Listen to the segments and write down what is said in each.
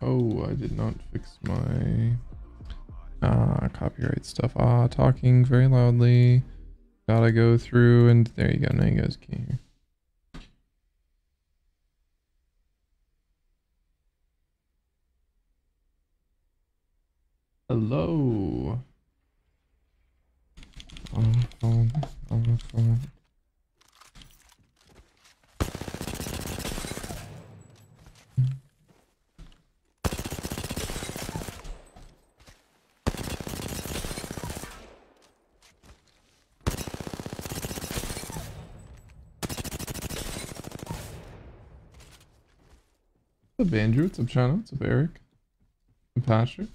Oh, I did not fix my uh, copyright stuff. Ah, talking very loudly. Gotta go through and there you go. Now you guys can hear. Hello. On the phone. On the phone. China? What's up, Eric? And Patrick?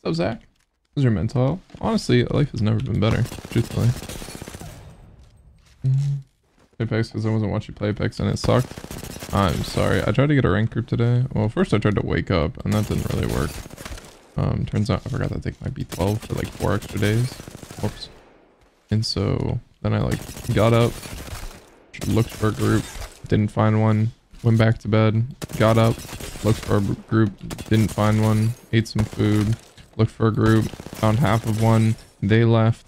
What's up, Zach? Honestly, life has never been better, truthfully. Apex because I wasn't watching play Apex and it sucked. I'm sorry. I tried to get a rank group today. Well, first I tried to wake up and that didn't really work. Um, turns out I forgot to take my B12 for like four extra days. Whoops. And so then I like got up, looked for a group, didn't find one, went back to bed, got up, looked for a group, didn't find one, ate some food, looked for a group, found half of one, they left,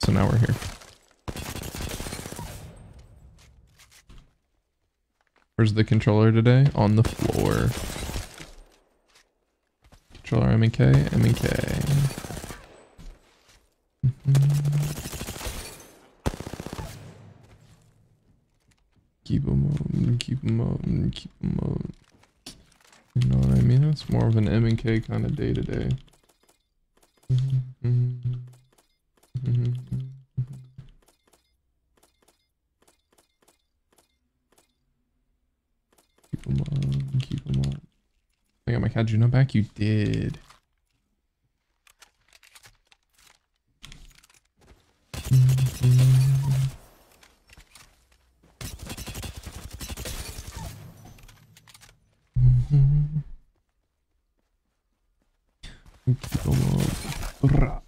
so now we're here. Where's the controller today? On the floor. Controller M and K, M and K. Mm-hmm. Keep them up, keep them up, keep them up. You know what I mean? It's more of an M and K kind of day to Juno back. You did. Keep them up. Brah.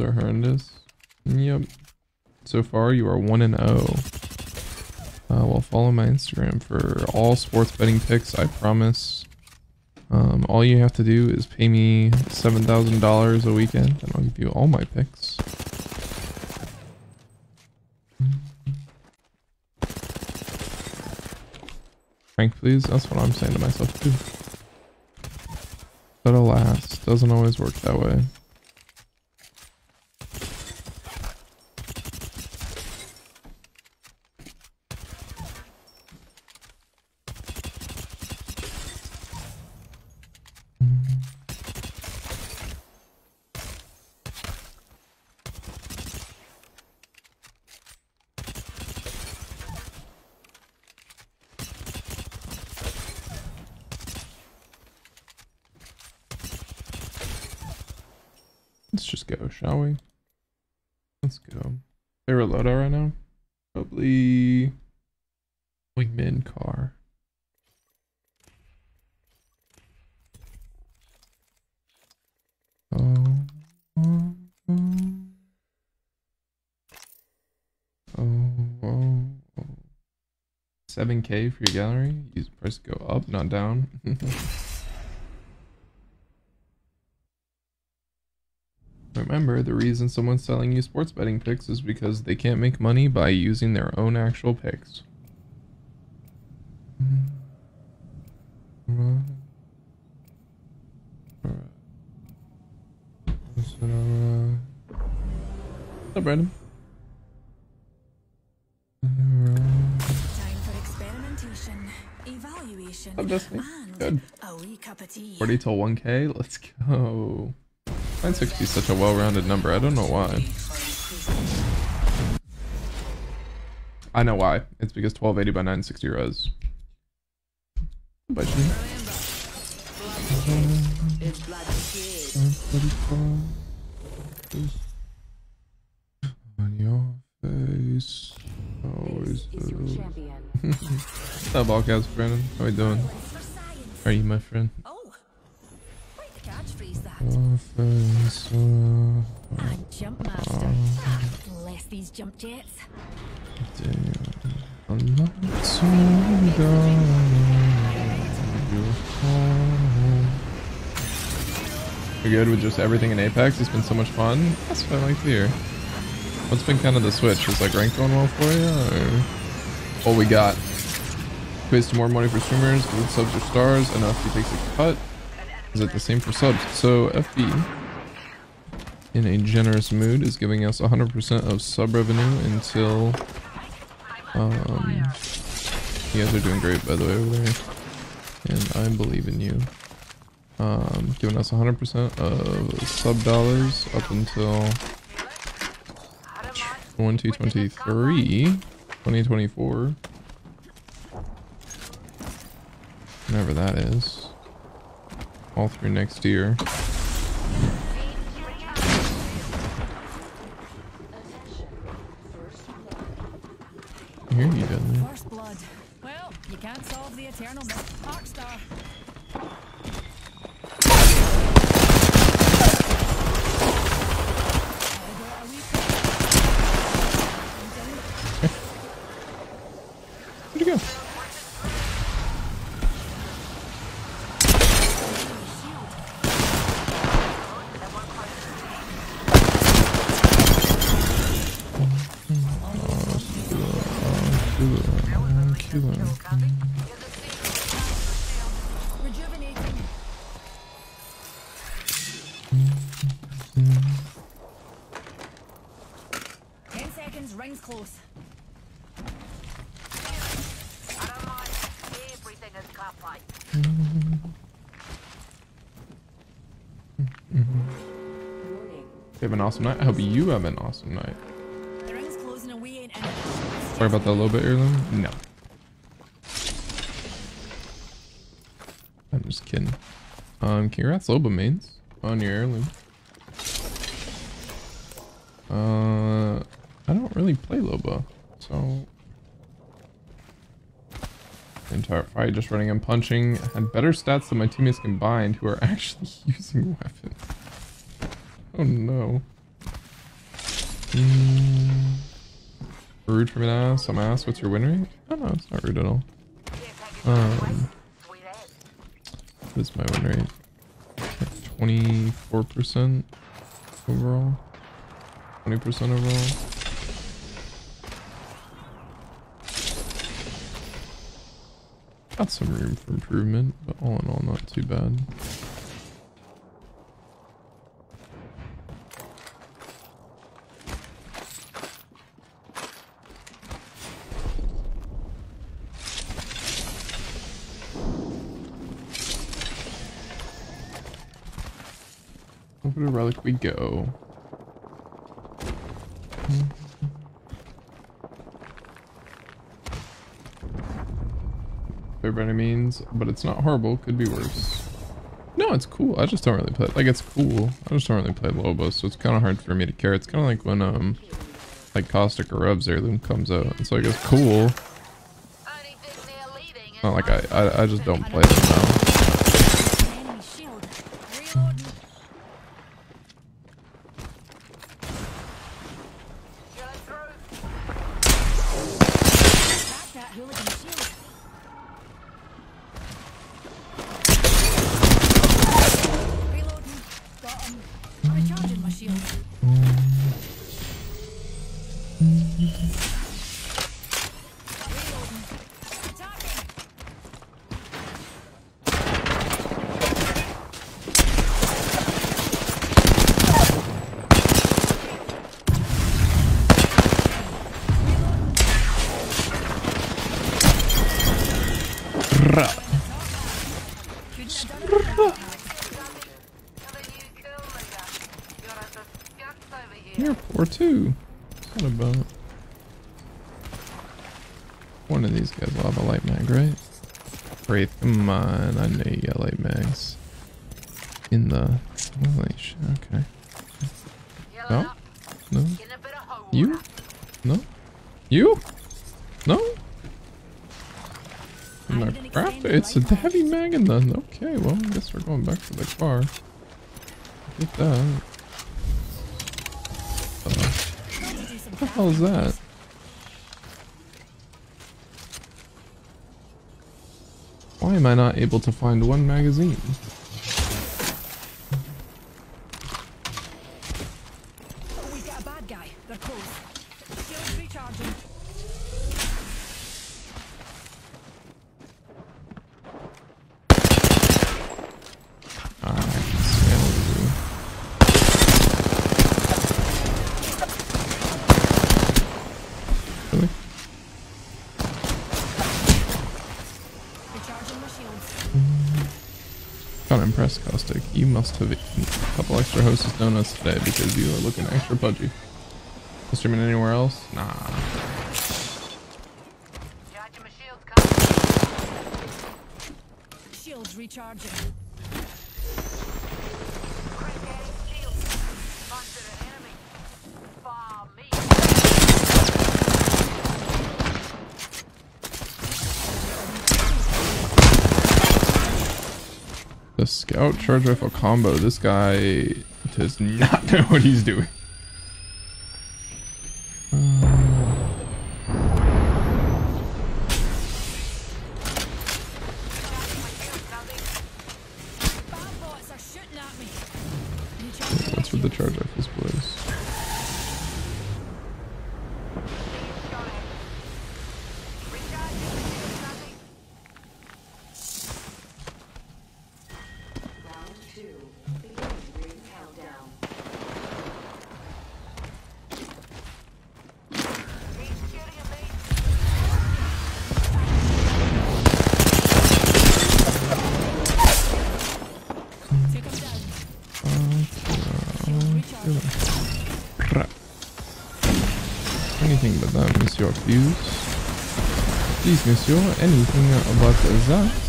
Pubs are horrendous. Yep. So far, you are 1 and 0. Uh, well, follow my Instagram for all sports betting picks, I promise. Um, all you have to do is pay me $7,000 a weekend, and I'll give you all my picks. Frank, please? That's what I'm saying to myself, too. But alas, doesn't always work that way. Let's just go, shall we? Let's go. Favorite loadout right now? Probably wingman car. Oh, oh, oh. Oh, oh, oh. 7k your gallery? Use price go up, not down. Remember, the reason someone's selling you sports betting picks is because they can't make money by using their own actual picks. What's up, Brandon? Destiny. Good. a wee cup of tea. 40 till 1k? Let's go. 960 is such a well-rounded number. I don't know why. I know why. It's because 1280 by 960 res. But What's up, Ballcast Brandon? How we doing? Science. Are you my friend? Oh, quite the catchphrase that. Your face, uh, Ah, jump master. Bless these jump jets. damn. I'm not so down. You're good with just everything in Apex? It's been so much fun. That's what I like to hear. What's been kind of the switch? Is like rank going well for you? Or what we got? Waste more money for streamers with subs or stars, and FB takes a cut. Is it the same for subs? So FB, in a generous mood, is giving us 100% of sub revenue until. Um, you guys are doing great, by the way, over there, and I believe in you. Um, giving us 100% of sub dollars up until 2023, 2024. Whenever that is. All through next year. I hear you down. First blood. Well, you can't solve the eternal. Awesome night. I hope you have an awesome night. The ring's closing and we ain't in. Sorry about that little bit, heirloom. No. I'm just kidding. Um, congrats, Loba mains, on your heirloom. Uh, I don't really play Loba, so entire fight just running and punching had better stats than my teammates combined, who are actually using weapons. Oh no. Mm. Rude for to ask. I'm asked, what's your win rate? Oh no, it's not rude at all. Um, Sweet what's my win rate? 24% overall. 20% overall. Got some room for improvement, but all in all, not too bad. To Relic we go. by any means, but it's not horrible. Could be worse. No, it's cool. I just don't really play. Like it's cool. I just don't really play Loba, so it's kind of hard for me to care. It's kind of like when um, like Caustic or Rub's heirloom comes out. And so like it's cool. Not like I, I, I just don't play them now. It's a heavy mag in the... Okay, well, I guess we're going back to the car. Get that. Uh, what the hell is that? Why am I not able to find one magazine? Of impressed, Caustic. You must have eaten a couple extra Hostess donuts today because you are looking extra pudgy. Streaming anywhere else? Nah. Shields recharging. Crank adding shields. Busted an enemy. Far me. The scout charge rifle combo. This guy does not know what he's doing. Please, Monsieur, anything about that?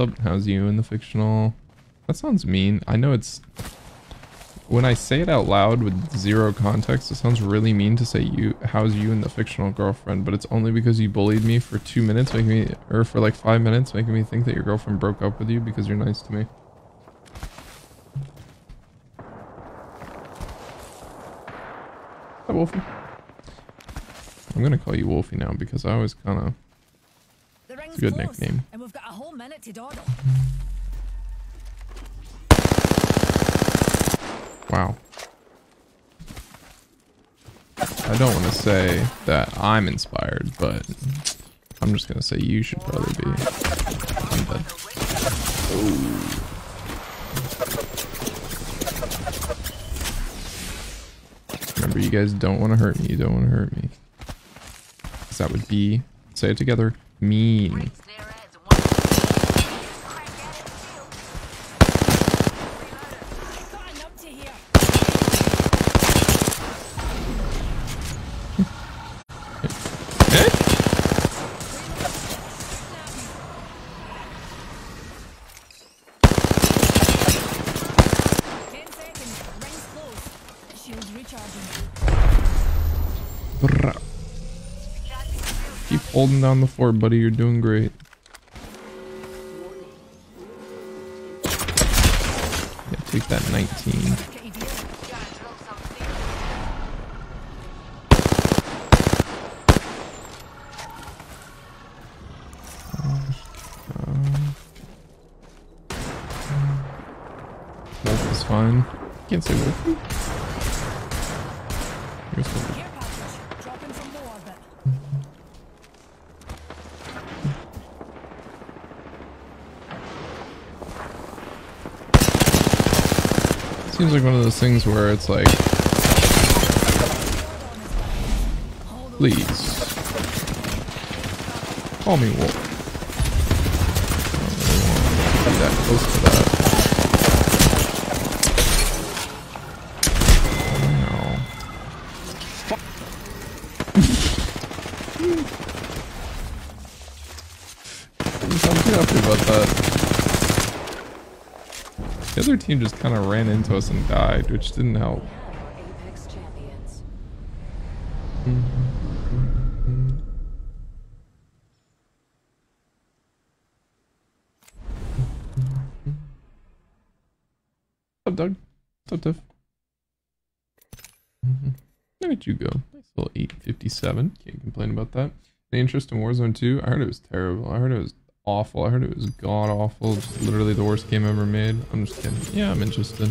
Up? How's you in the fictional? That sounds mean. I know it's... When I say it out loud with zero context, it sounds really mean to say you, how's you and the fictional girlfriend, but it's only because you bullied me for two minutes, making me, or for like five minutes, making me think that your girlfriend broke up with you because you're nice to me. Hi, Wolfie. I'm gonna call you Wolfie now because I always kind of ring's a good nickname. And we've got a whole minute to dawdle. Wow. I don't want to say that I'm inspired, but I'm just gonna say you should probably be. Remember, you guys don't want to hurt me. You don't want to hurt me. 'Cause that would be, say it together, mean. Breaks near as one. Crank adding shields. Reloading. Got an up to here. Eh? Ten seconds. Ring's close. Shields recharging. Brrrah. Charging my shields. Keep holding down the fort, buddy. You're doing great. Yeah, take That 19. Get you dear. Gotta drill some steel. Wolf is fine. Can't say Wolfie. I guess Wolf- Care package. Drop in some more, but Seems like one of those things where it's like, please, call me Wolf. I don't really want to be that close to that. Team just kind of ran into us and died, which didn't help. What's up, Doug? What's up, Tiff? Look at you go. Nice little 857. Can't complain about that. The interest in Warzone 2, I heard it was terrible. I heard it was awful. I heard it was god awful. Just literally the worst game ever made. I'm just kidding. Yeah, I'm interested.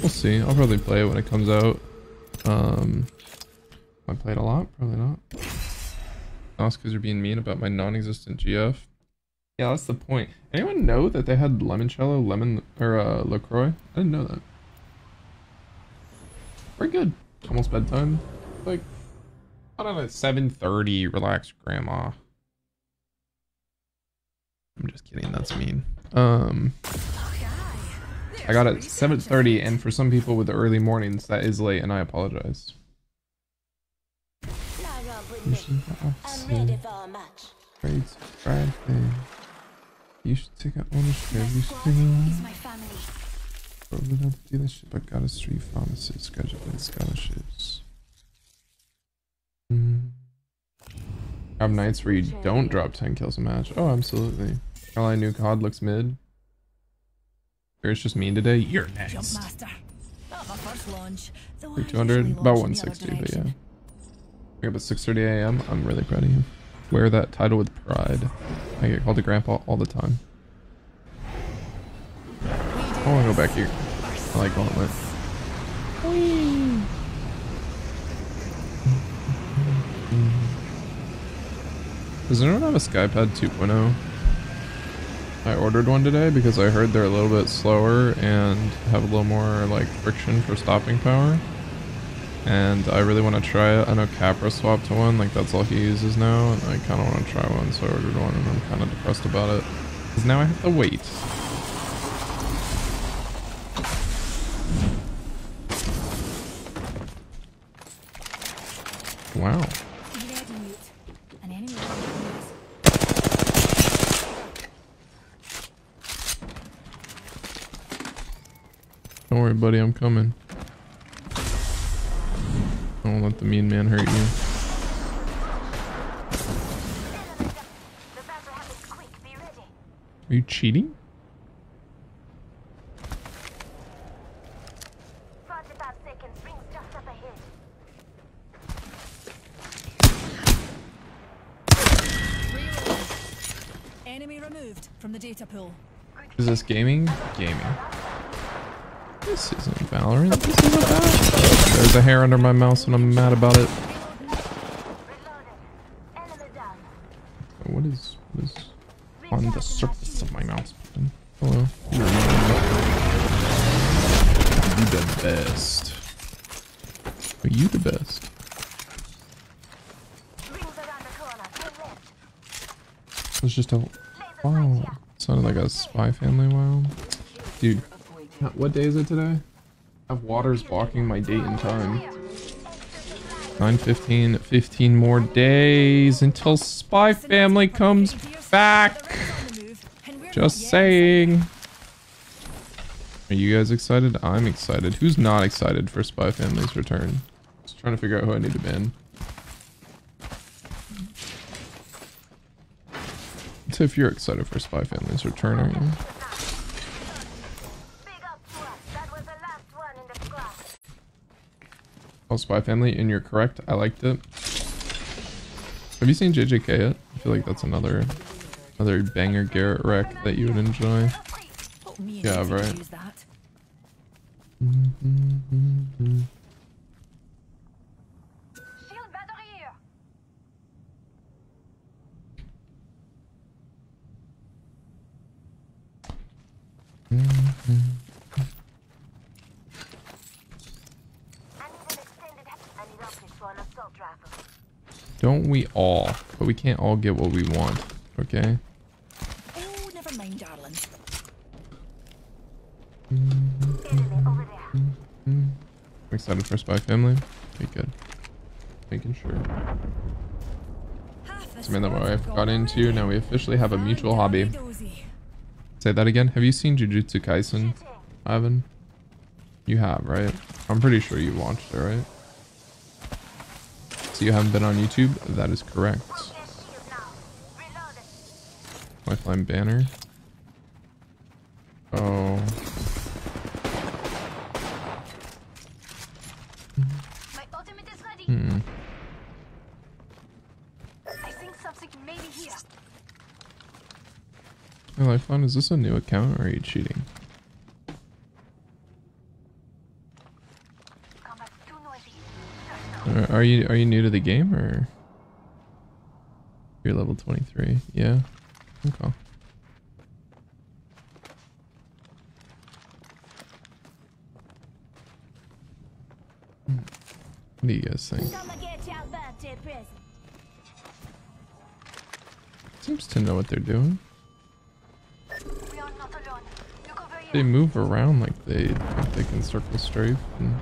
We'll see. I'll probably play it when it comes out. Um, I play it a lot? Probably not. Because you're being mean about my non-existent GF. Yeah, that's the point. Anyone know that they had limoncello, lemon, or uh, LaCroix? I didn't know that. Very good. Almost bedtime. Like, I don't know, 7.30, relax, grandma. I'm just kidding, that's mean. Um, I got it 7.30, and for some people with the early mornings, that is late, and I apologize. Great Friday. You should take out ownership. My family. Probably not the dealership. I got a street pharmacist. Graduated scholarships. Mm. Have nights where you don't drop 10 kills a match. Oh, absolutely. Caroline New COD looks mid. Or it's just mean today. You're next. master. Not my first launch. Though For I 200, about launch in the 160, but yeah. Wake up at 6.30 a.m. I'm really proud of you. Wear that title with pride. I get called a grandpa all the time. I want to go back here. I like Gauntlet. Does anyone have a Skypad 2.0? I ordered one today because I heard they're a little bit slower and have a little more like friction for stopping power. And I really want to try it. I know Capra swapped to one, like that's all he uses now, and I kind of want to try one, so I ordered one, and I'm kind of depressed about it. Because now I have to wait. Wow. Ready mute. And anyway, yes. Don't worry, buddy, I'm coming. I won't let the mean man hurt you. The battle happens quick. Be ready. Are you cheating? 45 seconds. Rings just up ahead. Reload. Enemy removed from the data pool. Is this gaming? Gaming. This isn't Valorant. This isn't. There's a hair under my mouse and I'm mad about it. What is what is on the surface of my mouse button? Hello. You the best. Are you the best? It's just a wow. Sounded like a spy family wow. Dude, what day is it today? I have waters blocking my date and time. 9.15, 15 more days until Spy Family comes back. Just saying. Are you guys excited? I'm excited. Who's not excited for Spy Family's return? Just trying to figure out who I need to ban. Tiff, you're excited for Spy Family's return, aren't you? Oh, Spy Family, and you're correct. I liked it. Have you seen JJK yet? I feel like that's another another banger Garrett wreck that you would enjoy. Yeah, right. Here. I need an extended. I need optics for an assault rifle. Don't we all? But we can't all get what we want. Okay. Oh, never mind, darling. Enemy over there. I'm excited for Spy Family. Okay, good. Making sure. Something that my wife got into. Now we officially have a mutual hobby. Say that again. Have you seen Jujutsu Kaisen. Ivan? You have, right? I'm pretty sure you watched it, right? So you haven't been on YouTube? That is correct. Lifeline banner. Oh. My. Hmm. I think something may be here. Hey, Lifeline, is this a new account or are you cheating? Combat too noisy. Search now. Are are you are you new to the game or you're level 23? Yeah. Okay. What do you guys think? Come and get your birthday present. Seems to know what they're doing. We are not alone. Look over They move around like they think they can circle strafe and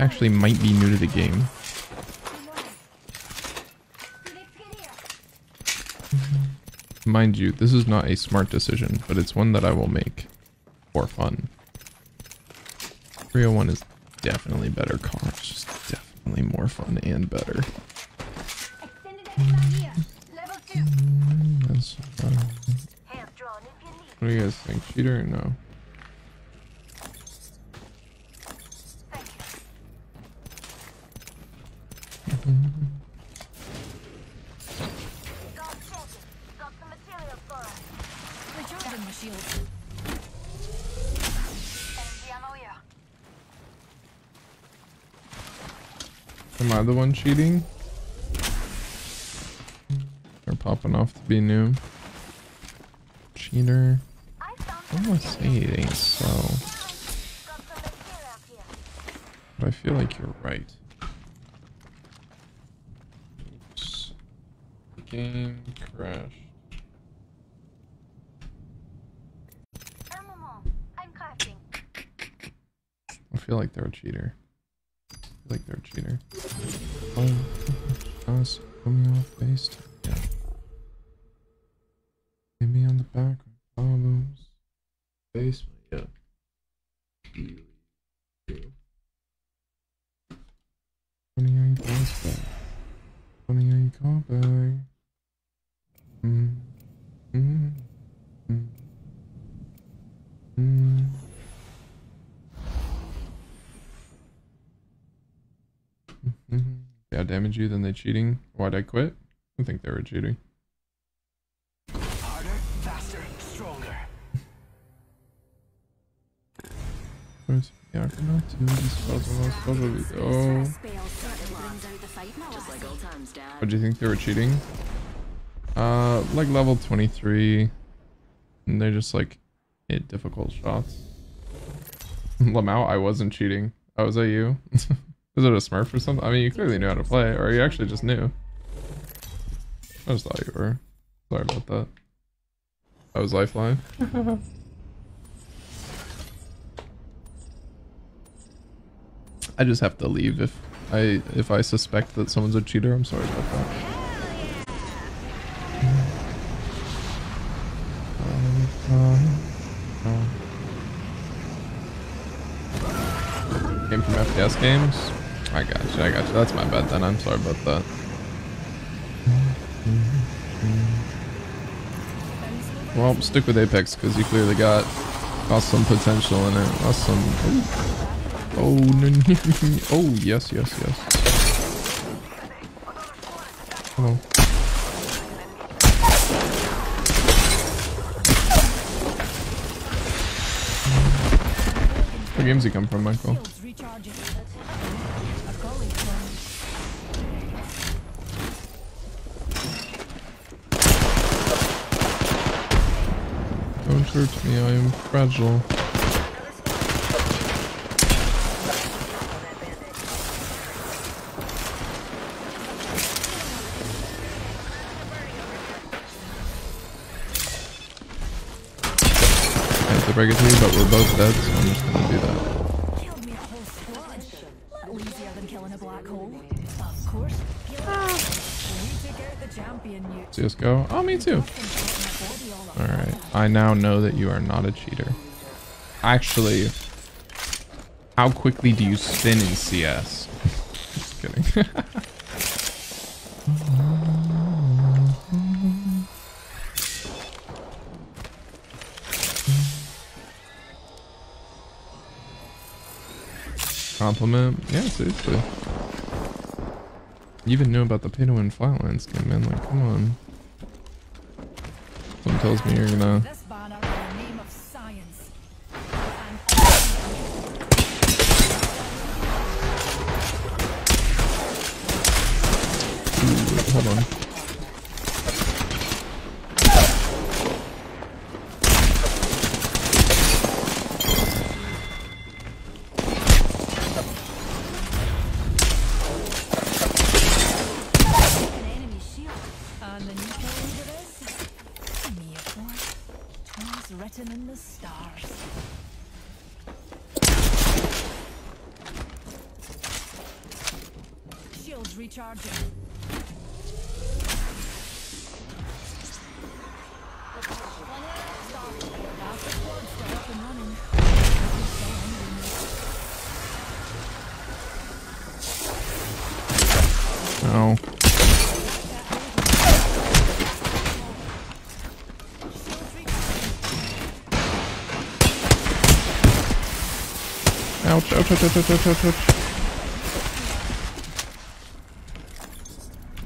actually might be new to the game. Let's get here. Mind you, this is not a smart decision, but it's one that I will make for fun. 301 is definitely better car. It's just definitely more fun and better. Extended here. Level two. That's, uh, Hand drawn if you need. what do you guys think? Cheater or no? Am I the one cheating? Or popping off to be new? Cheater. I found I don't want to say it ain't so, Got some material here. but I feel like you're right. Oops. Game crashed. Un moment. I'm crafting. I feel like they're a cheater. Like they're cheater. Oh, us, put me off base. Yeah. Hit me on the back problems. Face, yeah. Funny how you bounce back. Funny how you call back. Mm. Mm. Mm. Mm. Mhm. Yeah, damage you, then they cheating. Why'd I quit? I think they were cheating. Harder, faster, stronger. Yeah, I cannot do these spells unless spells will be. Oh. Just like old times, Dad. What do you think they were cheating? Uh, like level 23. And they just like hit difficult shots. Lamau, I wasn't cheating. I was at you? Was it a smurf or something? I mean, you clearly knew how to play, or you actually just knew. I just thought you were. Sorry about that. I was lifeline. I just have to leave if I if I suspect that someone's a cheater. I'm sorry about that. Games. I got you. I got you. That's my bad then. I'm sorry about that. Well, stick with Apex because you clearly got got some potential in it. Got some. Oh, oh, oh, yes, yes, yes. Hello. What games you come from, Michael? Don't hurt me, I am fragile. To you, but we're both dead, so I'm just gonna do that. me CSGO? Oh, me too. Alright, I now know that you are not a cheater. Actually, how quickly do you spin in CS? Just kidding. Compliment? Yeah, seriously. You even knew about the pay to win Flatline skin, man. Like, come on. Someone tells me you're gonna Ouch, ouch, ouch, ouch, ouch, ouch, ouch, ouch.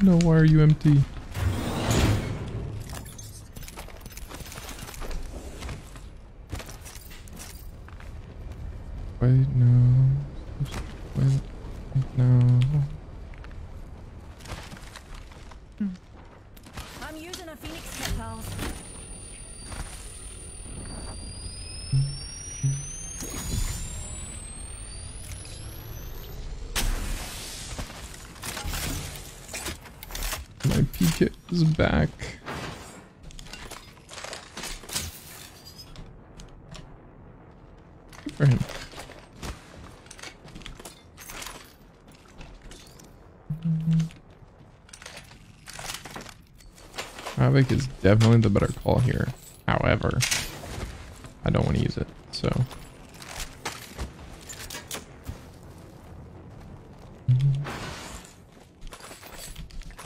No, why are you empty? Definitely the better call here. However, I don't want to use it, so.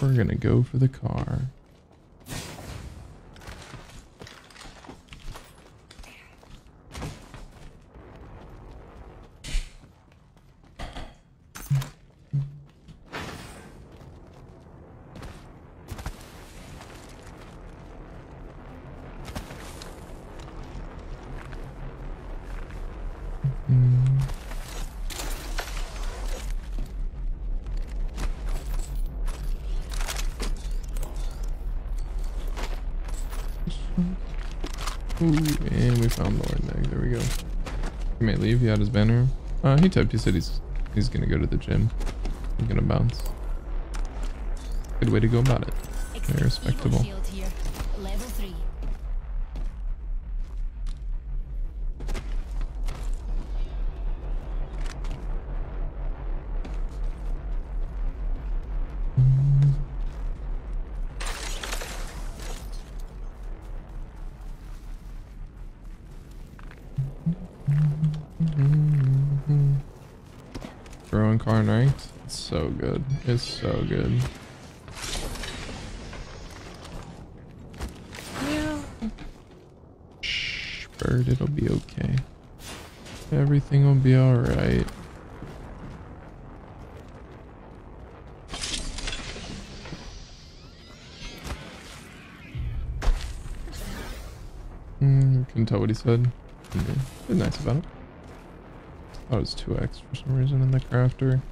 We're gonna go for the car. He typed. He said he's he's gonna go to the gym. I'm gonna bounce. Good way to go about it. Very respectable. It's so good. Shh, bird, it'll be okay. Everything will be alright. Mm, can tell what he said. Yeah, nice about it. Oh, it was 2x for some reason in the crafter.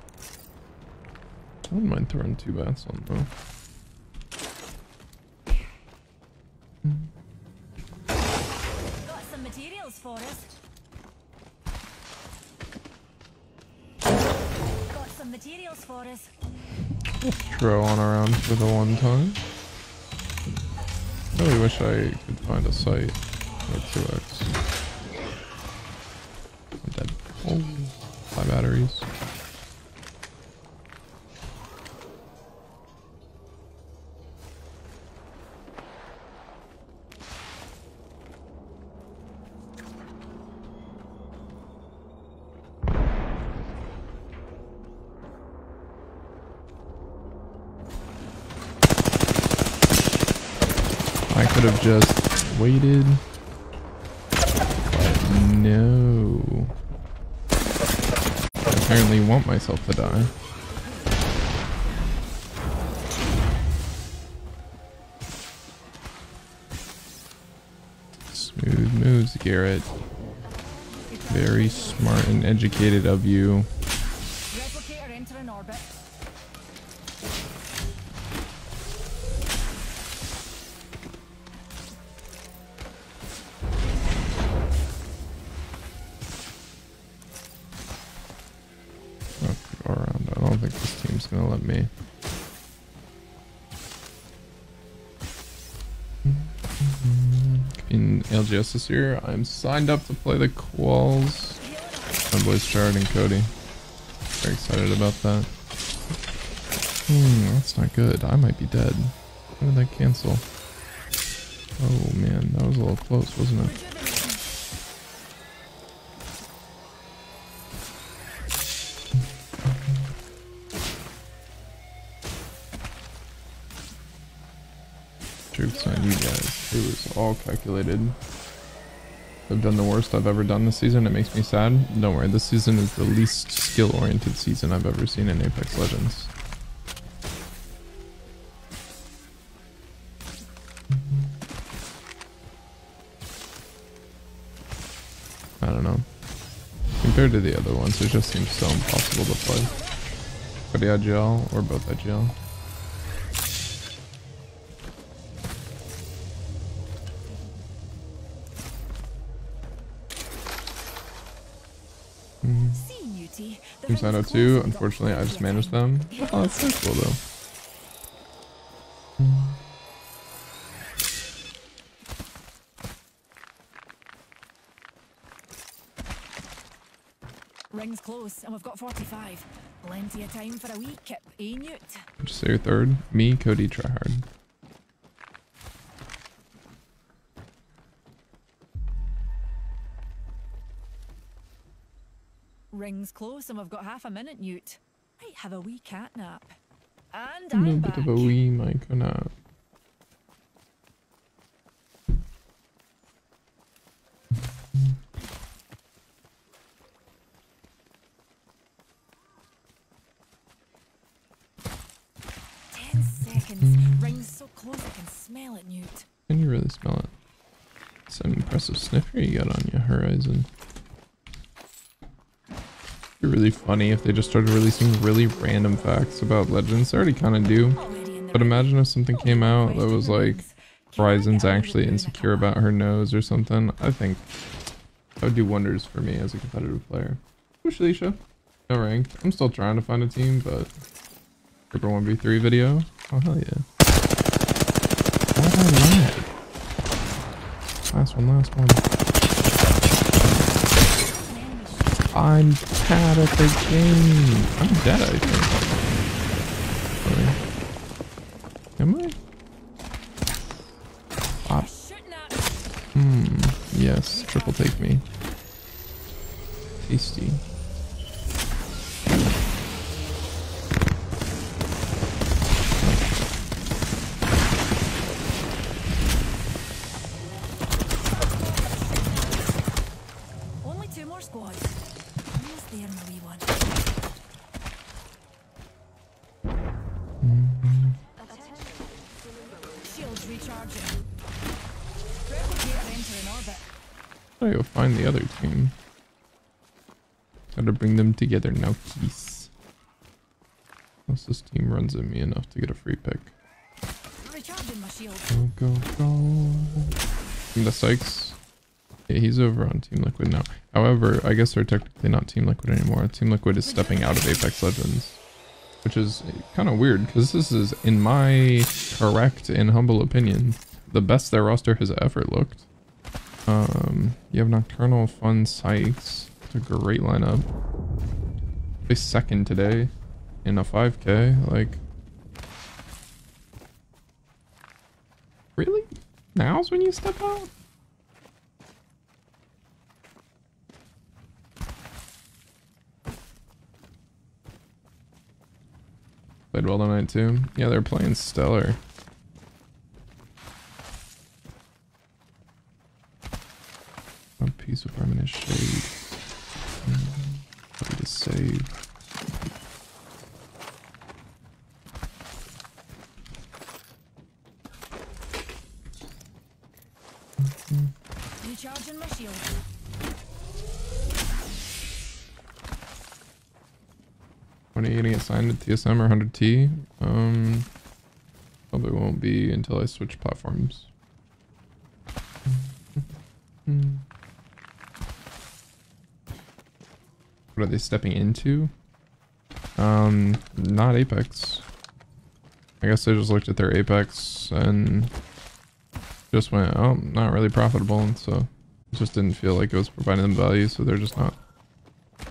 I wouldn't mind throwing two bats on though. Got some materials for. Got some materials for us. Throw on around for the one time. Really wish I could find a site with 2x. I'm dead. Oh, five batteries. I could have just waited. But no. I apparently want myself to die. Smooth moves, Garrett. Very smart and educated of you. This year, I'm signed up to play the Quals. My boys Chard and Cody. Very excited about that. Hmm, that's not good. I might be dead. How did that cancel? Oh man, that was a little close, wasn't it? Jokes on you guys. It was all calculated. I've done the worst I've ever done this season. It makes me sad. Don't worry, this season is the least skill-oriented season I've ever seen in Apex Legends. I don't know. Compared to the other ones, it just seems so impossible to play. Could be IGL or both IGL. T. Team 902, unfortunately I just managed them. Oh, that's so cool though. Ring's close, and we've got 45. Plenty of time for a wee kip, eh, Newt? Just say your third. Me, Cody, Tryhard. Ring's close, and we've got half a minute, Newt. Might have a wee cat nap. And A little I'm bit back. of a wee mic or not. Ten seconds. Ring's so close, I can smell it, Newt. Can you really smell it? Some impressive sniffer you got on your horizon. Be really funny if they just started releasing really random facts about legends. They already kind of do. But imagine if something came out that was like. Horizon's actually insecure about her nose or something. I think that would do wonders for me as a competitive player. Who's Alicia? No rank. I'm still trying to find a team, but Super 1v3 video. Oh hell yeah. Why did I? Last one, last one. I'm bad at the game. I'm dead, I think. Am I? Ah. Hmm. Yes, triple take me. Tasty. Find the other team. Gotta bring them together now, keys. Unless this team runs at me enough to get a free pick. Recharging my shield. Go, go, go. And the Sykes. Yeah, he's over on Team Liquid now. However, I guess they're technically not Team Liquid anymore. Team Liquid is stepping out of Apex Legends. Which is kind of weird, because this is, in my correct and humble opinion, the best their roster has ever looked. Um, you have Nocturnal, Fun, Sykes. It's a great lineup. They second today in a 5k. Like, really? Now's when you step out? Played well tonight too. Yeah, they're playing stellar. A piece of permanent shade. Ready to save. Recharging my shield. When are you gonna get signed to TSM or 100T? Um, probably won't be until I switch platforms. What are they stepping into? Um, not Apex. I guess they just looked at their Apex and just went, oh, not really profitable, and so just didn't feel like it was providing them value, so they're just not.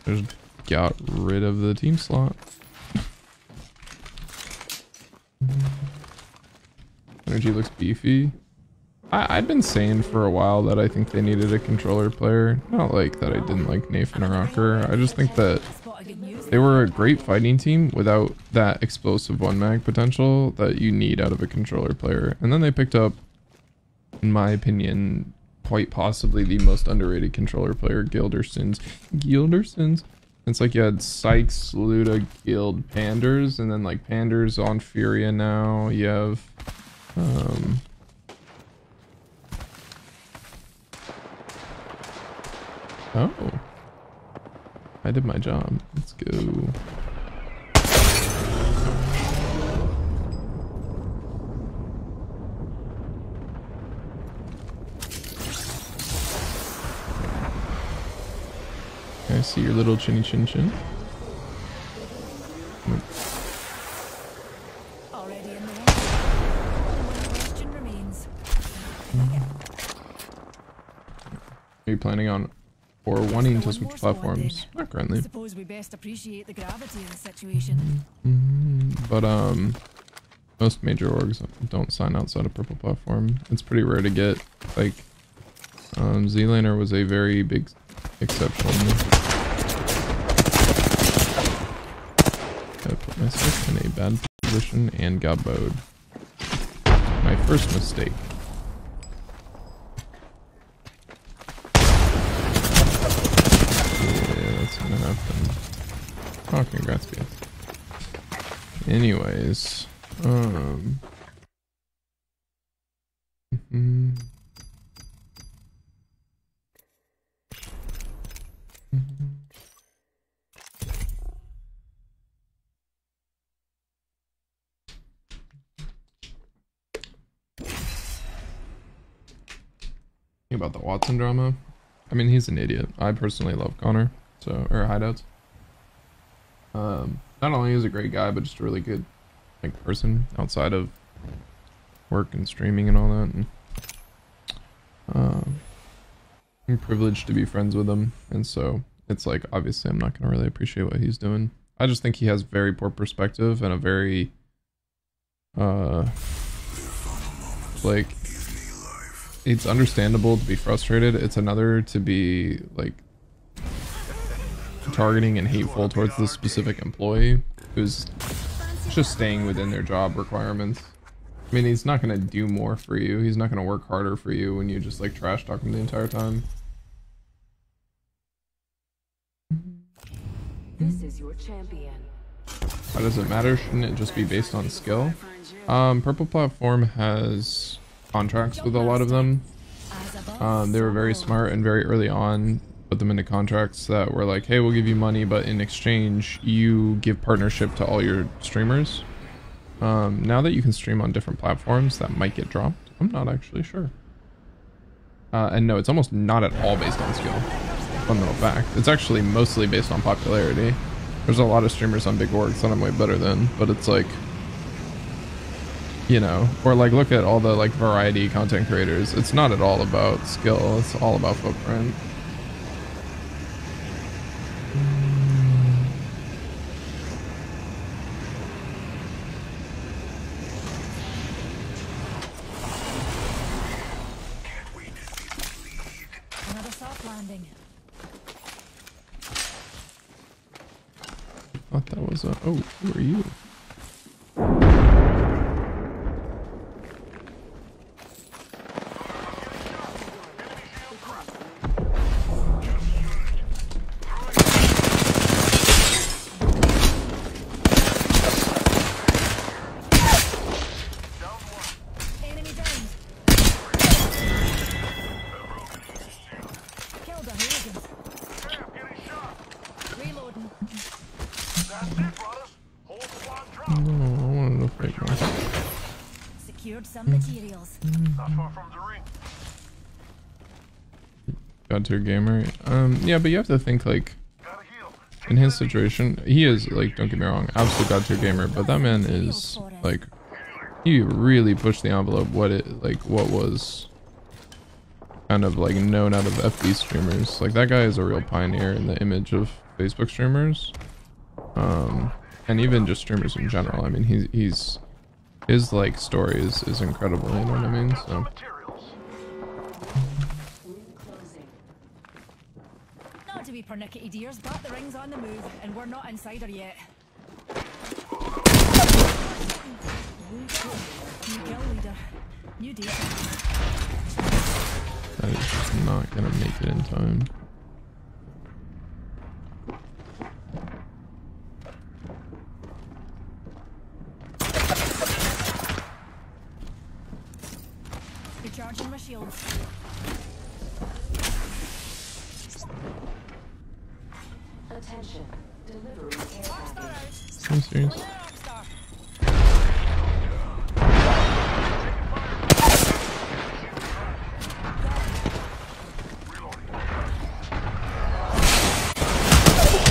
They just got rid of the team slot. Energy looks beefy. I, I've been saying for a while that I think they needed a controller player. Not like that I didn't like Nathan or Rocker. I just think that they were a great fighting team without that explosive one mag potential that you need out of a controller player. And then they picked up, in my opinion, quite possibly the most underrated controller player, Gildersons. Gildersons. It's like you had Sykes, Luda, Guild, Panders, and then like Panders on Furia now. You have um Oh. I did my job. Let's go. I see your little chinny chin chin. Already in the way. One question remains. Are you planning on or wanting to switch platforms? Not currently. Suppose we best appreciate the gravity of the situation. Mm, But um most major orgs don't sign outside of purple platform. It's pretty rare to get like um Z-Laner was a very big exception. I put myself in a bad position and got bowed. My first mistake. Yeah, Oh, congrats, guys. Anyways, um. mhm. Mhm. Think about the Watson drama. I mean, he's an idiot. I personally love Connor, so or hideouts. Um, not only is a great guy, but just a really good like person outside of work and streaming and all that. And, um, I'm privileged to be friends with him, and so it's like obviously I'm not gonna really appreciate what he's doing. I just think he has very poor perspective and a very uh like it's understandable to be frustrated. It's another to be like targeting and hateful towards the specific employee who's just staying within their job requirements. I mean, he's not gonna do more for you. He's not gonna work harder for you when you just like trash talk him the entire time. This is your champion. Why does it matter? Shouldn't it just be based on skill? Um, Purple Platform has contracts with a lot of them. Um, they were very smart and very early on put them into contracts that were like, hey, we'll give you money, but in exchange, you give partnership to all your streamers. Um, now that you can stream on different platforms, that might get dropped. I'm not actually sure. Uh, and no, it's almost not at all based on skill. Fundamental fact. It's actually mostly based on popularity. There's a lot of streamers on big orgs that I'm way better than, but it's like, you know, or like look at all the like variety content creators. It's not at all about skill. It's all about footprint. God tier gamer. Um, yeah, but you have to think like in his situation, he is like, don't get me wrong, absolute god tier gamer, but that man is like, he really pushed the envelope. What it like, what was kind of like known out of FB streamers. Like that guy is a real pioneer in the image of Facebook streamers, um, and even just streamers in general. I mean, he's he's his like story is is incredible. You know what I mean? So. Pernickety dears, but the ring's on the move, and we're not insider yet. New kill leader. New deal. That is just not gonna make it in time. Recharging my shields. Attention. Delivering care Rockstar package. out. Are you serious?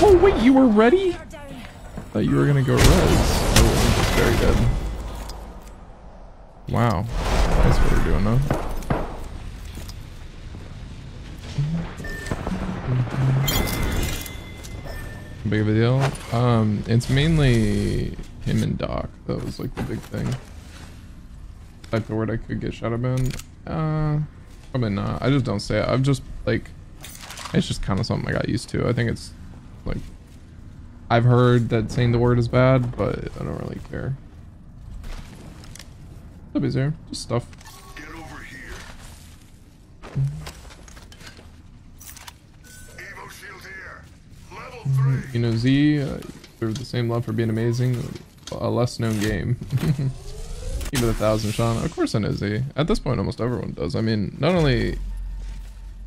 Oh wait, you were ready? You're. Thought you were gonna go res. Oh, I'm very dead. Wow, that's what we're doing, huh? Big of a deal. Um, it's mainly him and Doc. That was like the big thing. Type the word I could get shadow banned. Uh, probably not. I just don't say it. I've just like, it's just kind of something I got used to. I think it's like I've heard that saying the word is bad, but I don't really care. Is there? Just stuff. You know, Z, uh, the same love for being amazing. A less known game. It a thousand, Sean. Of course I know Z. At this point, almost everyone does. I mean, not only...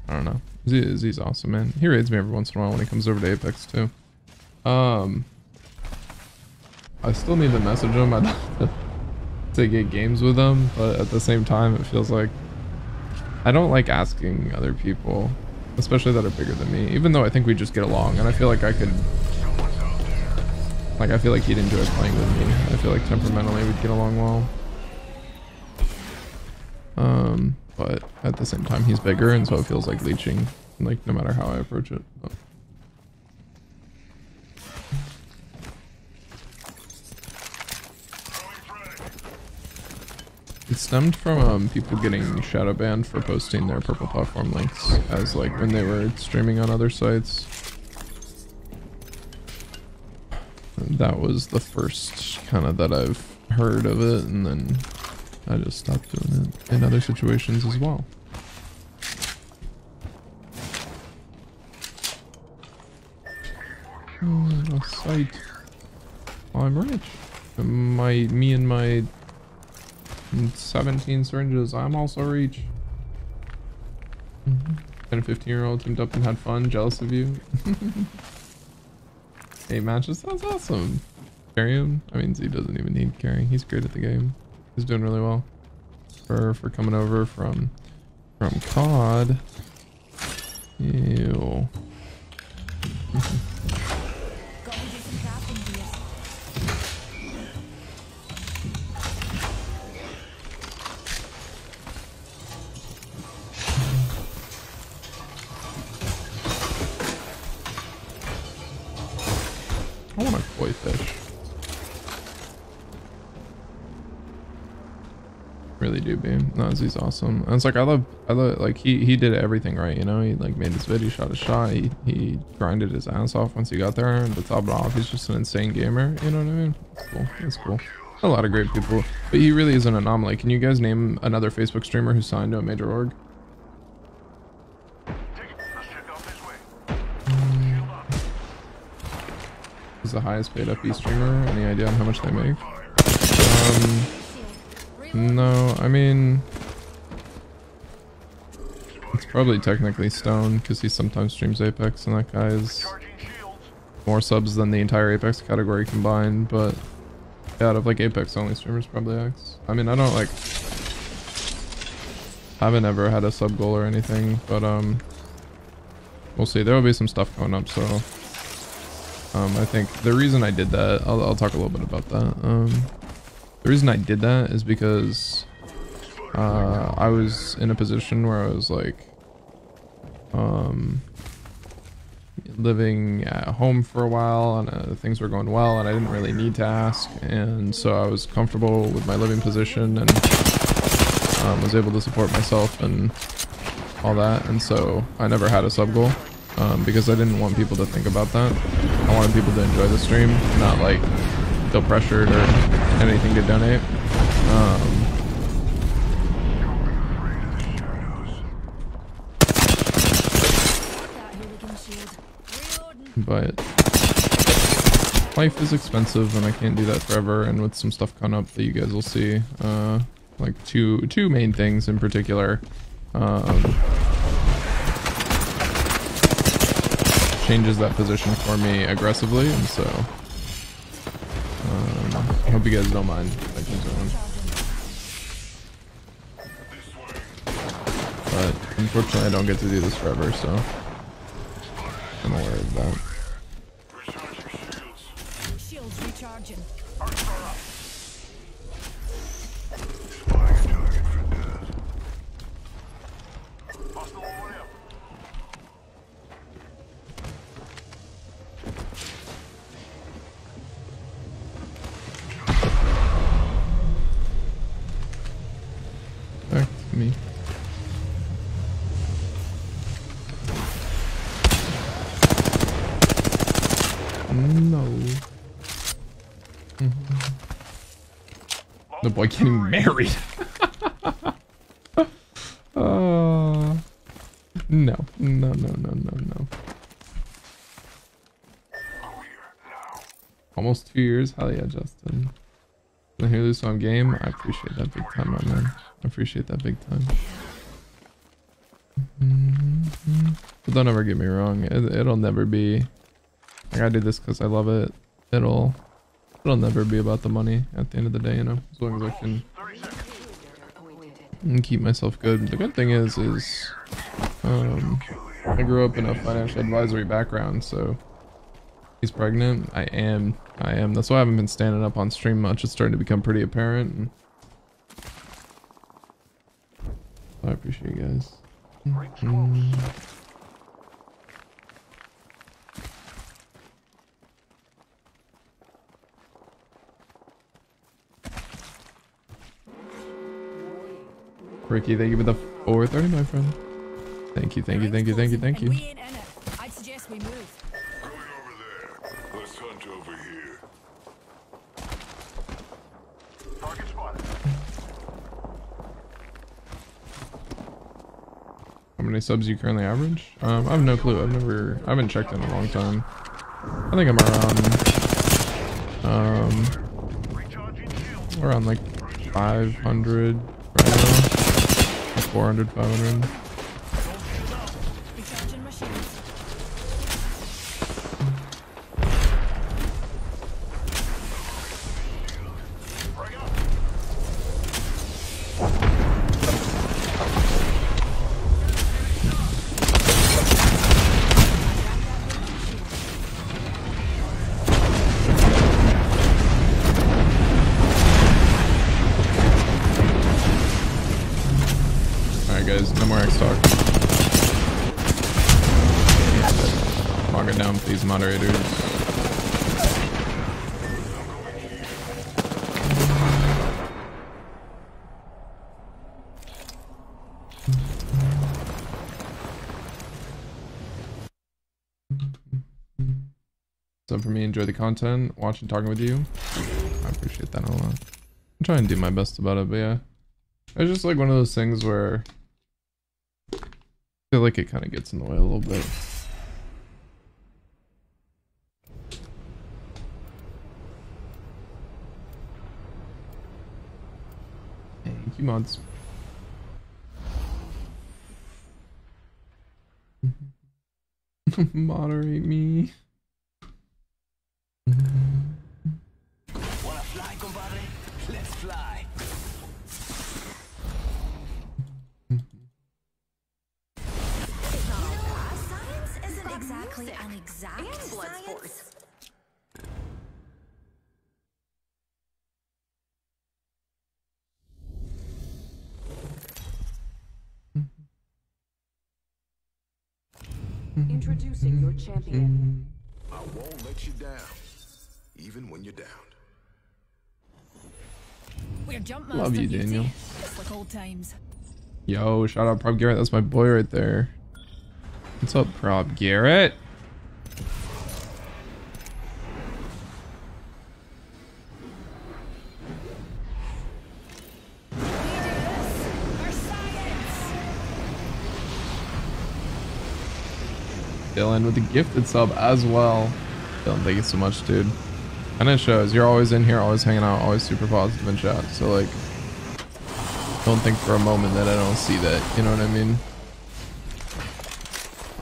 I don't know. Z, Z's awesome, man. He raids me every once in a while when he comes over to Apex, too. Um... I still need to message him. I'd to get games with him, but at the same time, it feels like... I don't like asking other people, especially that are bigger than me, even though I think we just get along, and I feel like I could like, I feel like he'd enjoy playing with me. I feel like temperamentally we'd get along well. Um, but at the same time, he's bigger, and so it feels like leeching, like, no matter how I approach it. But. It stemmed from um, people getting shadow banned for posting their purple platform links as like when they were streaming on other sites. that was the first kind of that I've heard of it, and then I just stopped doing it in other situations as well. Oh, site. I'm rich. My, me and my And 17 syringes. I'm also reach. Mhm. 10 and 15 year old teamed up and had fun. Jealous of you. Eight matches. That's awesome. Carry him. I mean, Z doesn't even need carrying. He's great at the game. He's doing really well. For for coming over from from COD. Ew. Do, babe. No, awesome. And it's like I love, I love, like he he did everything right. You know, he like made his video, shot a shot. He he grinded his ass off once he got there. And to top it off, he's just an insane gamer. You know what I mean? It's cool. It's cool. A lot of great people, but he really is an anomaly. Can you guys name another Facebook streamer who signed to a major org? Who's the highest paid FB streamer? Any idea on how much they make? Um. No, I mean, it's probably technically Stone because he sometimes streams Apex, and that guy is more subs than the entire Apex category combined. But out of like Apex only streamers, probably X. I mean, I don't like, haven't ever had a sub goal or anything, but um, we'll see. There will be some stuff going up, so um, I think the reason I did that, I'll, I'll talk a little bit about that. Um, the reason I did that is because uh, I was in a position where I was like um, living at home for a while and uh, things were going well and I didn't really need to ask and so I was comfortable with my living position and um, was able to support myself and all that and so I never had a sub goal um, because I didn't want people to think about that. I wanted people to enjoy the stream, not like feel pressured or anything to donate. Um, but life is expensive and I can't do that forever. And with some stuff coming up that you guys will see, uh, like two two main things in particular, um, changes that position for me aggressively, and so um, I hope you guys don't mind. keep. But unfortunately, I don't get to do this forever, so I'm aware of that. The boy getting married. uh, no, no, no, no, no, no. Almost two years. Hell yeah, Justin. The Halo Song game. I appreciate that big time, my man. I appreciate that big time. Mhm. But don't ever get me wrong. It, it'll never be. Like I do this because I love it. It'll. It'll never be about the money at the end of the day, you know. As long as I can keep myself good. The good thing is, is um, I grew up in a financial advisory background, so he's pregnant. I am, I am. That's why I haven't been standing up on stream much. It's starting to become pretty apparent. I appreciate you guys. Mm. Ricky, thank you for the 430, my friend. Thank you, thank you, thank you, thank you, thank you. we ain't in it. I'd suggest we move. Going over there. Let's hunt over here. Target spotted. How many subs do you currently average? Um, I have no clue. I've never, I haven't checked in a long time. I think I'm around, um, around like 500 right now. 400, 500. Content, watching, talking with you. I appreciate that a lot. I'm trying to do my best about it, but yeah. It's just like one of those things where I feel like it kind of gets in the way a little bit. Thank you, mods. Moderate me. Wanna fly, compadre? Let's fly. Science isn't exactly an exact science. Introducing your champion. I won't let you down, even when you're downed. We're jump Love you. Daniel. Like old times. Yo, shout out Prob Garrett. That's my boy right there. What's up, Prob Garrett? Our science. Dylan with the gifted sub as well. Dylan, thank you so much, dude. And it shows. You're always in here, always hanging out, always super positive in chat. So, like, don't think for a moment that I don't see that. You know what I mean?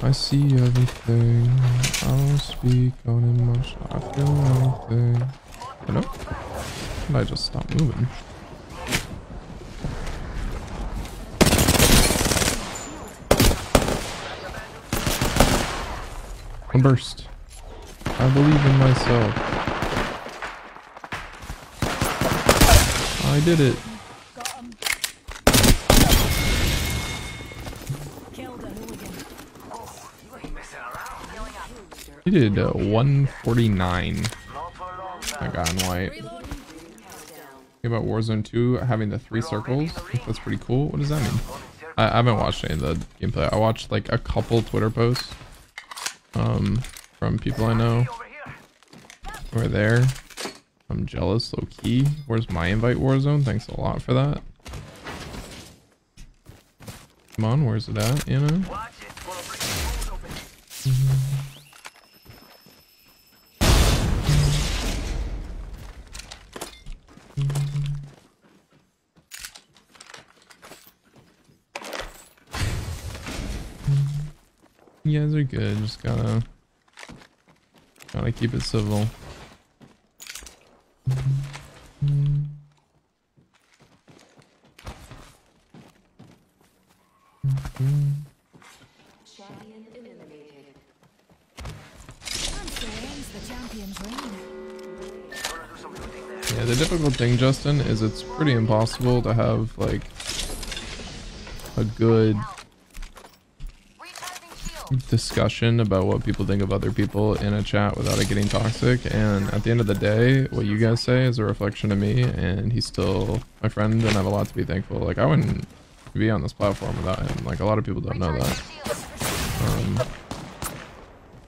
I see everything. I don't speak on it much. I feel everything. Hello? Did I just stop moving? One burst. I believe in myself. I did it. Got. He did uh, 149. That guy in white. About Warzone 2 having the three circles. I that's pretty cool. What does that mean? I, I haven't watched any of the gameplay. I watched like a couple Twitter posts um, from people I know Over there. I'm jealous, low key. Where's my invite Warzone? Thanks a lot for that. Come on, where's it at? You know? You guys are good. Just gotta gotta keep it civil. Yeah, the difficult thing, Justin, is it's pretty impossible to have like a good. Discussion about what people think of other people in a chat without it getting toxic. And at the end of the day, what you guys say is a reflection of me, and he's still my friend, and I have a lot to be thankful. Like I wouldn't be on this platform without him. Like a lot of people don't know that. Um,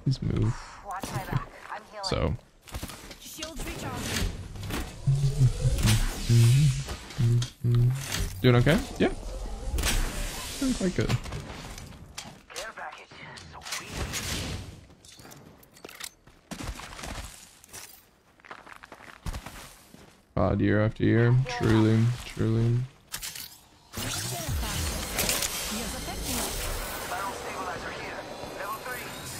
please move. Watch my back. I'm healing. So doing okay? Yeah, doing quite good. Care package. Sweet. God, year after year, truly.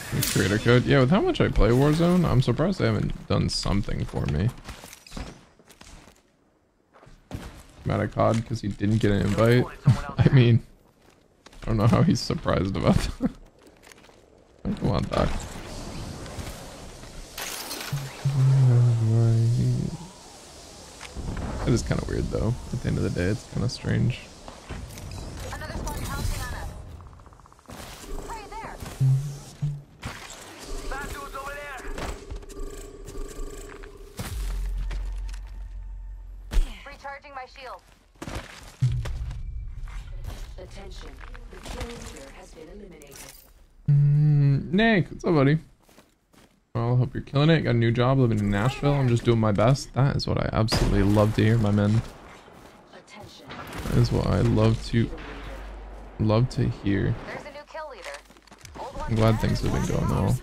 Thanks, Creator code. Yeah, with how much I play Warzone, I'm surprised they haven't done something for me. Mad at COD because he didn't get an invite. I mean, I don't know how he's surprised about that. I want that. It is kind of weird though. At the end of the day, it's kind of strange. Another squad pouncing on us. Hey there! Bad dudes over there. Recharging my shield. Attention. The kill has been eliminated. Mm, Nick, what's up, buddy? Well, I hope you're killing it. Got a new job living in Nashville. I'm just doing my best. That is what I absolutely love to hear, my men. That is what I love to love to hear. There's a new kill leader. Old I'm glad things have been going well.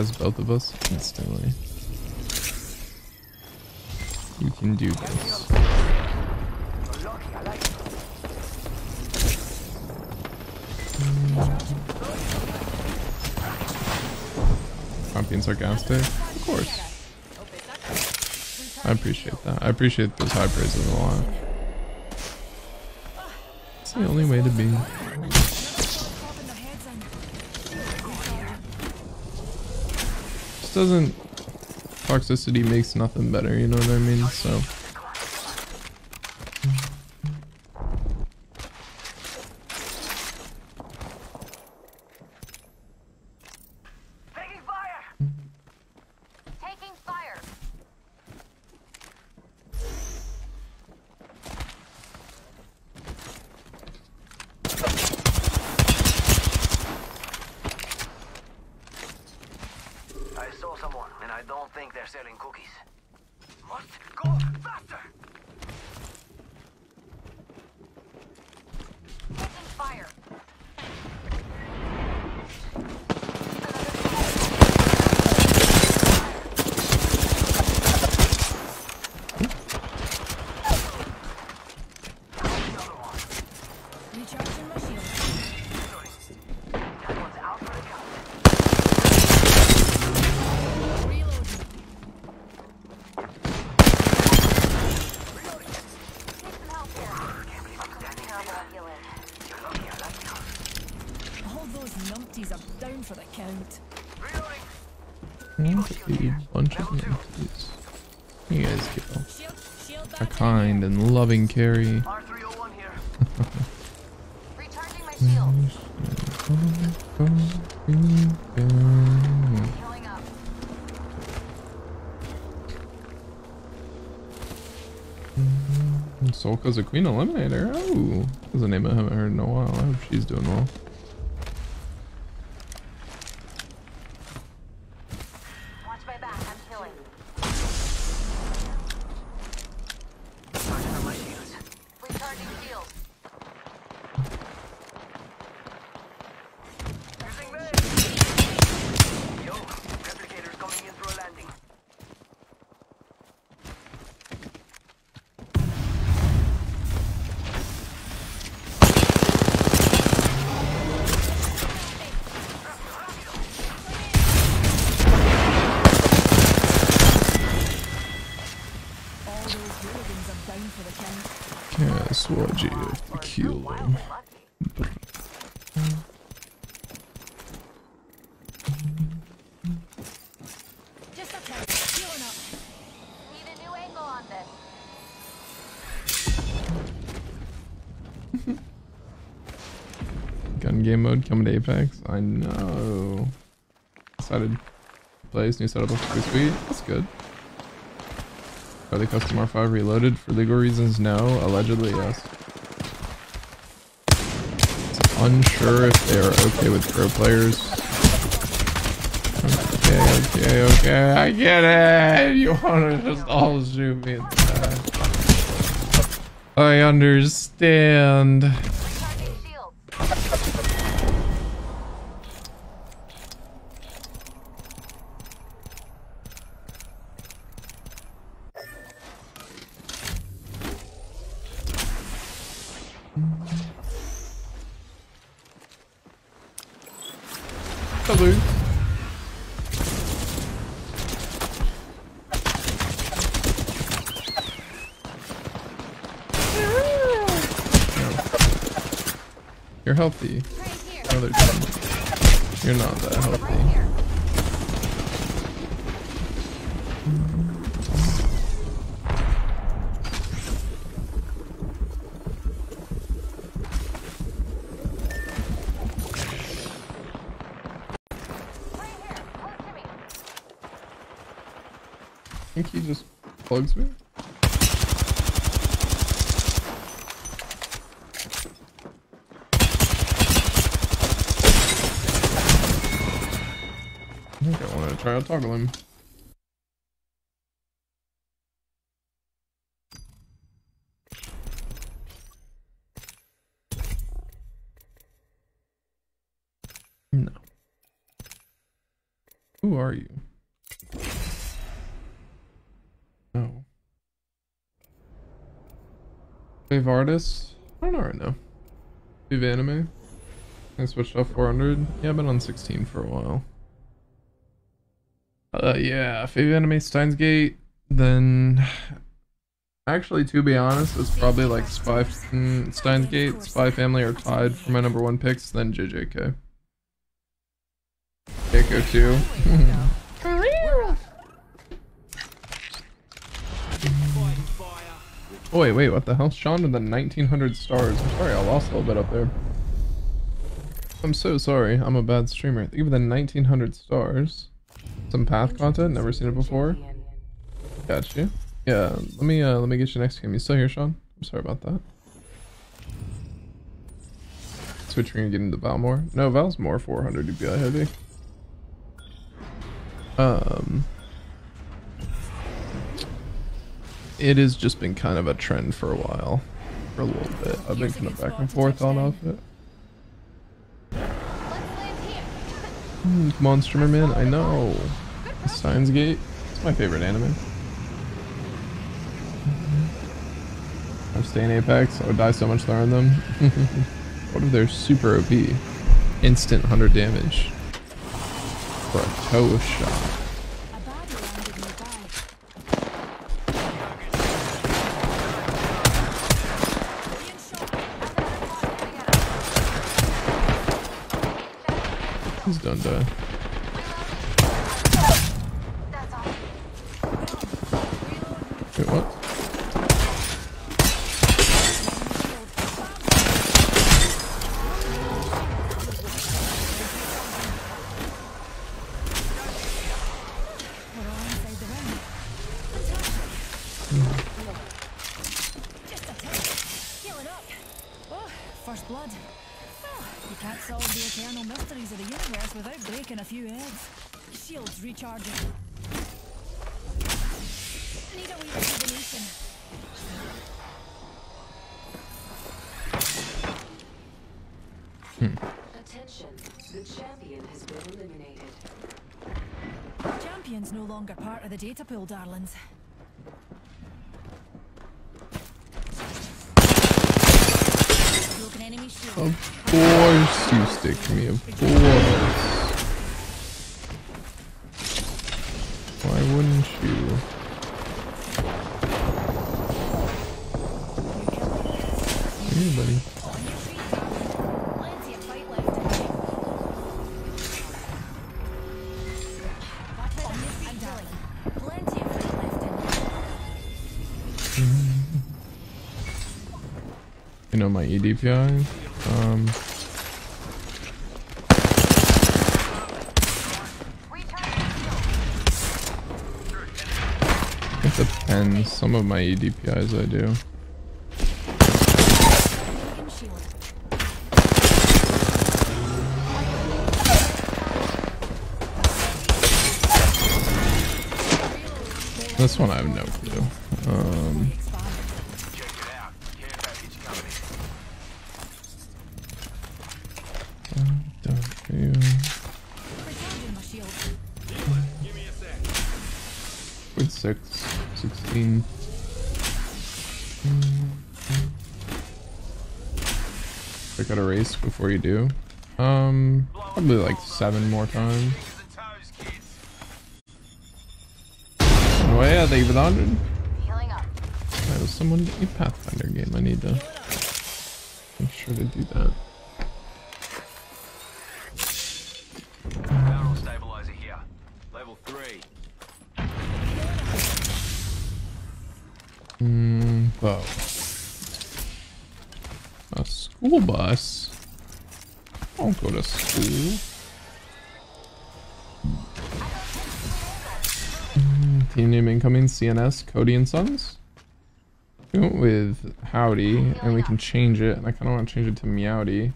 Both of us instantly. You can do this. I'm being sarcastic. Of course. I appreciate that. I appreciate those high praises a lot. It's the only way to be. Doesn't. Toxicity makes nothing better, you know what I mean? So. Carry. R301 here. Recharging my shield. Healing up. Solka's a Queen Eliminator. Oh, that's a name I haven't heard in a while. I hope she's doing well. Apex. I know. Excited. Place new setup looks pretty sweet. That's good. Are they custom R5 reloaded? For legal reasons, no. Allegedly, yes. unsure if they are okay with pro players. Okay, okay, okay, I get it. You want to just all shoot me the. I understand. Healthy. No, they're not. You're not that healthy. I think he just plugs me. Try to toggle him. No. Who are you? Fave artist? I don't know right now. Anime? I switched off 400. Yeah, I've been on 16 for a while. Uh, yeah, fave anime Steins Gate. Then, actually, to be honest, it's probably like Spy, mm, Steins Gate, Spy Family are tied for my number one picks. Then JJK. Gecko 2. Oh, wait, wait, what the hell? Sean with the 1900 stars. I'm sorry, I lost a little bit up there. I'm so sorry. I'm a bad streamer. For the 1900 stars. Some path content. Never seen it before. Got you. Yeah, let me uh, let me get you next game. You still here, Sean? I'm sorry about that. Switch we're gonna get into Val more. No, Val's more 400 DPI heavy. Um, it has just been kind of a trend for a while, for a little bit. I've been kind of back and forth on off it. Hmm, come on, man. I know. Steins Gate. It's my favorite anime. I'm staying Apex. I would die so much throwing them. what if they're super OP? Instant 100 damage. For a toe shot. A baddie landed nearby. Being shot. He's done die. Part of the data darlings. Broken enemy shield. Of course you stick me, of course. my EDPI. Um, it depends. Some of my EDPIs I do. This one I have no clue. Out a race before you do. Um, probably like seven more times. Fingers and toes, kids. Oh yeah, thank you for the hundred. That was someone a Pathfinder game. I need to make sure to do that. School bus? I don't go to school. Hmm, Team name incoming CNS Cody and Sons. We went with Howdy, and we can change it. And I kind of want to change it to Meowdy.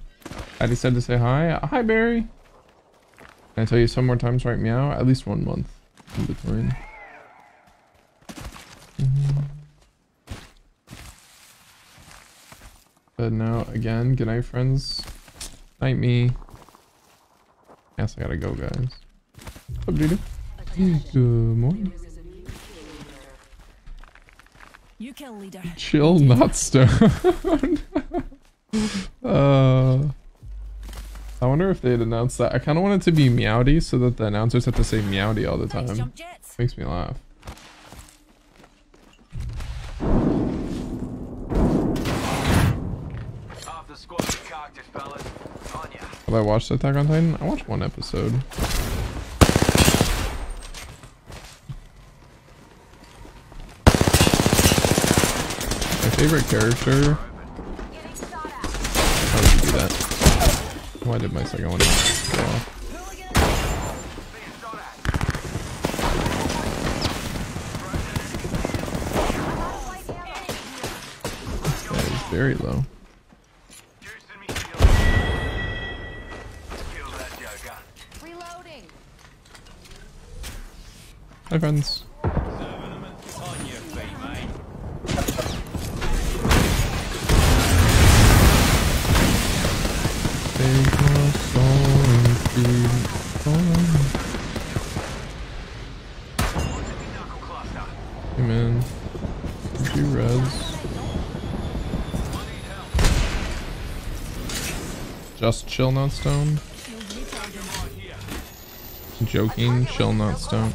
I said to say hi. Uh, Hi, Barry. Can I tell you some more times right meow? At least one month in between. But now again, good night, friends. Night, me. Yes, I gotta go, guys. What's up? Good morning. You kill leader. Chill, not stone. uh, I wonder if they'd announce that. I kind of want it to be Meowdy so that the announcers have to say Meowdy all the time. Makes me laugh. Have I watched Attack on Titan? I watched one episode. My favorite character. How did you do that? Why did my second one go off? That is very low. Knuckle cluster. Hey, man. Res? Just chill, not stone. Joking, chill, not stone.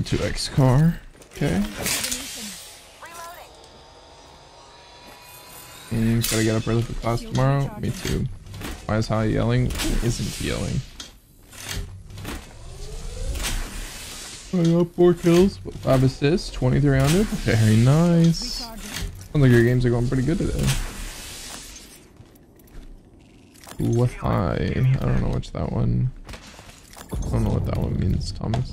K2X car. Okay. Ames, gotta get up early for class tomorrow. Me too. Why is Holly yelling? Isn't yelling. I got 4 kills, 5 assists, 23 rounded. Very nice. Sounds like your games are going pretty good today. What high? I don't know which that one. I don't know what that one means, Thomas.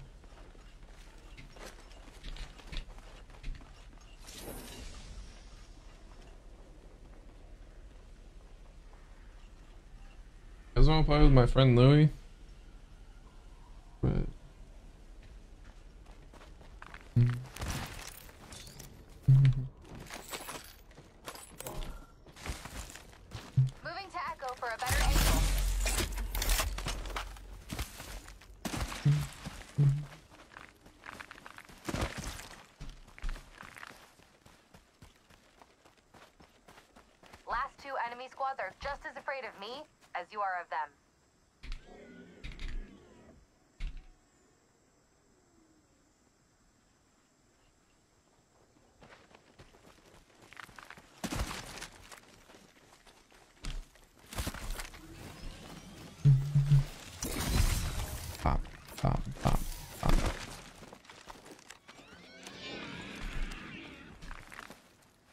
To play with my friend Louie. But. Moving to Echo for a better angle. Last two enemy squads are just as afraid of me as you are of them.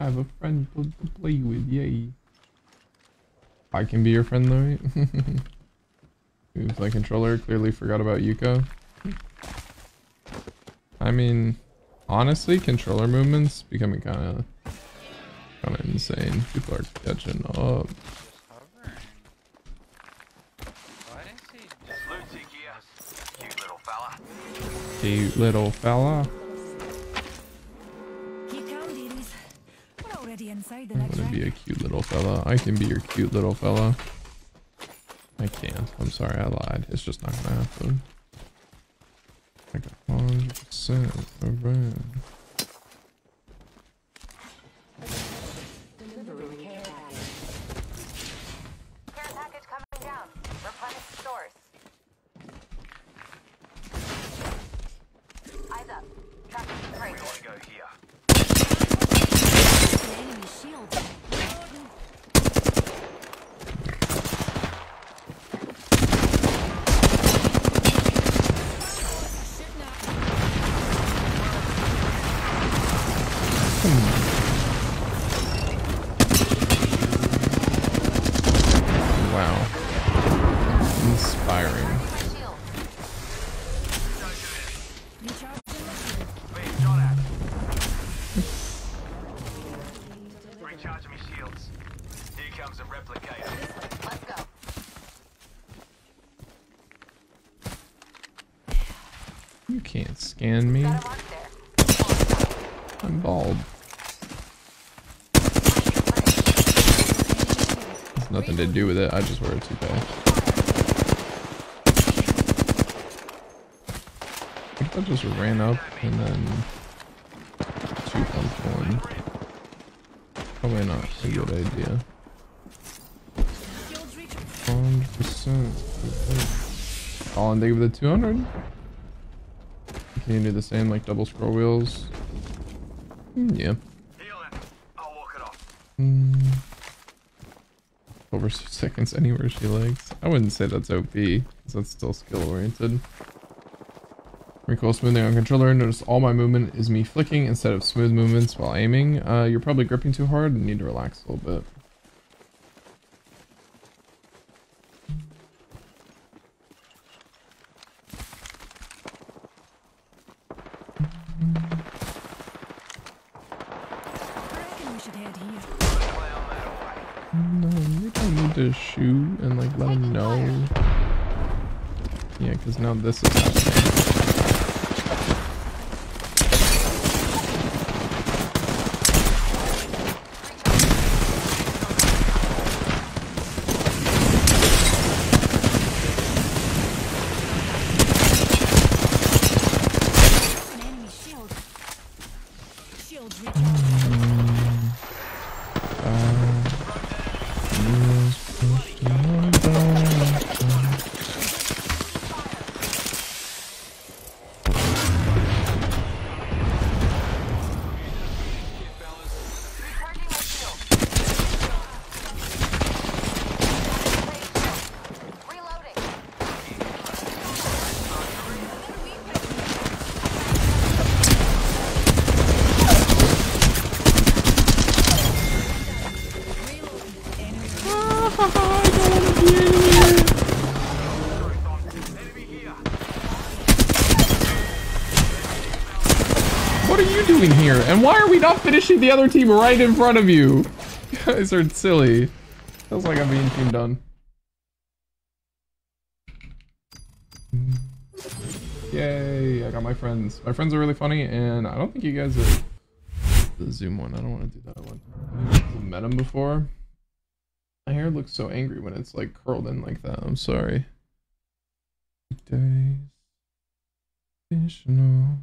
I have a friend to play with, yay. I can be your friend, Louis. Who's my controller? Clearly forgot about Yuko. I mean, honestly, controller movements becoming kind of, kind of insane. People are catching up. hovering. Why didn't he just Lucy gear. Cute little fella. Cute little fella. Fella. I can be your cute little fella. I can't. I'm sorry, I lied. It's just not gonna happen. A hundred percent around. Delivering care package. Care package coming down. Replenish stores. Eyes up. Traffic We free. gotta go here. The enemy shield. Wow. Inspiring. My shield. Recharging my shield. Being shot at. Recharging me shields. Here comes the replicator. Let's go. You can't scan me. Got a mark there. I'm bald. Has nothing to do with it. I just wear a toupee. I think I just ran up and then two pumped one. Probably not a good idea. Shields recharged. 100%. Colin, thank you for the 200. Can you do the same, like double scroll wheels? Mm, yeah. Seconds anywhere she likes. I wouldn't say that's OP, because that's still skill oriented. Recoil smoothing on controller. Notice all my movement is me flicking instead of smooth movements while aiming. Uh, you're probably gripping too hard and need to relax a little bit. Now this is And why are we not finishing the other team right in front of you? You guys are silly. Feels like I'm being teamed on. Yay, I got my friends. My friends are really funny, and I don't think you guys are... The zoom one, I don't want to do that one. I've met him before. My hair looks so angry when it's like curled in like that. I'm sorry. Days. Additional.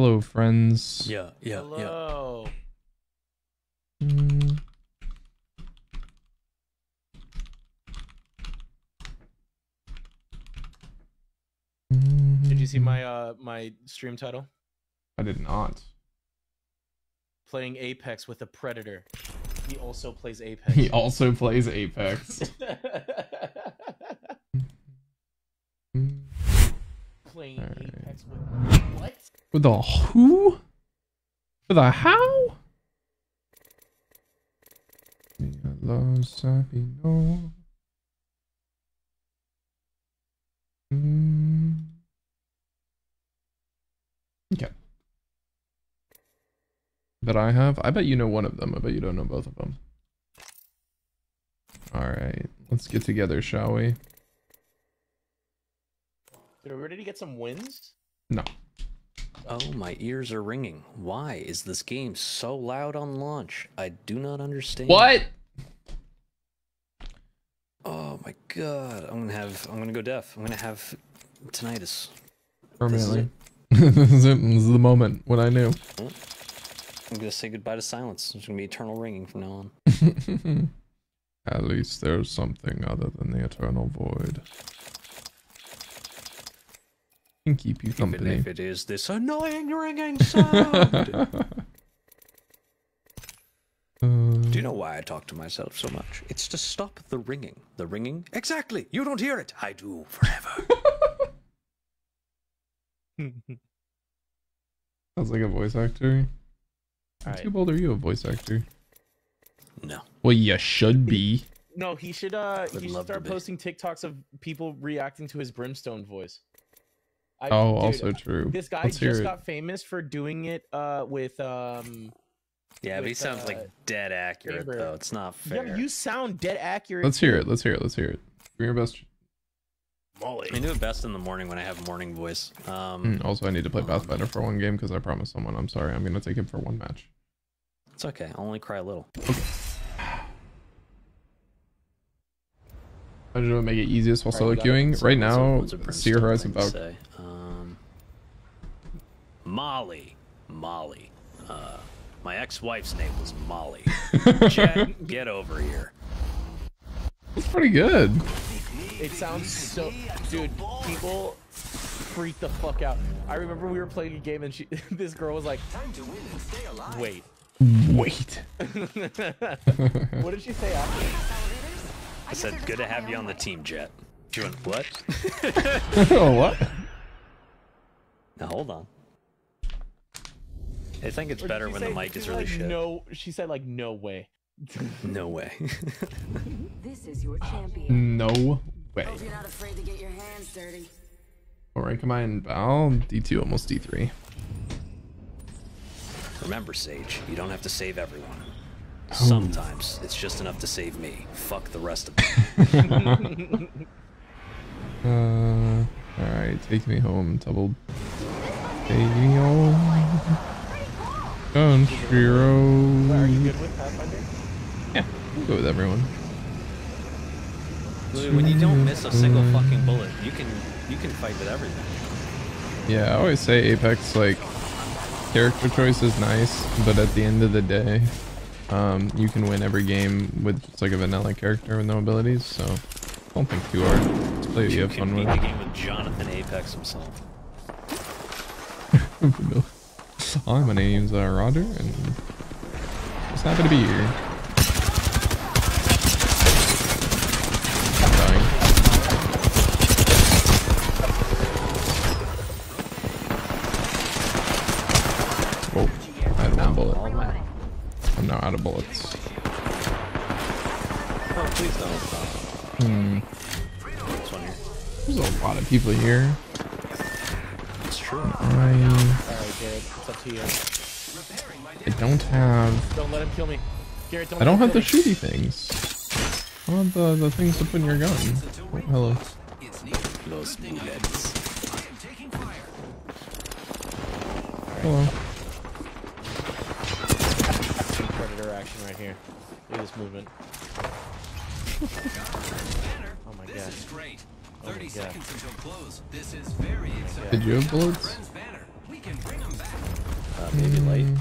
Hello, friends. Yeah, yeah, yeah. Hello. Mm. Did you see my uh my stream title? I did not. Playing Apex with a predator. He also plays Apex. He also plays Apex. Playing. Apex with what? With a who? With a how? Mm. Okay. But I have? I bet you know one of them. I bet you don't know both of them. Alright. Let's get together, shall we? Did we ready to get some wins? No. Oh, my ears are ringing. Why is this game so loud on launch? I do not understand. What? Oh my god. I'm gonna have. I'm gonna go deaf. I'm gonna have tinnitus. Permanently. this, is it. This is the moment when I knew. I'm gonna say goodbye to silence. There's gonna be eternal ringing from now on. At least there's something other than the eternal void. Can keep you Even company. if it is this annoying ringing sound. Do you know why I talk to myself so much? It's to stop the ringing. The ringing? Exactly. You don't hear it. I do forever. Sounds like a voice actor. How Alright. old are you a voice actor? no. Well, you should be. No, he should uh he should start posting TikToks of people reacting to his brimstone voice. I, Oh, dude, also true. This guy Let's just got famous for doing it uh with um Yeah, but he sounds uh, like dead accurate Amber. though. It's not fair. Yeah, you sound dead accurate. Let's hear it. Let's hear it. Let's hear it. Give me your best. Molly. I do it best in the morning when I have morning voice. Um, Mm, Also, I need to play Pathfinder for one game because I promised someone. I'm sorry. I'm gonna take him for one match. It's okay. I'll only cry a little. I just want to make it easiest while Alright, solo we queuing. Right now, what's Seer Horizon thing to Valk. say? Um, Molly. Molly. Uh, my ex-wife's name was Molly. Jet, get over here. It's pretty good. It sounds so dude, people freak the fuck out. I remember we were playing a game and she this girl was like Wait. Wait. what did she say after? I said, good to have you on the team, Jet. She went, what? oh, what? Now hold on. I think it's better when say- the mic is really like, shit. No she said like no way. No way. This is your champion. No way. Hope you're not afraid to get your hands dirty. What rank am I in Val? D2, almost D3. Remember, Sage, you don't have to save everyone. Oh. Sometimes it's just enough to save me. Fuck the rest of them. Uh, alright, take me home, double. Take me home. Country Are you road. good with Pathfinder? Yeah, we'll go with everyone. when you don't miss a single fucking bullet, you can you can fight with everything. Yeah, I always say Apex, like, character choice is nice, but at the end of the day, um, you can win every game with just like a vanilla character with no abilities, so I don't think too hard. Just play what you You have can fun beat with. the game with Jonathan Apex himself. Hi, my name's uh, Roger, and just happy to be here. I'm dying. Whoa, I had one bullet. All my now out of bullets. Oh, please don't stop. Hmm. Here. There's a lot of people here. It's true. I Alright, Garrett, it's up to you. I don't have Don't let him kill me. Garrett, don't I don't have the kill shooty things. I want the the things to put in your gun. Oh, hello. Those heads. Hello. Predator action right here. Look at this movement. oh my god. great. Oh my 30 god. seconds until close. This is very exciting. Did you have bullets? We can bring them back. Uh, maybe light. Mm,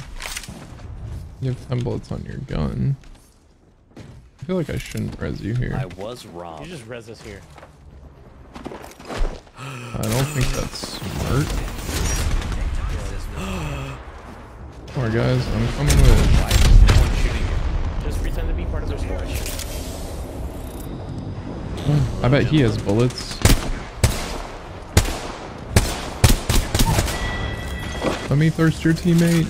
You have 10 bullets on your gun. I feel like I shouldn't res you here. I was wrong. You just res us here. I don't think that's smart. Come on, guys. I'm coming with. Just pretend to be part of their squad. I bet he has bullets. Let me thirst your teammate.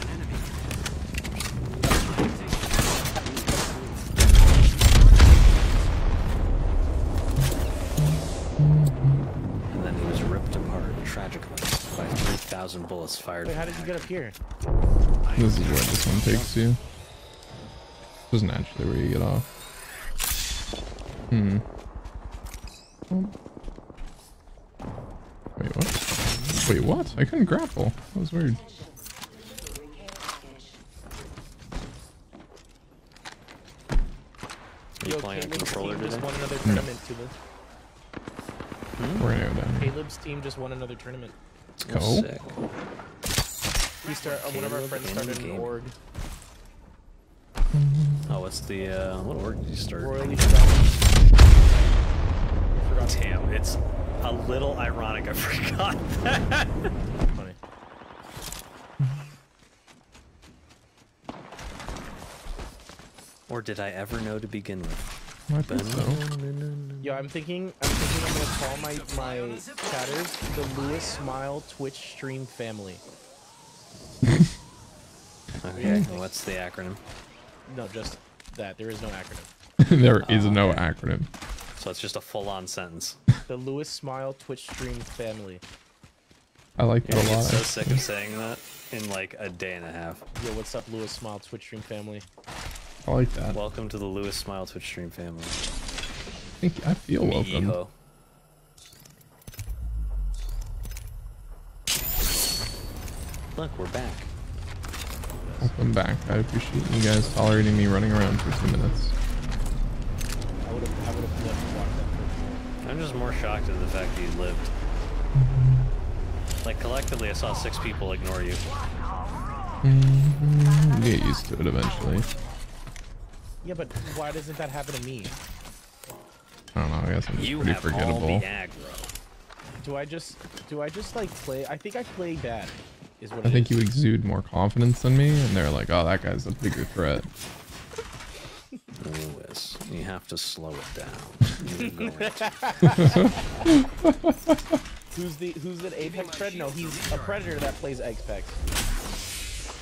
And then he was ripped apart tragically by 3,000 bullets fired. Wait, how did you get up here? This is where this one takes you. This isn't actually where you get off. Hmm. Oh. Wait, what? Wait, what? I couldn't grapple. That was weird. Are you Yo, playing a Caleb's controller team just today? won another No. to the We're gonna go down here. Caleb's team just won another tournament. Let's go. Sick. We start uh, one of our friends started an in-game. org. Oh, what's the, uh, what org did you start? Royally. Forgot. Damn, it's a little ironic I forgot that. Funny. or did I ever know to begin with? I think so. Yo, I'm thinking, I'm thinking I'm gonna call my my chatters the Lewis Smile Twitch stream family. Okay, what's the acronym? No, just that. There is no acronym. there is oh, no acronym. So it's just a full-on sentence. The Lewis Smile Twitch stream family. I like I that a lot. get lot. so sick of saying that in like a day and a half. Yo, what's up, Lewis Smile Twitch stream family? I like that. Welcome to the Lewis Smile Twitch stream family. I think I feel welcome. Mijo. Look, we're back. Welcome back. I appreciate you guys tolerating me running around for two minutes. I would have, I would have loved to watch that. I'm just more shocked at the fact that you lived. Like collectively, I saw six people ignore you. Mhm. Get used to it eventually. Yeah, but why doesn't that happen to me? I don't know. I guess I'm just You pretty have all forgettable. the aggro. Do I just, do I just like play? I think I play bad. Is what I it think is. you exude more confidence than me, and they're like, "Oh, that guy's a bigger threat." Lewis, you have to slow it down. You're going to- Who's the who's the Apex predator? No, he's a predator that plays Apex.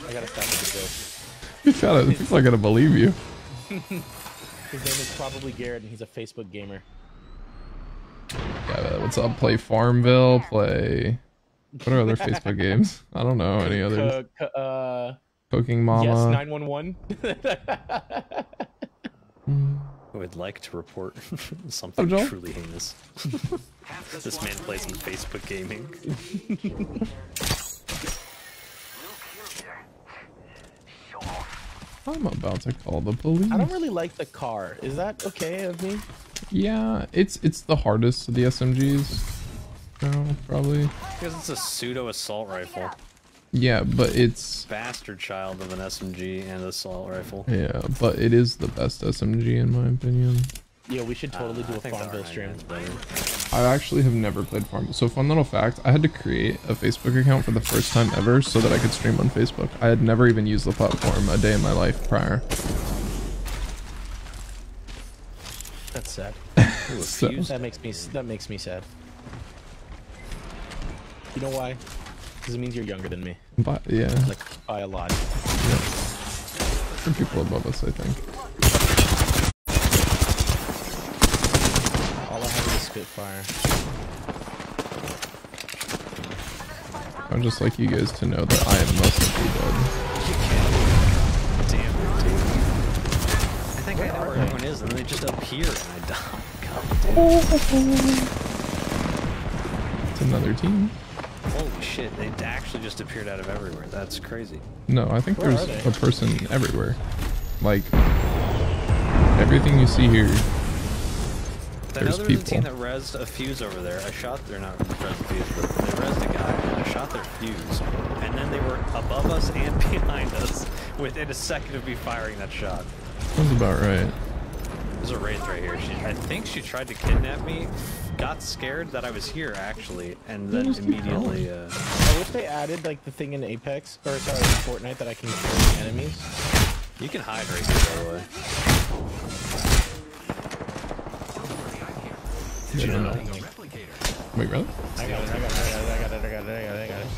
I gotta stop with the joke. You gotta, people are gonna believe you. His name is probably Garrett, and he's a Facebook gamer. Yeah, what's up? Play Farmville. Play. What are other Facebook games? I don't know any others. Uh, uh, Cooking yes, nine one one. I would like to report something Joel? truly heinous. this man plays in Facebook gaming. I'm about to call the police. I don't really like the car. Is that okay of me? Yeah, it's it's the hardest of the SMGs. No, probably. Because it's a pseudo assault rifle. Yeah, but it's Bastard child of an SMG and assault rifle. yeah, but it is the best SMG in my opinion. Yeah, we should totally Uh, do I a Farmville stream. I actually have never played Farm. So fun little fact, I had to create a Facebook account for the first time ever so that I could stream on Facebook. I had never even used the platform a day in my life prior. That's sad. So, That makes me that makes me sad. You know why? Because it means you're younger than me, but yeah, like by a lot. for people above us, I think. All I have is a Spitfire. I'd just like you guys to know that I am mostly dead. Damn it, dude. I think I know where everyone is, and they just appear, and I die. God, it's another team. Holy shit, they actually just appeared out of everywhere. That's crazy. No, I think Where there's a person everywhere. Like, everything you see here, I know there's there was a team that rezzed a fuse over there. I shot, they're not rezzed a fuse, but they rezzed a guy, and I shot their fuse. And then they were above us and behind us within a second of me firing that shot. Sounds about right. There's a wraith right here. She, I think she tried to kidnap me, got scared that I was here actually, and then immediately. Uh, I wish they added like the thing in Apex or sorry, in Fortnite that I can kill enemies. you can hide right here, by the way. Did you know? Wait, really? I got it. I got it. I got it. I got it. I got it. I got it. I got it.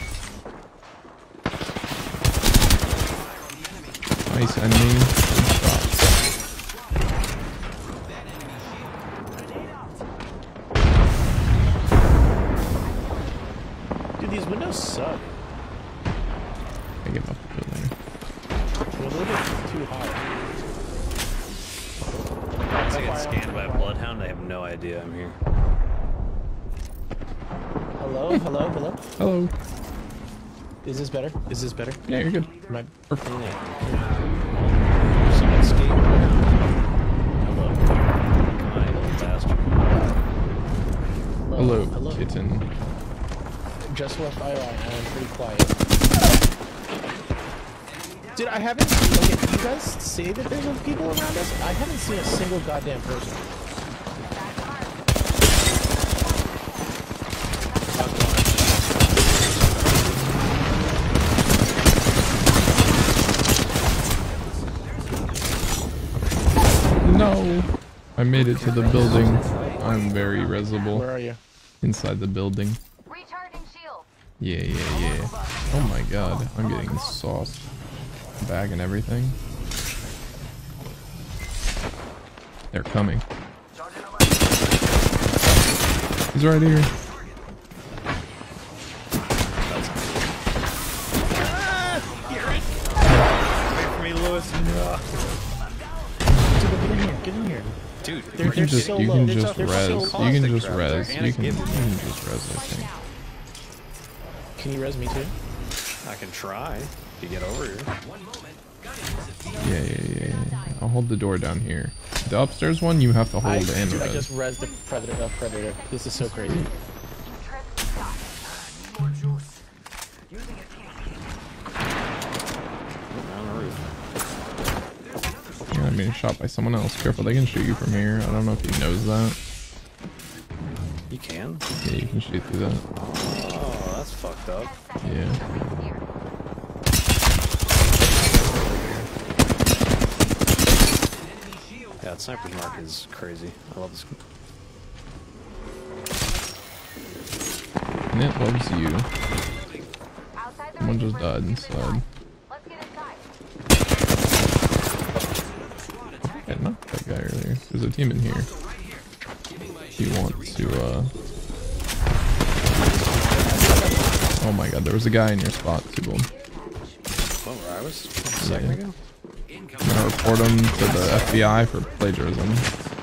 Nice enemy. Dude, suck. I give up the building. They're a little bit too high. Once I get scanned by a bloodhound, I have no idea I'm here. Hello, hello, hello. Hello. Is this better? Is this better? Yeah, you're good. Am I- Perfect. Someone escaped. Hello. Come little bastard. Hello, hello. kitten. Just left IR and I'm pretty quiet. Dude, I haven't. Okay, you guys say that there's people around us. I haven't seen a single goddamn person. No! I made it to the building. I'm very resible. Where are you? Inside the building. Yeah, yeah, yeah. Oh my god, I'm getting sauced. Bag and everything. They're coming. He's right here. For me, Lewis. Dude, get in here. Get in here. Dude, You can just, you can just res. You can just res. You can, you can just res, I think. Can you res me too? I can try to get over here. Yeah, yeah, yeah, yeah. I'll hold the door down here. The upstairs one, you have to hold I, and dude, I just res the predator. Uh, predator. This is so crazy. On the roof. Yeah, I'm being shot by someone else. Careful, they can shoot you from here. I don't know if he knows that. You can. Yeah, you can shoot through that. That's fucked up. Yeah. Yeah, that sniper's mark is crazy. I love this. And it loves you. Outside Someone just died inside. design. Let's get inside. I knocked that guy earlier. There's a team in here. If you want to, uh... Oh my god, there was a guy in your spot, Tubal. Oh, where I was a second ago? I'm gonna report him to the FBI for plagiarism.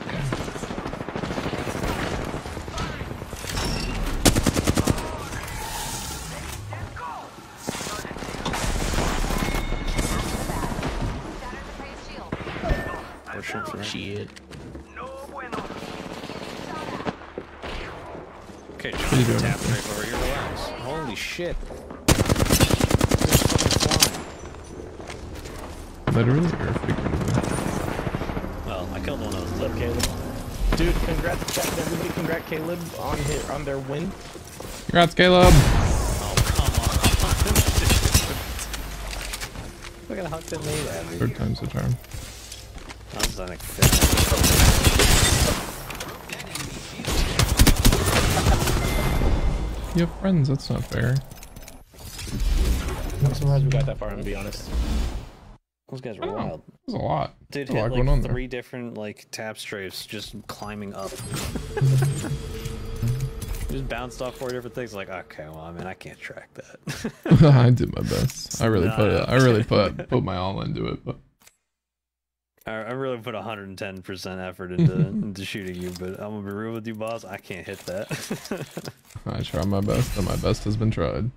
Shit. Literally or figuratively? Well, I killed one of those. up, Caleb? Dude, congrats, chat, everybody, congrats Caleb on his, on their win. Congrats, Caleb! Oh, come on. Look at how they made at me. Third time's the charm. That was like You have friends, that's not fair. I'm surprised we got that far, I'm gonna be honest. Those guys were wild. There's a lot. Dude There's hit lot going on like there. three different like tap strafes just climbing up. just bounced off four different things. Like, okay, well, I mean, I can't track that. I did my best. I really put it. I really put put my all into it, but I, I really put 110% effort into into shooting you, but I'm gonna be real with you, boss. I can't hit that. I tried my best, and my best has been tried.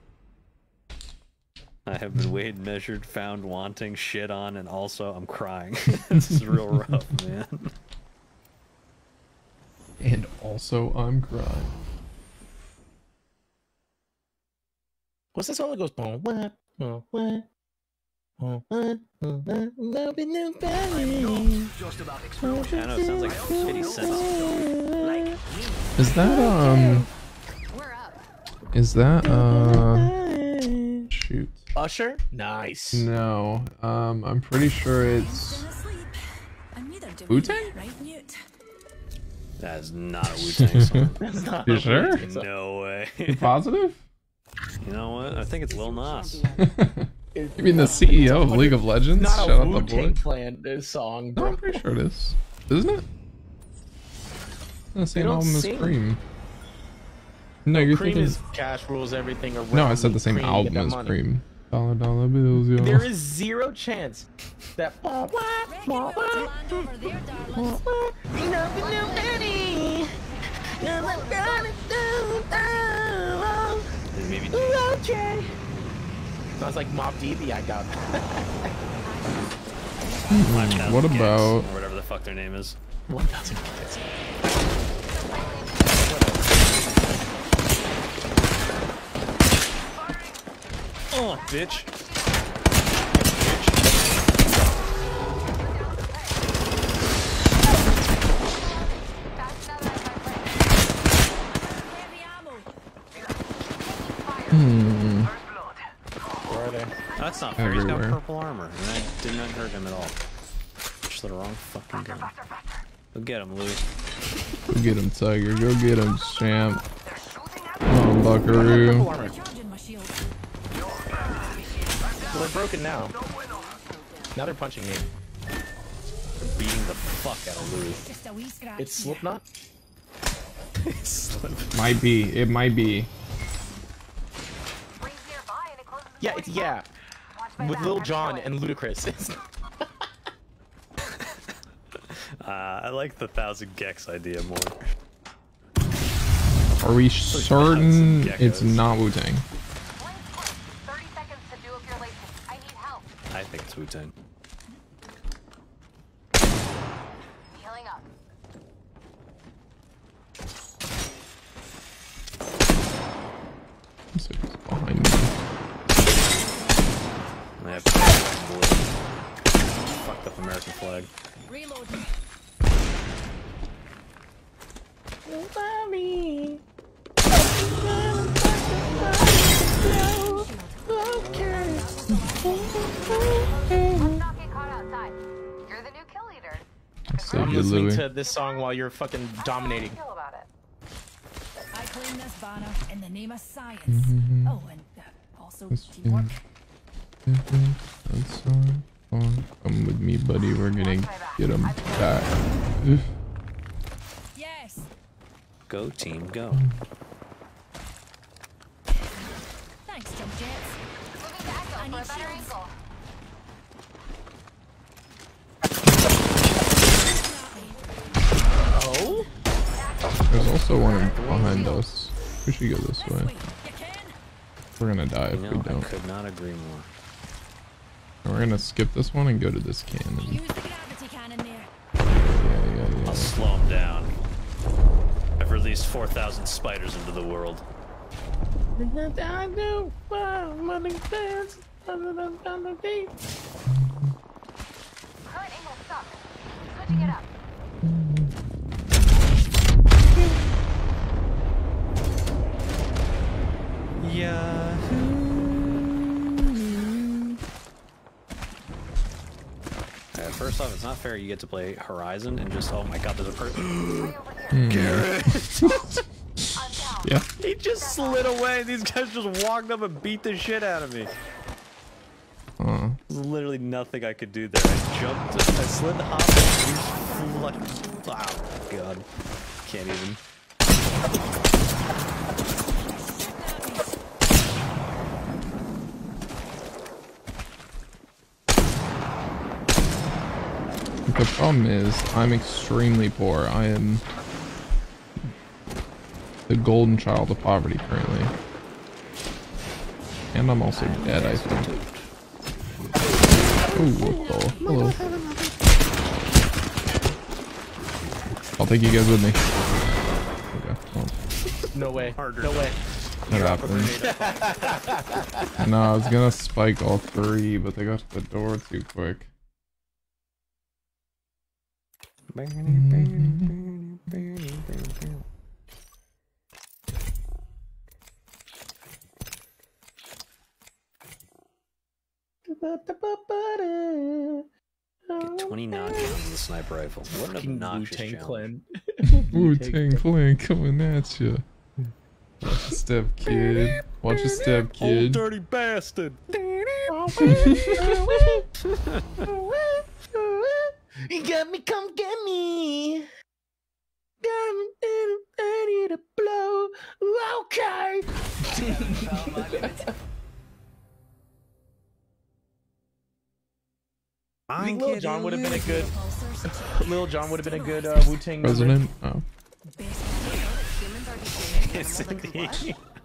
I have been weighed, measured, found wanting, shit on, and also I'm crying. this is real rough, man. And also, I'm crying. What's that song that goes? "Boom, what, boom, what, boom, what, loving nobody." Just about I know it sounds like 50 cents. Is that um? We're up. Is that uh? Shoot. Usher? Nice. No. Um, I'm pretty sure it's And neither Wu-Tang? we, right, Newt? That is not a Wu Tang song. That's not You a sure? Wu-Tang. No way. You positive? You know what? I think it's Lil Nas. You mean the CEO of League of Legends? Not Shout a out the Wu boy. Tang Clan uh, song, No. I'm pretty sure it is. Isn't it? The same album as sing. Cream. No, you're Cream thinking. is cash rules everything around. No, I said the same Cream, album as money. Cream. Dollar dollar bills, yo. There is zero chance that. Reckon we'll to land over there, darlings. Maybe Sounds like Mobb Deep. I got. 5,000 what about- or whatever the fuck their name is? One thousand kids. Oh, bitch. Hmm. Where are they? That's not fair. He's got purple armor, and I did not hurt him at all. Just the wrong fucking gun. Go get him, Louis. Go get him, Tiger. Go get him, champ. Come on, Buckaroo. Armor. Charging my shield. Well, they're broken now. Now they're punching me. Beating the fuck out of Louis. Just a wee scratch. It's Slipknot. Might be. It might be. Rings nearby and it closes Yeah, it's yeah. Watch With back, Lil that's Jon and Ludacris. Uh, I like the thousand gex idea more. Are we certain it's not Wu Tang? Blink quick. 30 seconds to do up your laces. I. I think it's Wu Tang. Healing up. Let's see who's behind me. They have blue. Fucked up American flag. Reload. Let's not get caught outside. You're the new kill leader. I'm you, listening Louis. to this song while you're fucking dominating. Feel about it. I claim this banner in the name of science. Mm-hmm. Oh, and uh, also teamwork. That's so. Come with me, buddy. We're gonna get him back. Yes. Go team, go. Thanks, jump jets. Moving to Echo I for a better shields. angle. Oh? There's also one behind us. We should go this way. Wait, you can? We're gonna die if we know, I don't. could not agree more. And We're gonna skip this one and go to this cannon. Use the gravity cannon there. Yeah, yeah, I'll slow him down. I've released 4,000 spiders into the world. Current angle sucks. Switching it up. Not fair you get to play Horizon and just, oh my god, there's a person. Hmm. Yeah. he just slid away. These guys just walked up and beat the shit out of me. Huh. There's literally nothing I could do there. I jumped, I slid the hop, and like, oh god, can't even. The problem is, I'm extremely poor. I am the golden child of poverty currently. And I'm also dead, I think. Oh, what the? Hello. I'll take you guys with me. Okay, well, No way. No way. that happened. no, I was gonna spike all three, but they got to the door too quick. Get 20 knockdowns with a sniper rifle. What an obnoxious Wu-Tang challenge. Clan. Wu Tang Clan coming at you. Watch your step, kid. Watch your step, kid. Old dirty bastard. You got me, come get me. Got me ready to blow. Okay. I think Lil Jon would have been a good. Lil Jon would have been a good uh, Wu Tang President? Oh.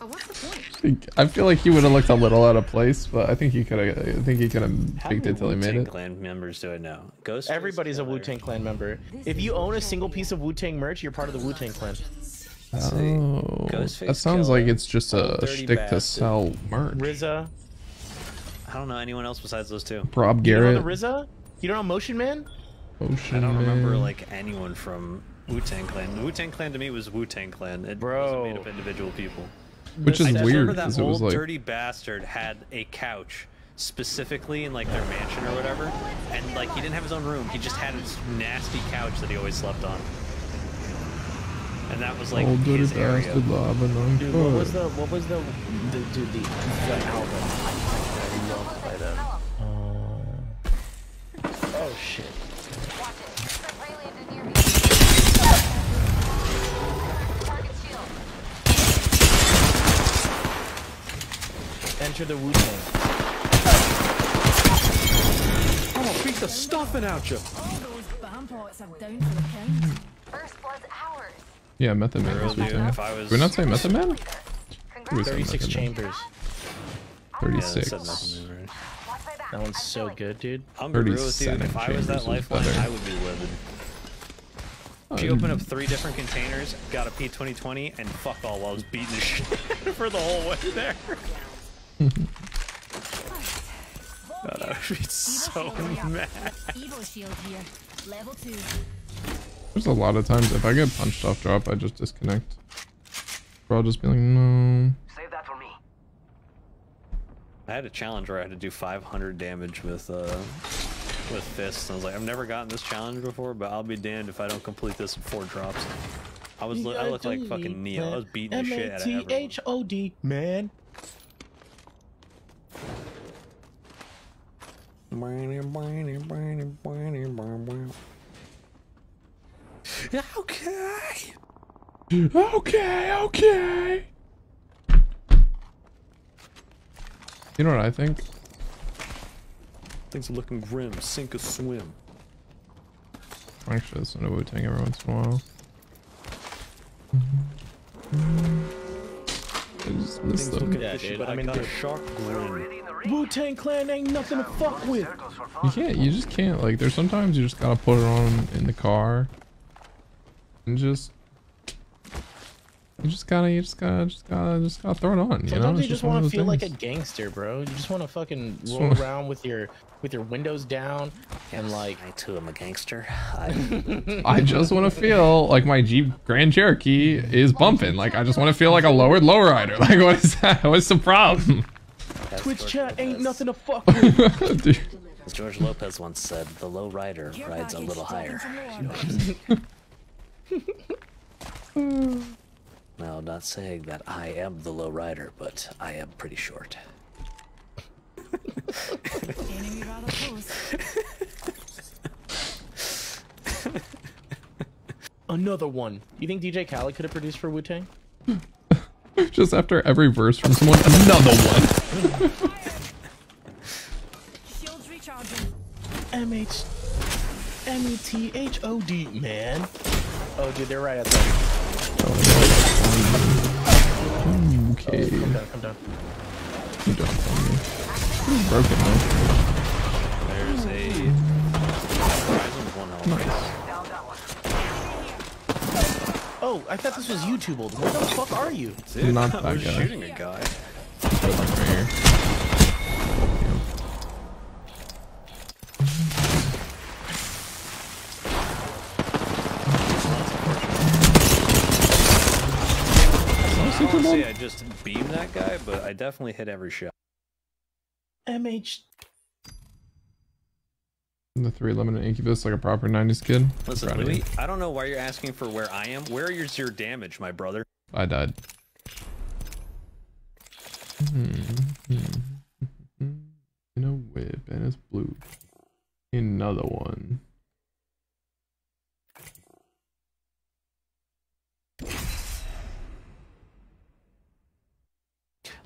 Yes, indeed. But what's the point? I feel like he would have looked a little out of place, but I think he could have. I think he could have faked it till he made Wu-Tang it. Clan members do it now. Ghost. Everybody's a Wu Tang Clan member. If you own a single piece of Wu Tang merch, you're part of the Wu Tang Clan. Oh, that sounds like it's just a Old Dirty shtick to sell merch. RZA. I don't know anyone else besides those two. Rob You don't know Garrett, RZA? You don't know Motion Man? Ocean I don't remember like anyone from Wu Tang Clan. Wu Tang Clan to me was Wu Tang Clan. It Bro. wasn't made up individual people. Which is I weird remember that because it was old like dirty bastard had a couch specifically in like their mansion or whatever, and like he didn't have his own room. He just had this nasty couch that he always slept on, and that was like old dirty his area. bastard lobbing on Dude, what was the what was the the dude the, the album that I loved by them? Uh, oh shit. Watch it. There's Ray landed near me. Target shield. Enter the Wu Tang. Oh, beat the stuffing out you. All those bam pots are down for the count. First blood's ours. Yeah, Method Man Real dude, Wu-Tang. if I was- Did we not say Method Man? Congrats. We said 36 chambers. Yeah, that 36. said nothing, right? Watch my back. That one's so good, dude. I'm real with you. 37 If I was that chambers lifeline. I would be livid. Um, if you open up three different containers, got a P2020, and fuck all while I was beating the shit for the whole way there. God, I would be so mad. Evo shield here. Level two. There's a lot of times if I get punched off drop, I just disconnect. Bro, I'll just be like, no. Save that for me. I had a challenge where I had to do 500 damage with uh with fists. And I was like, I've never gotten this challenge before, but I'll be damned if I don't complete this in four drops. I was li- I looked like fucking Neo. I was beating the shit out of everyone. M-A-T-H-O-D, man. Okay. Okay, okay. You know what I think? Things are looking grim. Sink or swim. I actually listen to Wu-Tang every once in a while. I just miss Things them. looking Yeah, fishy, dude, but I I, mean, got a shark grin. Wu Tang Clan ain't nothing to fuck with. You can't, you just can't, like, there's sometimes you just gotta put it on in the car. And just... You just gotta, you just gotta, just gotta, just gotta throw it on, you know? Sometimes It's you just one of want to feel like a gangster, bro. You just want to fucking Just roll wanna- around with your with your windows down and like I too am a gangster. I I just want to feel like my Jeep Grand Cherokee is bumping. Like, I just want to feel like a lowered lowrider. Like, what is that? What's the problem? Twitch chat ain't nothing to fuck with. Dude. As George Lopez once said, the low rider rides a package little talking higher. From Lord. Now, not saying that I am the low rider, but I am pretty short. Enemy rather close. Another one. You think DJ Khaled could have produced for Wu Tang? Just after every verse from someone, another one. Shields recharging. M H M E T H O D man. Oh, dude, they're right outside. Hmm, okay. Oh, come down, come down. You don't tell me. It's broken though. There's a Horizon's one health. Oh, I thought this was YouTube. Old. Where the fuck are you? Dude, Not I that was guy. shooting a guy. Right here. To say I just beamed that guy, but I definitely hit every shot. M H. The three limited incubus like a proper 90s kid. Listen, Proud. Louis, I don't know why you're asking for where I am. Where is your damage, my brother? I died. Hmm. In a whip and it's blue. Another one.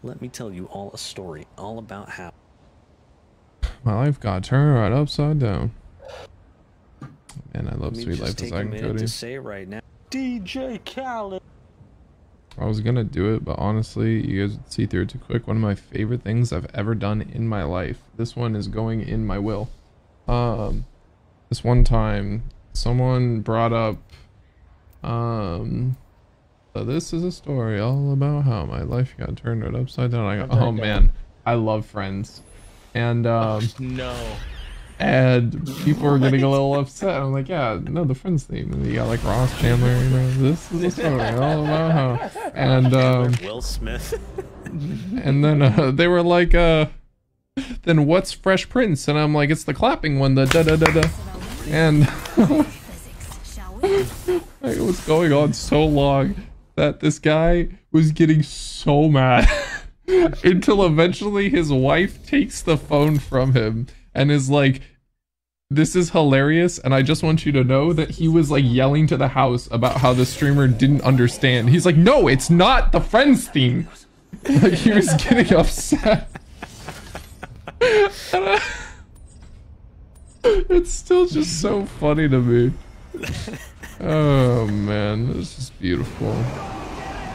Let me tell you all a story, all about how. My life got turned right upside down. And I Let love me Sweet just Life take as a I can minute Cody. to say it right now. DJ Khaled. I was gonna do it, but honestly, you guys would see through it too quick. One of my favorite things I've ever done in my life. This one is going in my will. Um, this one time, someone brought up, um, so this is a story all about how my life got turned right upside down. I go, oh man, I love Friends, and um, No. and people are getting a little upset. I'm like, yeah, no, the Friends theme. And you got like Ross Chandler, you know, this is a story all about how, and um. Will Smith. and then uh, they were like, uh, then what's Fresh Prince? And I'm like, it's the clapping one, the da da da da. And Physics, it was going on so long that this guy was getting so mad until eventually his wife takes the phone from him and is like, this is hilarious and i just want you to know that he was like yelling to the house about how the streamer didn't understand. He's like no it's not the friends theme like he was getting upset. It's still just so funny to me oh man this is beautiful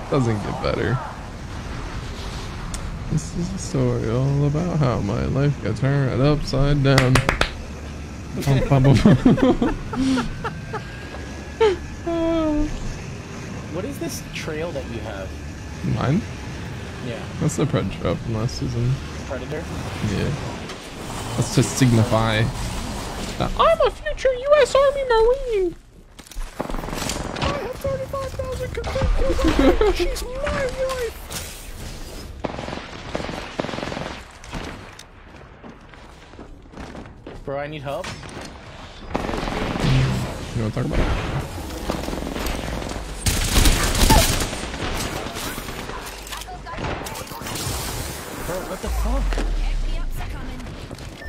doesn't get better this is a story all about how my life got turned upside down Bum, bum, bum. What is this trail that you have? Mine? Yeah. That's the Predator from last season. Predator? Yeah. That's to signify that I'm a future U.S. Army Marine. I have 35,000 complete kills. She's my wife. Bro, I need help. You want to talk about? Bro, what the fuck? FP ups are coming.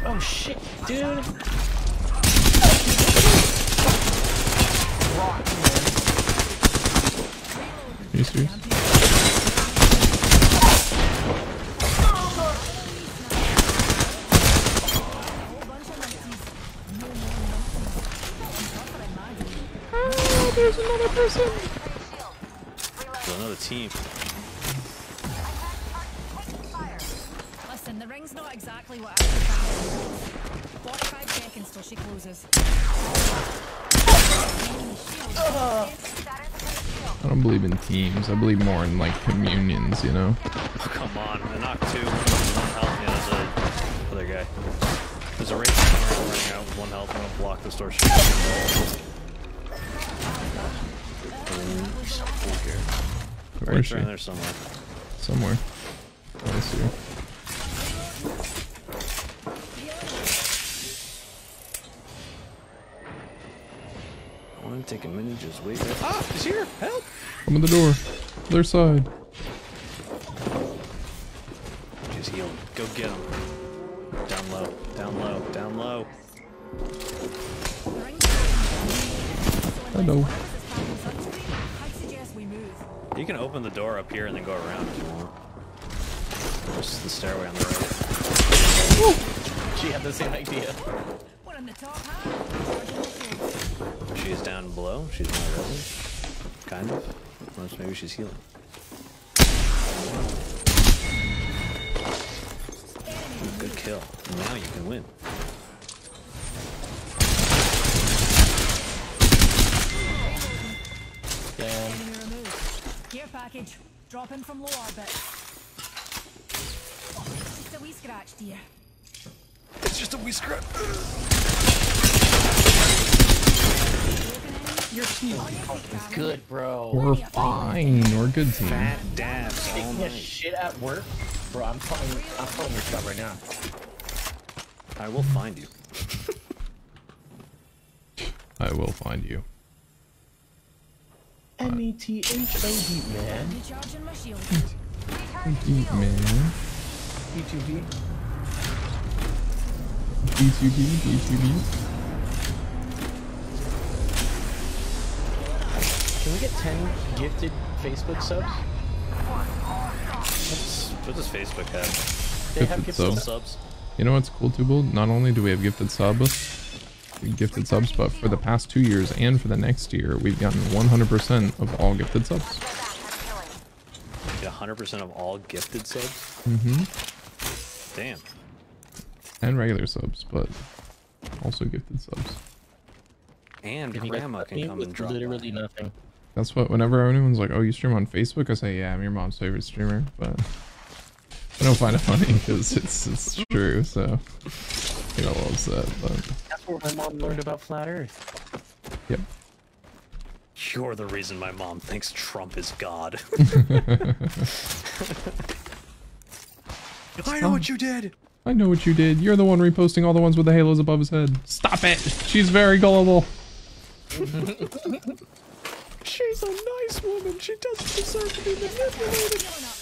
Oh shit, dude. Are you serious? Whole bunch of nutsies. No more nutsies. I'm suffering, man. Oh, there's another person. There's another team. Listen, the ring's not exactly what I found. 45 seconds till she closes. Uh-huh. I don't believe in teams. I believe more in like communions. You know. Oh, come on. I knocked two. One health. Yeah, there's a other guy. There's a race running running out with one health. I'm gonna block this door. Shoot. Where is Right she? there somewhere. Somewhere. I see her. Want to take a minute, just wait there. Ah, he's here. Help! Come in the door. Their side. Just heal him. Go get him. Down low, down low, down low. Hello. I'd suggest we move. You can open the door up here and then go around if you want. There's the stairway on the right. She had the same idea. We're in the top half. Charging the shields. She is down below. She's not resin. Kind of. Unless maybe she's healing. Good kill. Now you can win. Damn. Enemy removed. Care package. Dropping from low orbit. Oh, just a wee scratch, dear. It's just a wee scrap. Good, bro. We're fine. We're good team. Fat dabs Taking a shit at work, bro. I'm calling. I'm calling your shot right now. I will find you. I will find you. Uh, M E T H O D man. Recharging my shield. Deep man. B2B. B2B, B2B. Can we get 10 gifted Facebook subs? What's, what does Facebook have? They have Gifted gifted subs. subs. You know what's cool, Tubal? Not only do we have gifted subs, gifted subs, but for the past two years and for the next year, we've gotten 100% of all gifted subs. 100% of all gifted subs? Mm-hmm. Damn. And regular subs, but also gifted subs. And Can grandma can come and drop by. literally nothing. That's what, whenever anyone's like, oh, you stream on Facebook, I say, yeah, I'm your mom's favorite streamer, but I don't find it funny because it's, it's true, so I get a little upset, but That's where my mom learned about flat Earth. yep. You're the reason my mom thinks Trump is God. I know what you did! I know what you did. You're the one reposting all the ones with the halos above his head. Stop it! She's very gullible. She's a nice woman. She doesn't deserve to be manipulated. Healing up.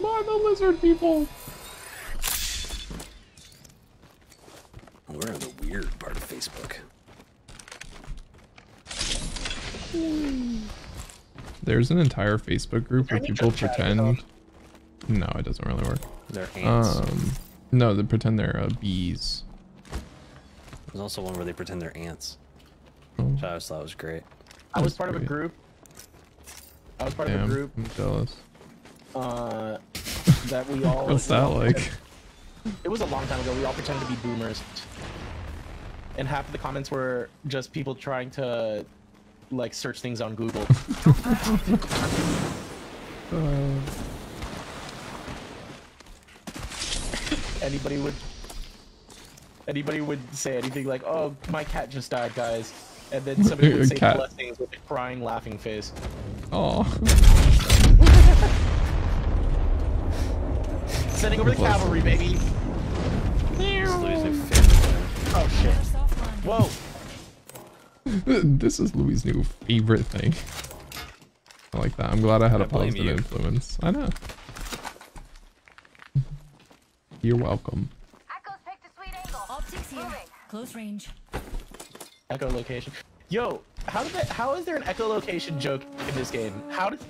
Mind the lizard people. We're in the weird part of Facebook. There's an entire Facebook group where people pretend. No, it doesn't really work. They're ants. Um, no, they pretend they're uh, bees. There's also one where they pretend they're ants. Oh, Which I always thought was great. I was part of a group. I was part of a group I'm jealous. uh, that we all. What's that like? It was a long time ago. We all pretended to be boomers, and half of the comments were just people trying to like search things on Google. Uh, anybody would anybody would say anything like, "Oh, my cat just died, guys," and then somebody would say Cat. blessings with a crying, laughing face. oh. Sending over the Blessings. cavalry, baby. This is Louis' new favorite thing. Oh shit! Another soft landing. Whoa! this is Louis' new favorite thing. I like that. I'm glad I had a I blame positive you. influence. I know. You're welcome. Echo's picked a sweet angle. Optics here. Close range. Echolocation. Yo, how did that? How is there an echolocation joke in this game? How did?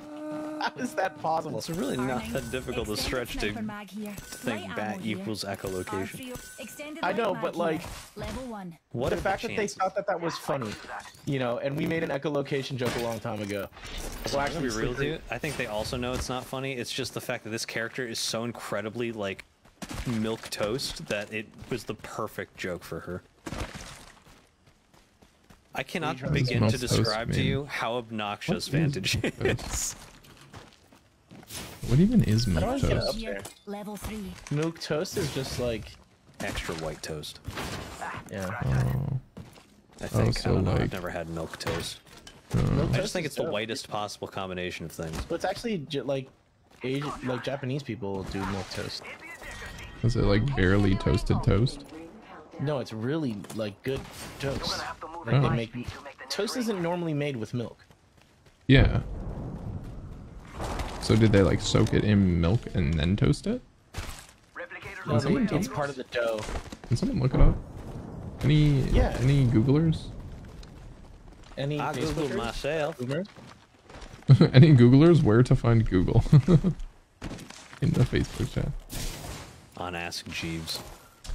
How is that possible? It's really not that difficult to stretch to think bat equals echolocation. R3 I know, but, like. What the are fact that they thought that that was funny, you know, and we made an echolocation joke a long time ago. Well, I'm be real with you. I think they also know it's not funny. It's just the fact that this character is so incredibly like milk toast that it was the perfect joke for her. I cannot trying begin to toast describe to you how obnoxious What is Vantage milk is. What even is milk don't get toast? up there. Level three. Milk toast is just like, Extra white toast. yeah. Oh, I think. so I don't know. like- I've never had milk toast. uh, Milk I just think it's the whitest possible combination of things. But it's actually j- like Asian, like Japanese people do milk toast. is it like barely toasted toast? No, it's really like good toast. Like Oh. they make toast isn't normally made with milk. Yeah. So did they like soak it in milk and then toast it? Can someone, it's tell- part of the dough. can someone look it up? Any Yeah. any Googlers? Any I googled Facebookers? myself. Boomers? any Googlers? Where to find Google? In the Facebook chat. On Ask Jeeves.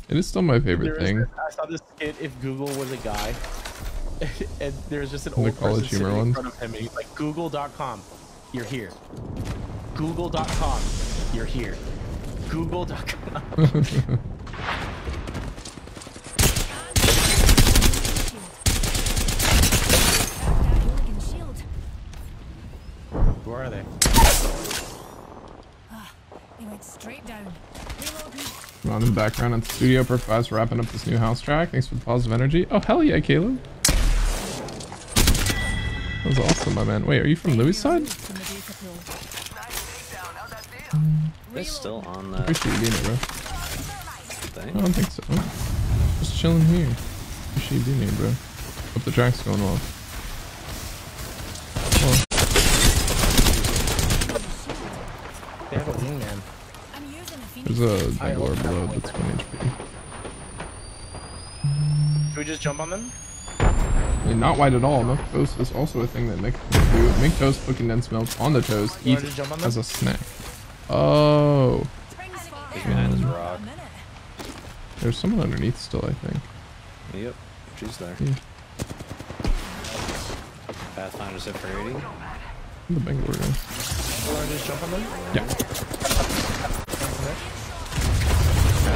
It is still my favorite thing. this- I saw this skit if Google was a guy. and there's just an The old person college sitting humor in front of him and he's like, Google.com, you're here. Google.com, you're here. Google.com. Hooligan shield. Who are they? Ah, he went straight down. Reloading. I'm on in the background at the studio. Profess wrapping up this new house track. Thanks for the positive energy. Oh hell yeah, Caleb. That was awesome, my man. Wait, are you from Louis' side? From the data pool. It's still on the Appreciate you being here, bro. thing. I don't think so. Just chilling here. Appreciate you being here, bro. Hope the track's going well. Well, They have a wingman. I'm using a phoenix. There's a Bangalore below that that's 1 HP. Should we just jump on them? And not white at all. Milk toast is also a thing that make do. Make toast, put condensed milk on the toast, You eat wanna jump on them? as a snack. Oh, He's behind this Um, rock. There's someone underneath still, I think. Yep, she's there. Yeah. Pathfinder's hit for 80. The Bangalore guy. You wanna just jump on them? Yeah.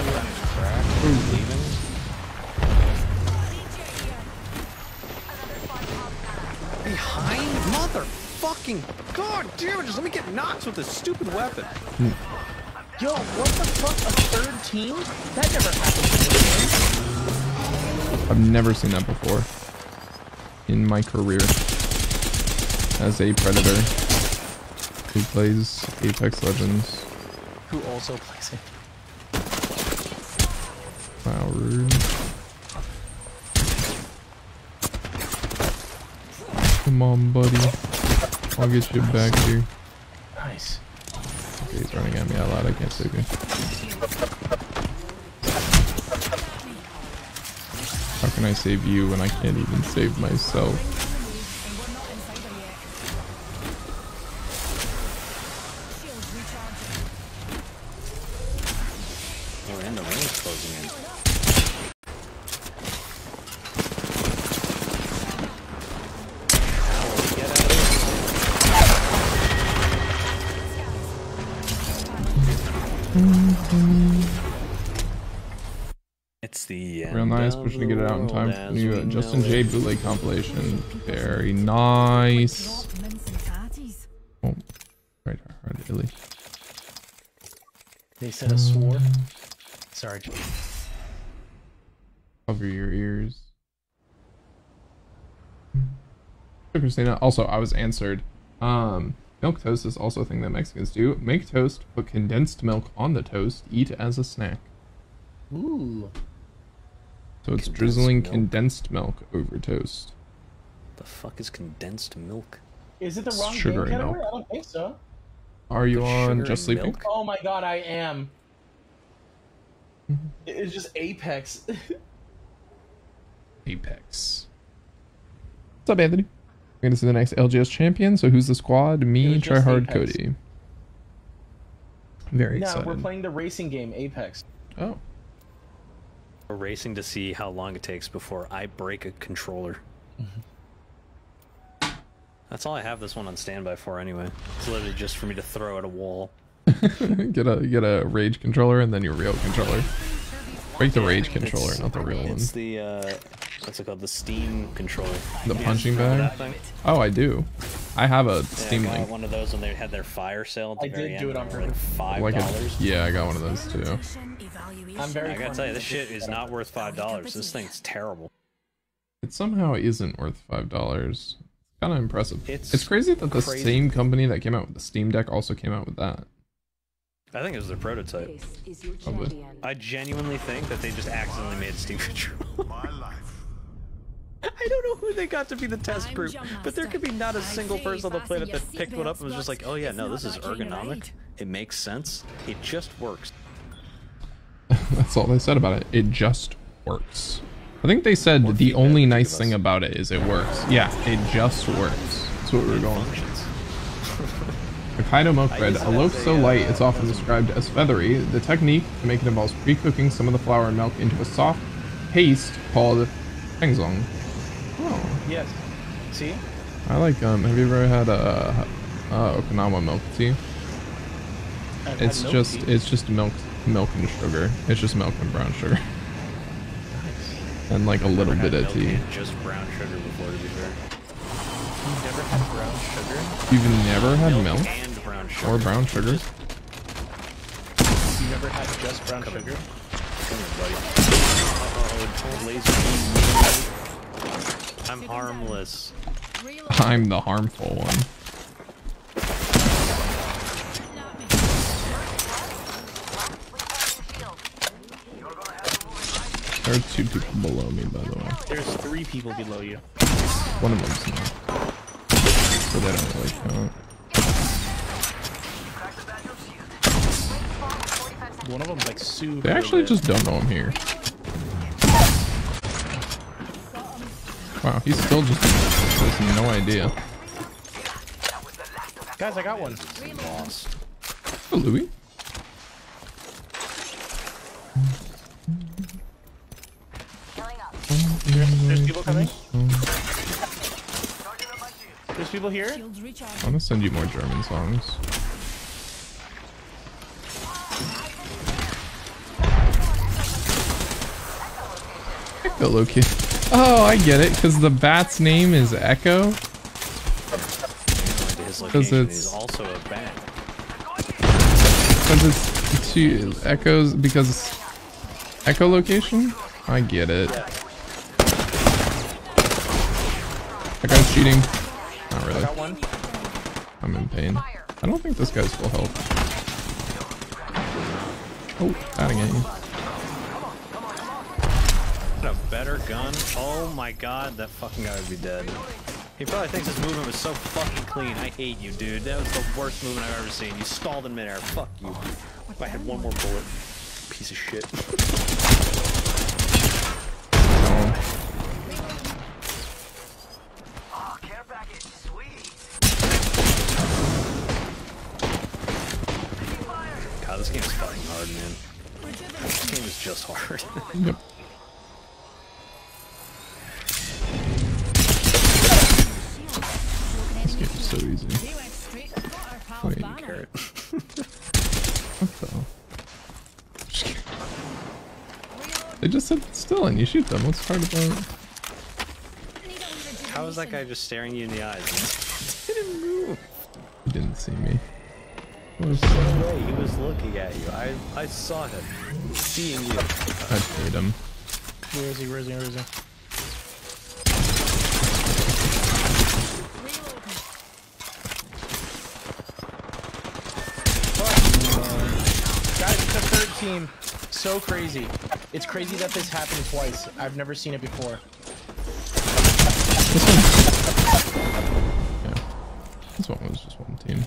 Leaving. Behind? Motherfucking god damn it, just let me get knocked with this stupid weapon. Yo, what the fuck? A third team? That never happened. I've never seen that before in my career as a predator who plays Apex Legends. Who also plays it? Come on, buddy. I'll get you back here. Nice. Okay, he's running at me a lot. I can't save you. How can I save you when I can't even save myself? End Real nice, of pushing to get it out in time for the new uh, Justin J bootleg compilation. Very nice. Drop mince and patties. Oh, right, hard, Illy. They said a swore. Sorry. Cover your ears. Christina, also I was answered. Um, milk toast is also a thing that Mexicans do. Make toast, put condensed milk on the toast, eat as a snack. Ooh. So it's Condensed drizzling milk. condensed milk over toast. The fuck is condensed milk? Is it the wrong Sugar game and category? milk. I don't think so. Are you Put on just sleeping? milk? Oh my god, I am. Mm-hmm. It's just Apex. Apex. What's up, Anthony? We're gonna see the next LGS champion. So who's the squad? Me, was try hard, Apex. Cody. Very no, excited. we're playing the racing game Apex. Oh, We're racing to see how long it takes before I break a controller. That's all I have this one on standby for anyway. It's literally just for me to throw at a wall. get a get a rage controller and then your real controller. Break the rage controller, not the real one. It's the uh, what's it called? The Steam controller. The You punching bag? Oh, I do. I have a Yeah, Steam I got Link. one of those when they had their fire sale at the I very did end. do it on they were like purpose. five Like a, dollars. yeah, I got one of those too. I'm very I gotta tell you, this shit is not worth five dollars. This thing's terrible. It somehow isn't worth five dollars. It's kind of impressive. It's It's crazy that the crazy. same company that came out with the Steam Deck also came out with that. I think it was their prototype. This is your Probably. I genuinely think that they just accidentally made a Steam controller. My life. I don't know who they got to be the test I'm group, but there could be not a single person on the planet that picked one up and was just like, oh yeah, no, this is that kind of ergonomic. It makes sense. It just works. That's all they said about it. It just works. I think they said More the only nice thing about it is it works. Yeah, it just works. That's what we were going. Functions. Hokkaido milk bread, a loaf so a, light uh, it's often described as feathery. The technique to make it involves pre-cooking some of the flour and milk into a soft paste called tangzhong. Oh, Yes. See? I like um. Have you ever had a uh, uh, Okinawa milk tea? I've It's milk just tea. it's just milk, milk and sugar. It's just milk and brown sugar, and like a little bit of tea. Just brown sugar before, to be fair. You've never had brown sugar? You've never had Milk milk and brown sugar. or brown sugar? You never had just brown sugar? Come here, buddy. Uh-oh, laser beam. I'm harmless. I'm the harmful one. There are two people below me, by the way. There's three people below you. One of them's not. So they don't really count. One of them's like super. They actually just don't know I'm here. Wow, he's still just has no idea. Guys, I got one. Lost. Oh, Louis? There's people coming. There's people here. I want to send you more German songs. Echo Loki. Oh, I get it, because the bat's name is Echo. Into his 'Cause location. it's- also a bat. Because it's two echoes, because it's echolocation? I get it. That guy's cheating. Not really. I'm in pain. I don't think this guy's full health. Oh, batting at you. Got a better gun. Oh my god, that fucking guy would be dead. He probably thinks his movement was so fucking clean. I hate you, dude. That was the worst movement I've ever seen. You stalled in midair. Fuck you. If I had one more bullet. Piece of shit. God, this game is fucking hard, man. This game is just hard. yep. said still you shoot them. What's hard about it? How is that guy just staring you in the eyes? He didn't move. He didn't see me. Was No way, he was looking at you. I I saw him. Seeing you. I hate him. Where is he? Where is he? Where is he? Guys, it's a third team. So crazy. It's crazy that this happened twice. I've never seen it before. Yeah. This one was just one team.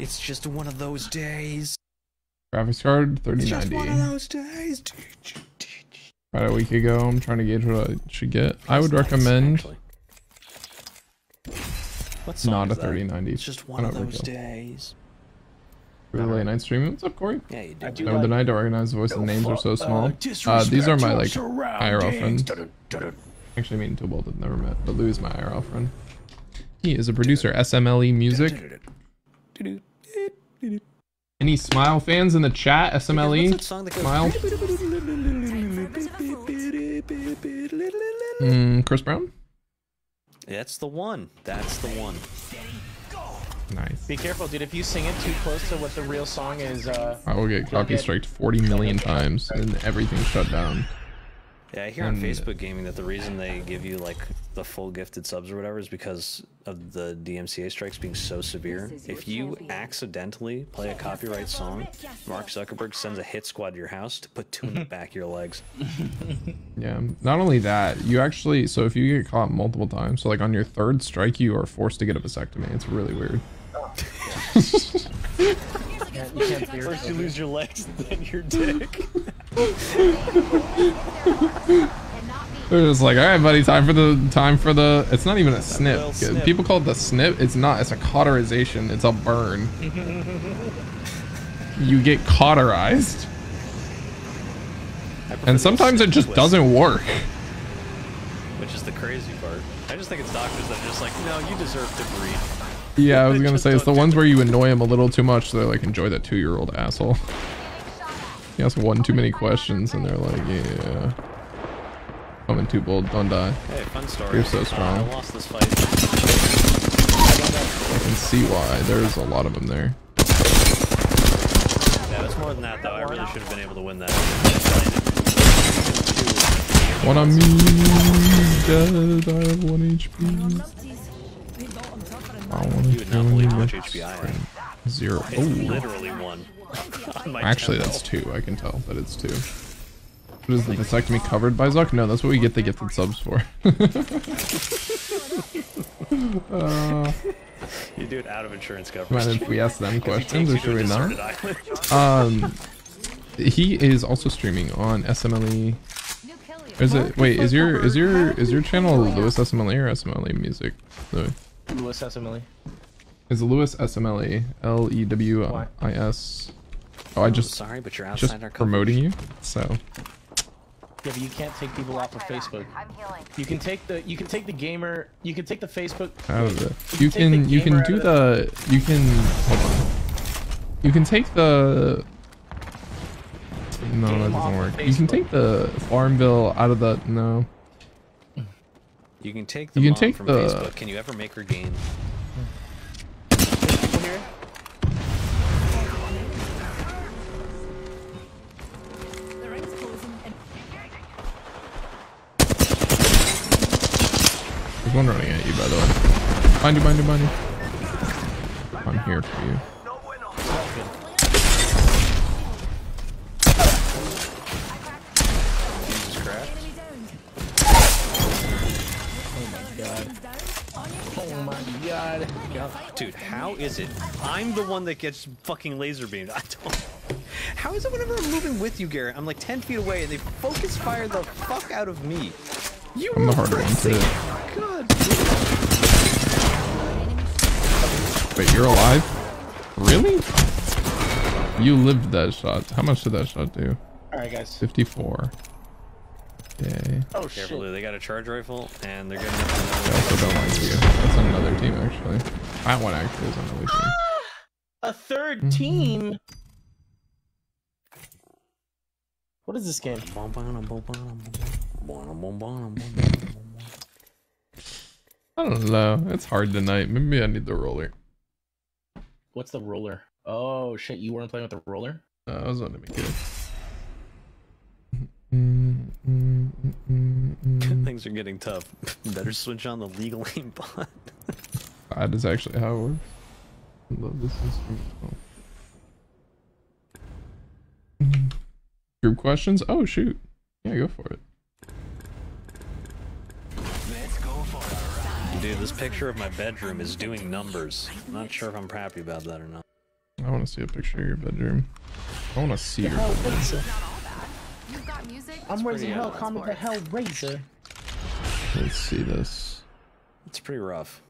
It's just one of those days. Graphics card It's just one of 3090. those days. About a week ago, I'm trying to gauge what I should get. I would recommend Actually. Not a is 3090. It's just one of those overkill. days. For the late night stream. What's up, Corey? Yeah, you do. I do No, the like- night to recognize the voice and names are so small. Uh, these are my like IRL friends. Actually, I mean to both have never met, but Lou is my IRL friend. He is a producer, SMLE Music. Any Smile fans in the chat? SMLE? that song that goes- Smile? Mm, Chris Brown? That's the one. That's the one. Nice. Be careful, dude. If you sing it too close to what the real song is, uh, I will get copy striked 40 million times and everything's shut down. Yeah, I hear on Facebook gaming that the reason they give you like the full gifted subs or whatever is because of the DMCA strikes being so severe. This is your If you champion. accidentally play a copyright song, Mark Zuckerberg sends a hit squad to your house to put two in the back of your legs. Yeah. Not only that, you actually, so if you get caught multiple times, so like on your third strike, you are forced to get a vasectomy. It's really weird. Yeah, can't. You can't First you lose your legs, then your dick. They're just like, all right, buddy, time for the time for the. It's not even a snip. snip. People call it the snip. It's not. It's a cauterization. It's a burn. you get cauterized, and sometimes it just twist, doesn't work. Which is the crazy part. I just think it's doctors that are just like, no, you deserve to breathe. Yeah, I was gonna say it's the ones where you annoy them a little too much. So they're like, enjoy that two-year-old asshole. He asks one too many questions, and they're like, yeah. Coming too bold, don't die. Hey, fun story. You're so Uh, strong. I lost this fight. I can see why. There's a lot of them there. Yeah, it's more than that though. I really should have been able to win that. One on me, dead. I have one HP. I want You to would not believe how much HP I have. Zero. It's Oh, literally one. on my actually, 10 that's two. I can tell that it's two. What is the vasectomy covered by Zuck? No, that's what we get the gifted subs for. uh, You do it out of insurance coverage. mind if we ask them 'Cause he questions, or takes you should to a we not? deserted island. Um, he is also streaming on SMLE. Is it? Wait, is your is your is your channel Lewis SMLE or SMLE Music? Louis? Lewis SMLE. Is Lewis SMLE L E W I S? Oh, I just sorry, but you're just outside our promoting you. So Yeah, but you can't take people off of Facebook. You can take the you can take the gamer you can take the Facebook out of it. You You can can the you can do out the you can hold on. You can take the no that Game off doesn't of work. You can take the Farmville out of the no. You can take the You can take from the- Facebook. Can you ever make her game? There's one running at you by the way. Behind you, behind you, behind you. I'm here for you. My god. Dude, how is it? I'm the one that gets fucking laser beamed. I don't. How is it whenever I'm moving with you, Garrett? I'm like 10 feet away and they focus fire the fuck out of me. You I'm the were harder one to crazy. hit. God. Wait, you're alive? Really? You lived that shot. How much did that shot do? Alright guys. 54. Okay. Oh Careful, shit. Lou, they got a charge rifle and they're getting. I also don't like you. That's another team actually. That one actually is another team. A third team. What is this game? I don't know. It's hard tonight. Maybe I need the roller. What's the roller? Oh shit, you weren't playing with the roller? Uh, I was on to make it. Mm, mm, mm, Things are getting tough. Better switch on the legal aimbot. That is actually how it works. I love this system. Oh. Mm. Group questions? Oh shoot. Yeah, go for it. Dude, this picture of my bedroom is doing numbers. I'm not sure if I'm happy about that or not. I want to see a picture of your bedroom. I want to see your bedroom. I'm raising pretty, uh, hell, comment the hell Razor. Let's see this. It's pretty rough.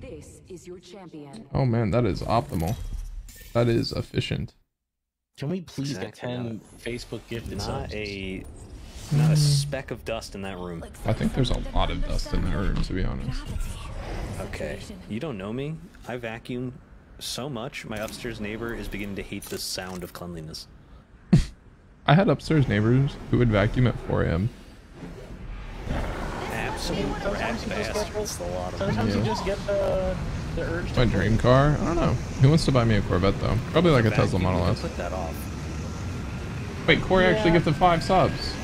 This is your champion. Oh man, that is optimal. That is efficient. Can we please Exactly, get 10 Facebook gifted Not subs? a not a speck of dust in that room. I think there's a lot of dust in that room, to be honest. Okay, you don't know me. I vacuum so much. My upstairs neighbor is beginning to hate the sound of cleanliness. I had upstairs neighbors who would vacuum at 4 a.m. Absolute rat bastards. A lot. Sometimes you just get the, the urge to My dream car? I don't know. Who wants to buy me a Corvette though? Probably like a Tesla Vacuum, Model S. Put that off. Wait, Corey actually Yeah. gifted five subs.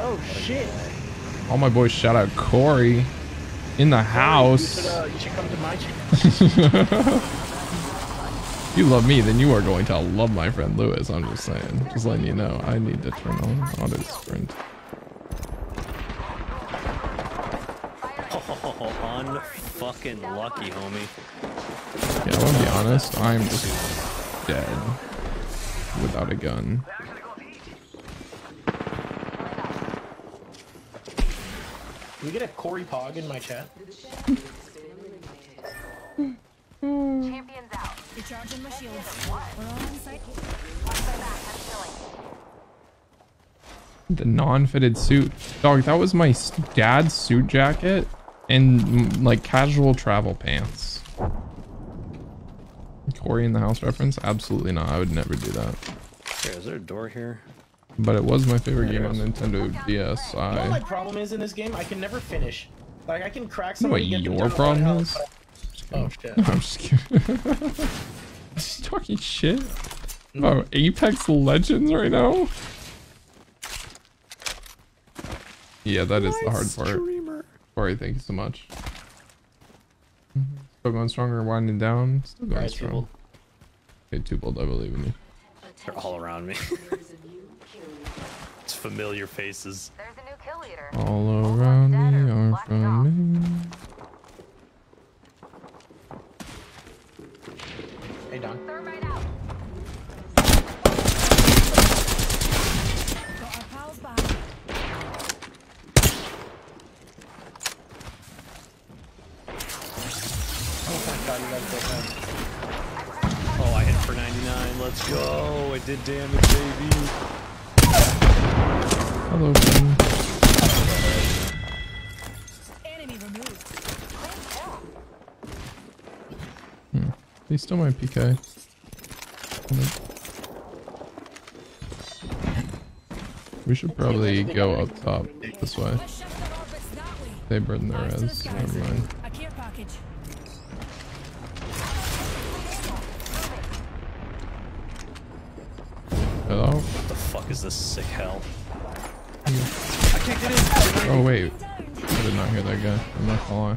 Oh shit. All my boys shout out Corey in the You house. should, uh, you should come to my channel. If you love me, then you are going to love my friend Lewis. I'm just saying. Just letting you know. I need to turn on auto sprint. Oh, unfucking lucky, homie. Yeah, I wanna be honest, I'm just dead without a gun. Can we get a Corey Pog in my chat? Champions out. Recharging my shields. We're on site. Watch my back. I'm killing. The non-fitted suit. Dog, that was my dad's suit jacket and like casual travel pants. Corey in the house reference? Absolutely not. I would never do that. Here, is there a door here? But it was my favorite game on Nintendo DS. You know what my problem is in this game? I can never finish. Like I can crack know what somebody. get them your down to problem one is. Health, Oh shit. I'm just kidding. Just talking shit. Oh, Apex Legends right now? Yeah, that is the hard part. Corey, thank you so much. Mm-hmm. Still going stronger, winding down. Still going Alright, strong. Tubal. Okay, Tubal, I believe in you. They're all around me. There is a new kill leader. it's familiar faces. There's a new kill leader. All around me or are blacking off. from me. Hey Don. Thermite out. Got our pals back. Oh my god, you guys both have. Oh, I hit for 99. Let's go. I did damage, baby. Hello, friend. He's still my PK. We should probably go up top this way. Let's shift their orbits that way. They burn their Eyes res. Never mind. A care package. Hello? What the fuck is this sick hell? I can't get in. Oh wait, I did not hear that guy. I'm not gonna lie.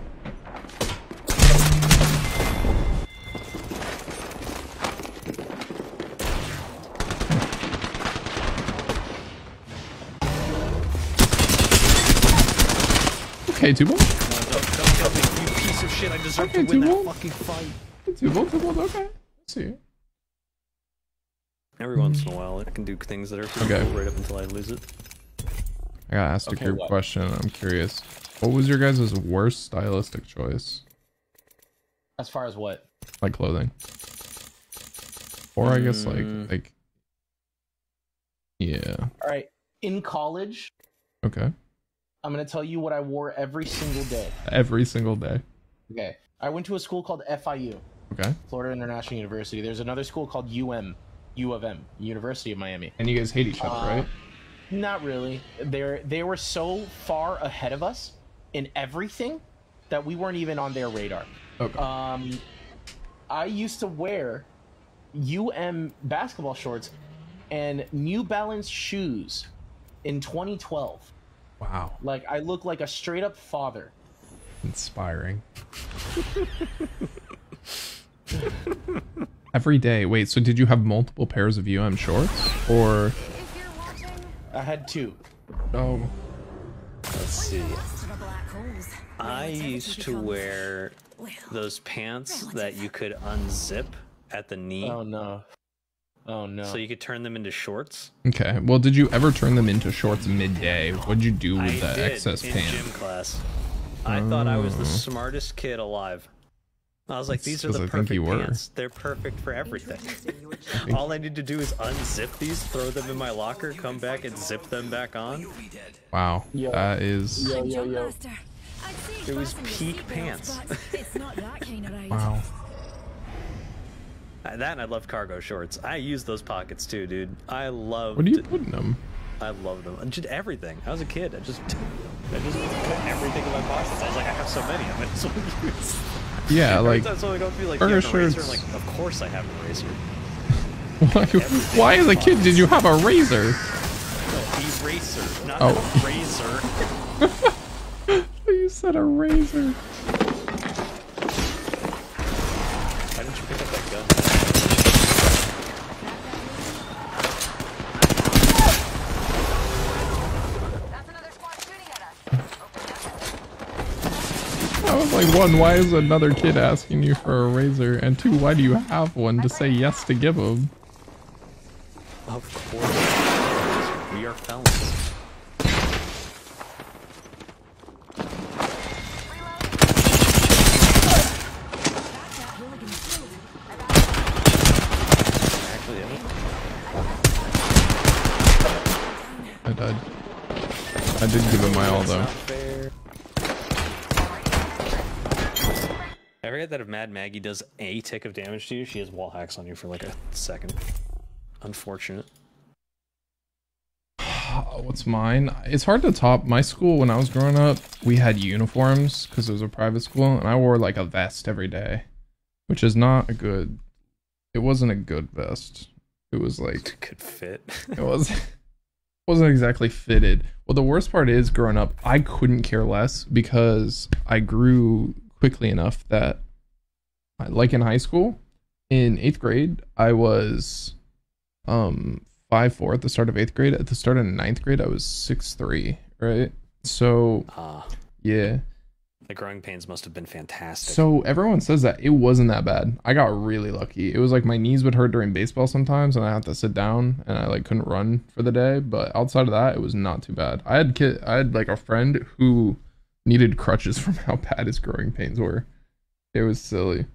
Okay, Tubal. No, don't, don't kill me, you piece of shit. I deserve Okay, to win that Tubal. fucking fight. Two balls, two Tubal, okay. I see you. Every once in a while, I can do things that are pretty Okay. cool right up until I lose it. I gotta ask Okay, a group what? question. I'm curious. What was your guys' worst stylistic choice? As far as what? Like clothing? Or I guess like Mm. like Yeah. All right. In college, Okay. I'm gonna tell you what I wore every single day. Every single day. Okay. I went to a school called FIU, Okay. Florida International University. There's another school called UM, U of M, University of Miami. And you guys hate each other, Uh, right? Not really. They're they were so far ahead of us in everything that we weren't even on their radar. Okay. Um, I used to wear UM basketball shorts and New Balance shoes in 2012. Wow. Like I look like a straight up father. Inspiring. Every day. Wait, so did you have multiple pairs of UM shorts? Or If you're I had two. oh Let's see. To the black holes. I used to wear those pants that you could unzip at the knee, Oh no. Oh no. so you could turn them into shorts. Okay. Well did you ever turn them into shorts midday? What'd you do I with the did excess in pants? gym class. I thought I was the Oh. smartest kid alive. I was like, That's these are the I think perfect you were. pants. They're perfect for everything. All I need to do is unzip these, throw them in my locker, come back and zip them back on. You'll be dead. Wow. Yo. That is Yo, I'm yo, yo. Master. I'd say It was peak pants. but It's not that kind of ride. wow. Uh, That and I love cargo shorts. I use those pockets too, dude. I love. What do you put in them? I love them. And Just everything. I was a kid. I just, I just put everything in my pockets. I was like, I have so many. I might as well use. Yeah, Every like time someone goes to me like, burger "You have eraser?" shirts. I'm like, of course I have an eraser. why, why as a kid did you have a razor? No, eraser, not Oh. a razor. You said a razor. Why didn't you pick up that gun? that's another squad shooting at us. Open up. Oh, Like one, why is another kid asking you for a razor? And two, why do you have one to say yes to give him? Of course. We are felons. I died. I did give him my all though. Forget that if Mad Maggie does a tick of damage to you, she has wall hacks on you for like a second. Unfortunate. Uh, what's mine? It's hard to top. My school, when I was growing up, we had uniforms because it was a private school, and I wore like a vest every day, which is not a good. It wasn't a good vest. It was like Could fit. it was wasn't exactly fitted. Well, the worst part is growing up, I couldn't care less because I grew quickly enough that, like in high school, in eighth grade, I was um five four at the start of eighth grade. At the start of ninth grade, I was six three. Right. So Ah, yeah. the growing pains must have been fantastic. So everyone says that it wasn't that bad. I got really lucky. It was like my knees would hurt during baseball sometimes, and I had to sit down, and I like couldn't run for the day. But outside of that, it was not too bad. I had kid, I had like a friend who needed crutches from how bad his growing pains were. It was silly.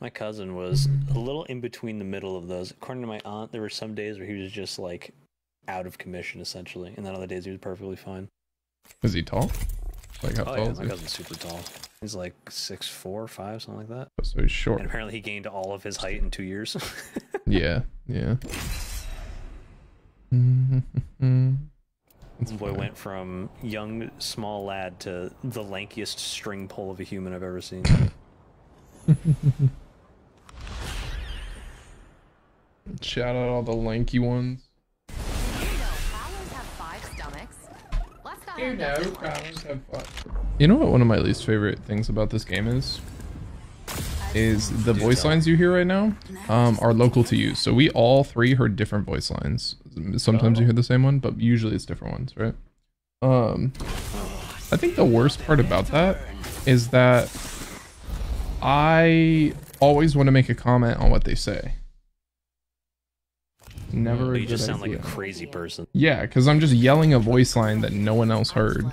My cousin was a little in between the middle of those. According to my aunt, there were some days where he was just like out of commission essentially, and then other days he was perfectly fine. Is he tall? Like how Oh tall yeah, my cousin's super tall. He's like six four, five, something like that. So he's short. And apparently he gained all of his height in two years. Yeah, yeah. Mm-hmm. That's Boy funny. went from young small lad to the lankiest string pull of a human I've ever seen. Shout out all the lanky ones. You know, owls have five stomachs. Let's not have. You know what one of my least favorite things about this game is? Is the voice lines you hear right now um, are local to you. So we all three heard different voice lines. Sometimes you hear the same one, but usually it's different ones, right? Um, I think the worst part about that is that I always want to make a comment on what they say. Never. you just sound like a crazy person. Yeah, because I'm just yelling a voice line that no one else heard.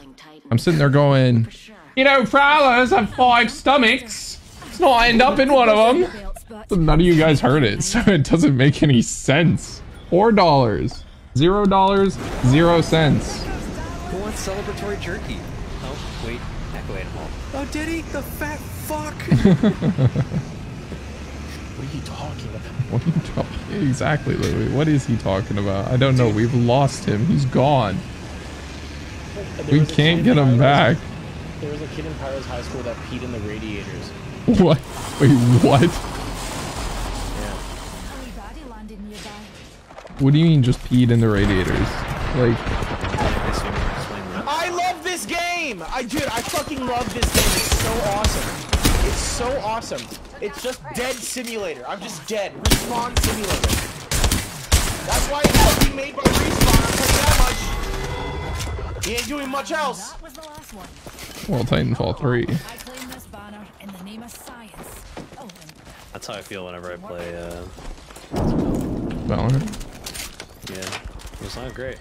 I'm sitting there going, you know, prowlers have five stomachs. It's not end up in one of them. None of you guys heard it, so it doesn't make any sense. Four dollars, zero dollars, zero cents. Who wants celebratory jerky? Oh, wait. Echo ate them all. Oh, did he? The fat fuck! What are you talking about? What are you talking? Exactly, Louis. What is he talking about? I don't know. We've lost him. He's gone. There We can't get him back. There was a kid in Pyros High School that peed in the radiators. What? Wait, what? Yeah. a wee baddie landed nearby. What do you mean just peed in the radiators? Like, I love this game! I dude, I fucking love this game. It's so awesome. It's so awesome. It's just dead simulator. I'm just dead. Respawn simulator. That's why it's fucking made by Respawn, I'll tell you that much. He ain't doing much else. That was the last one. well, Titanfall 3. I claim this banner in the name of science. Oh, and That's how I feel whenever I play, uh, Valorant. Yeah. It's not great.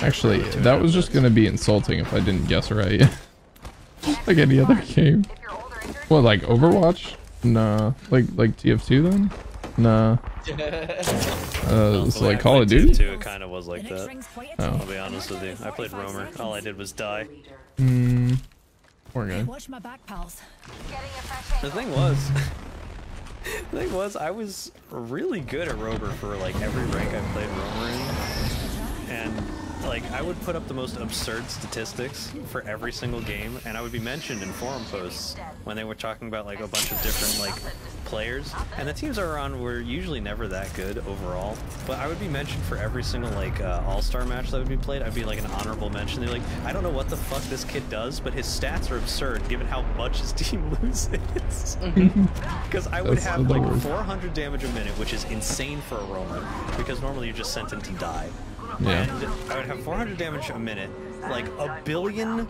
Actually, that was just gonna be insulting if I didn't guess right. like any other game. What, like Overwatch? Nah. Like like TF2 then? Nah. Uh, it's I like Call of Duty? TF2, it kind of was like that. ring's quite a Oh. I'll be honest with you. I played Roamer. All I did was die. Hmm. Poor guy. Watch my back, pals. The thing was, the thing was, I was really good at Roamer for like every rank I played Roamer in, and like I would put up the most absurd statistics for every single game, and I would be mentioned in forum posts when they were talking about like a bunch of different like players, and the teams I were on were usually never that good overall, but I would be mentioned for every single like uh, all-star match that would be played. I'd be like an honorable mention. They're like, I don't know what the fuck this kid does, but his stats are absurd given how much his team loses. Because I would That's have like 400 damage a minute, which is insane for a roamer, because normally you're just sent in to die. Yeah. And I would have 400 damage a minute, like a billion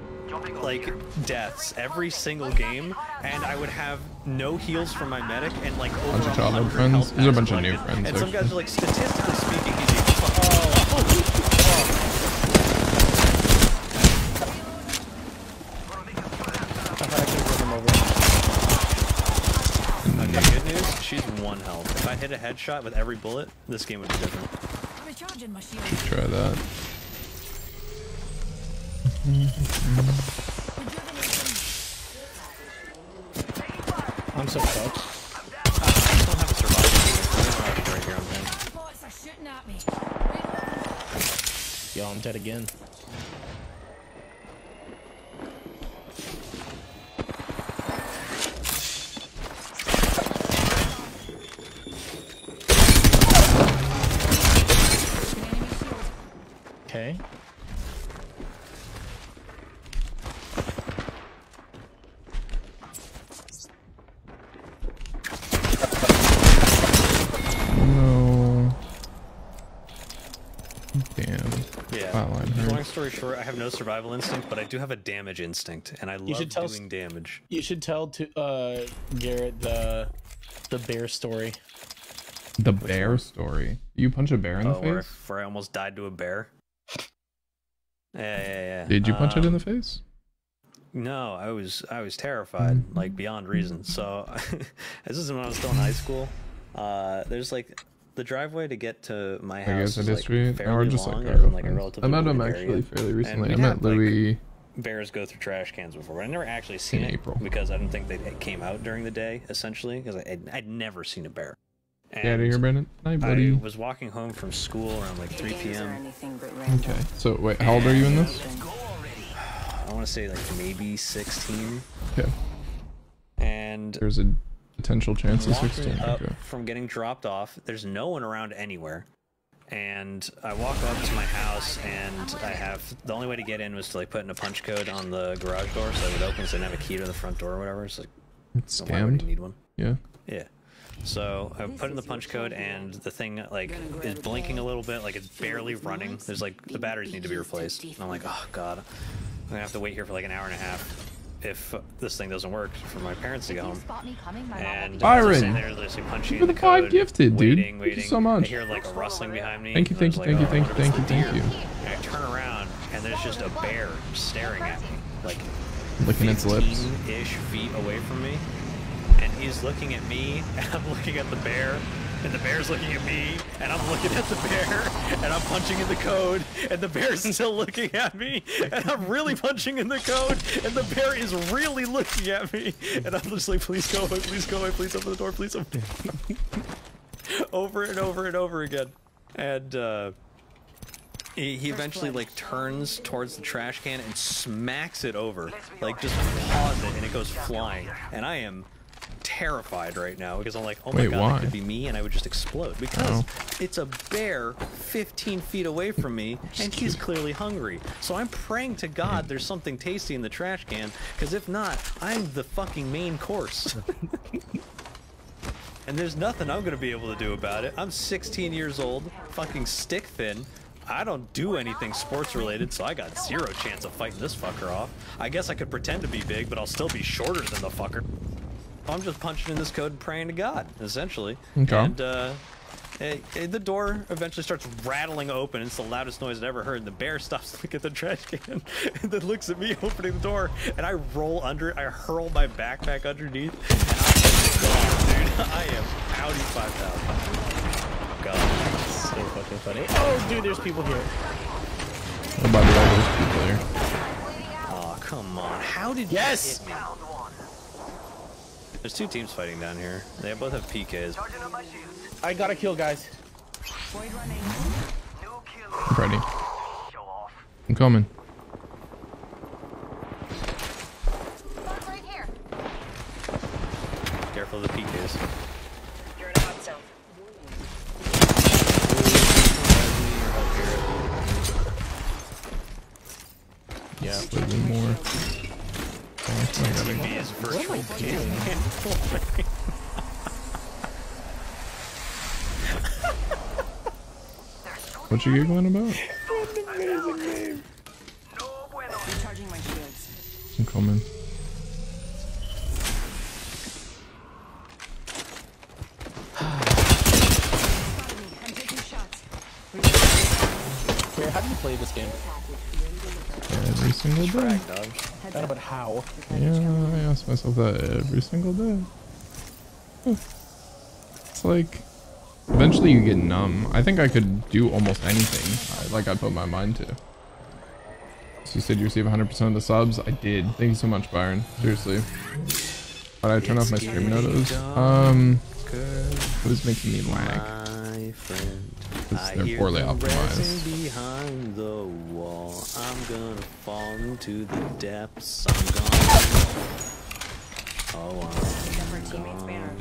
like deaths every single game, and I would have no heals from my medic and like over Bunch of childhood 100 friends. health These are a packs bunch of new collected. friends, And some guys are like, statistically speaking, he's a, oh, I thought I could run him over. Okay, good news. She's one health. If I hit a headshot with every bullet, this game would be different. Recharging my. Try that. I'm so fucked. I don't have a survival. Right here, I'm dead. Bots are shooting at me. Yo, I'm dead again. Okay. No. Damn. Yeah. Flatline hurt. Long story short, I have no survival instinct, but I do have a damage instinct, and I love should tell s- doing damage. You should tell to uh Garrett the the bear story. The bear story. You punch a bear in the Oh, where, face? where I almost died to a bear. Yeah, yeah, yeah. Did you punch it in Um, the face? No, I was I was terrified, like beyond reason. So this is when I was still in high school. Uh, there's like the driveway to get to my I house guess is it like fairly Or just long, as like a relatively I met him actually area. fairly recently. I met had, like, Louis. bears go through trash cans before, but I never actually seen In it April. because I didn't think they came out during the day. Essentially, because I'd, I'd never seen a bear. Get out of here, Brandon. Night, I was walking home from school around like 3 p.m. Okay. So wait, how old are you in this? I want to say like maybe 16, Okay. and There's a potential chance of walking 16. up Okay. from getting dropped off. There's no one around anywhere. And I walk up to my house, and I have the only way to get in was to like put in a punch code on the garage door, so it opens. open. So I didn't have a key to the front door or whatever. It's like, It's why would you scammed. need one? Yeah. Yeah. So I put in the punch code, and the thing like is blinking a little bit, like it's barely running. There's like the batteries need to be replaced. And I'm like, oh god, I'm gonna have to wait here for like an hour and a half if this thing doesn't work for my parents to get home. And Byron, as I'm sitting there, there's like punching for the the five code, gifted, dude. waiting, Thank you so much. I hear like a rustling behind me. Thank you, thank you, was thank you, thank you, thank you, thank you. And I turn around, and there's just a bear staring at me, like Licking its lips. 15-ish feet away from me, and he's looking at me, and I'm looking at the bear, and the bear's looking at me, and I'm looking at the bear, and I'm punching in the code, and the bear's still looking at me, and I'm really punching in the code, and the bear is really looking at me, and I'm just like, please go away, please go away, please open the door, please open. the door. over and over and over again, and uh, he, he eventually like turns towards the trash can and smacks it over, like just paws it, and it goes flying, and I am terrified right now because I'm like, oh my Wait, god, why? that could be me, and I would just explode because Oh. it's a bear 15 feet away from me, and he's clearly hungry. So I'm praying to God there's something tasty in the trash can, because if not, I'm the fucking main course. and there's nothing I'm gonna be able to do about it. I'm 16 years old, fucking stick thin. I don't do anything sports related, so I got zero chance of fighting this fucker off. I guess I could pretend to be big, but I'll still be shorter than the fucker. I'm just punching in this code and praying to God, essentially. Okay. And uh, eh, eh, the door eventually starts rattling open. It's the loudest noise I've ever heard. The bear stops looking at the trash can and then looks at me opening the door. And I roll under it. I hurl my backpack underneath. And I'm gone, dude. I am Audi 5000. God. So fucking funny. Oh, dude, there's people here. Oh, by the way, there's people here. Oh, come on. How did Yes! you hit me? There's two teams fighting down here. They both have PKs. I got a kill, guys. I'm ready. I'm coming. right. Careful of the PKs. You're in a hot zone. Yeah. Slightly more. What you giggling about? What an amazing game! I'm coming. Don't know, but how? Yeah, I ask myself that every single day. It's like, eventually you get numb. I think I could do almost anything, uh, like I put my mind to. So you said you receive 100% of the subs? I did. Thank you so much, Byron. Seriously. But I turn off my stream notice. Um, what is making me lag? My friend. Because they're poorly optimized. racing behind the wall. I'm gonna fall into the depths. I'm gone. Oh, I'm gone.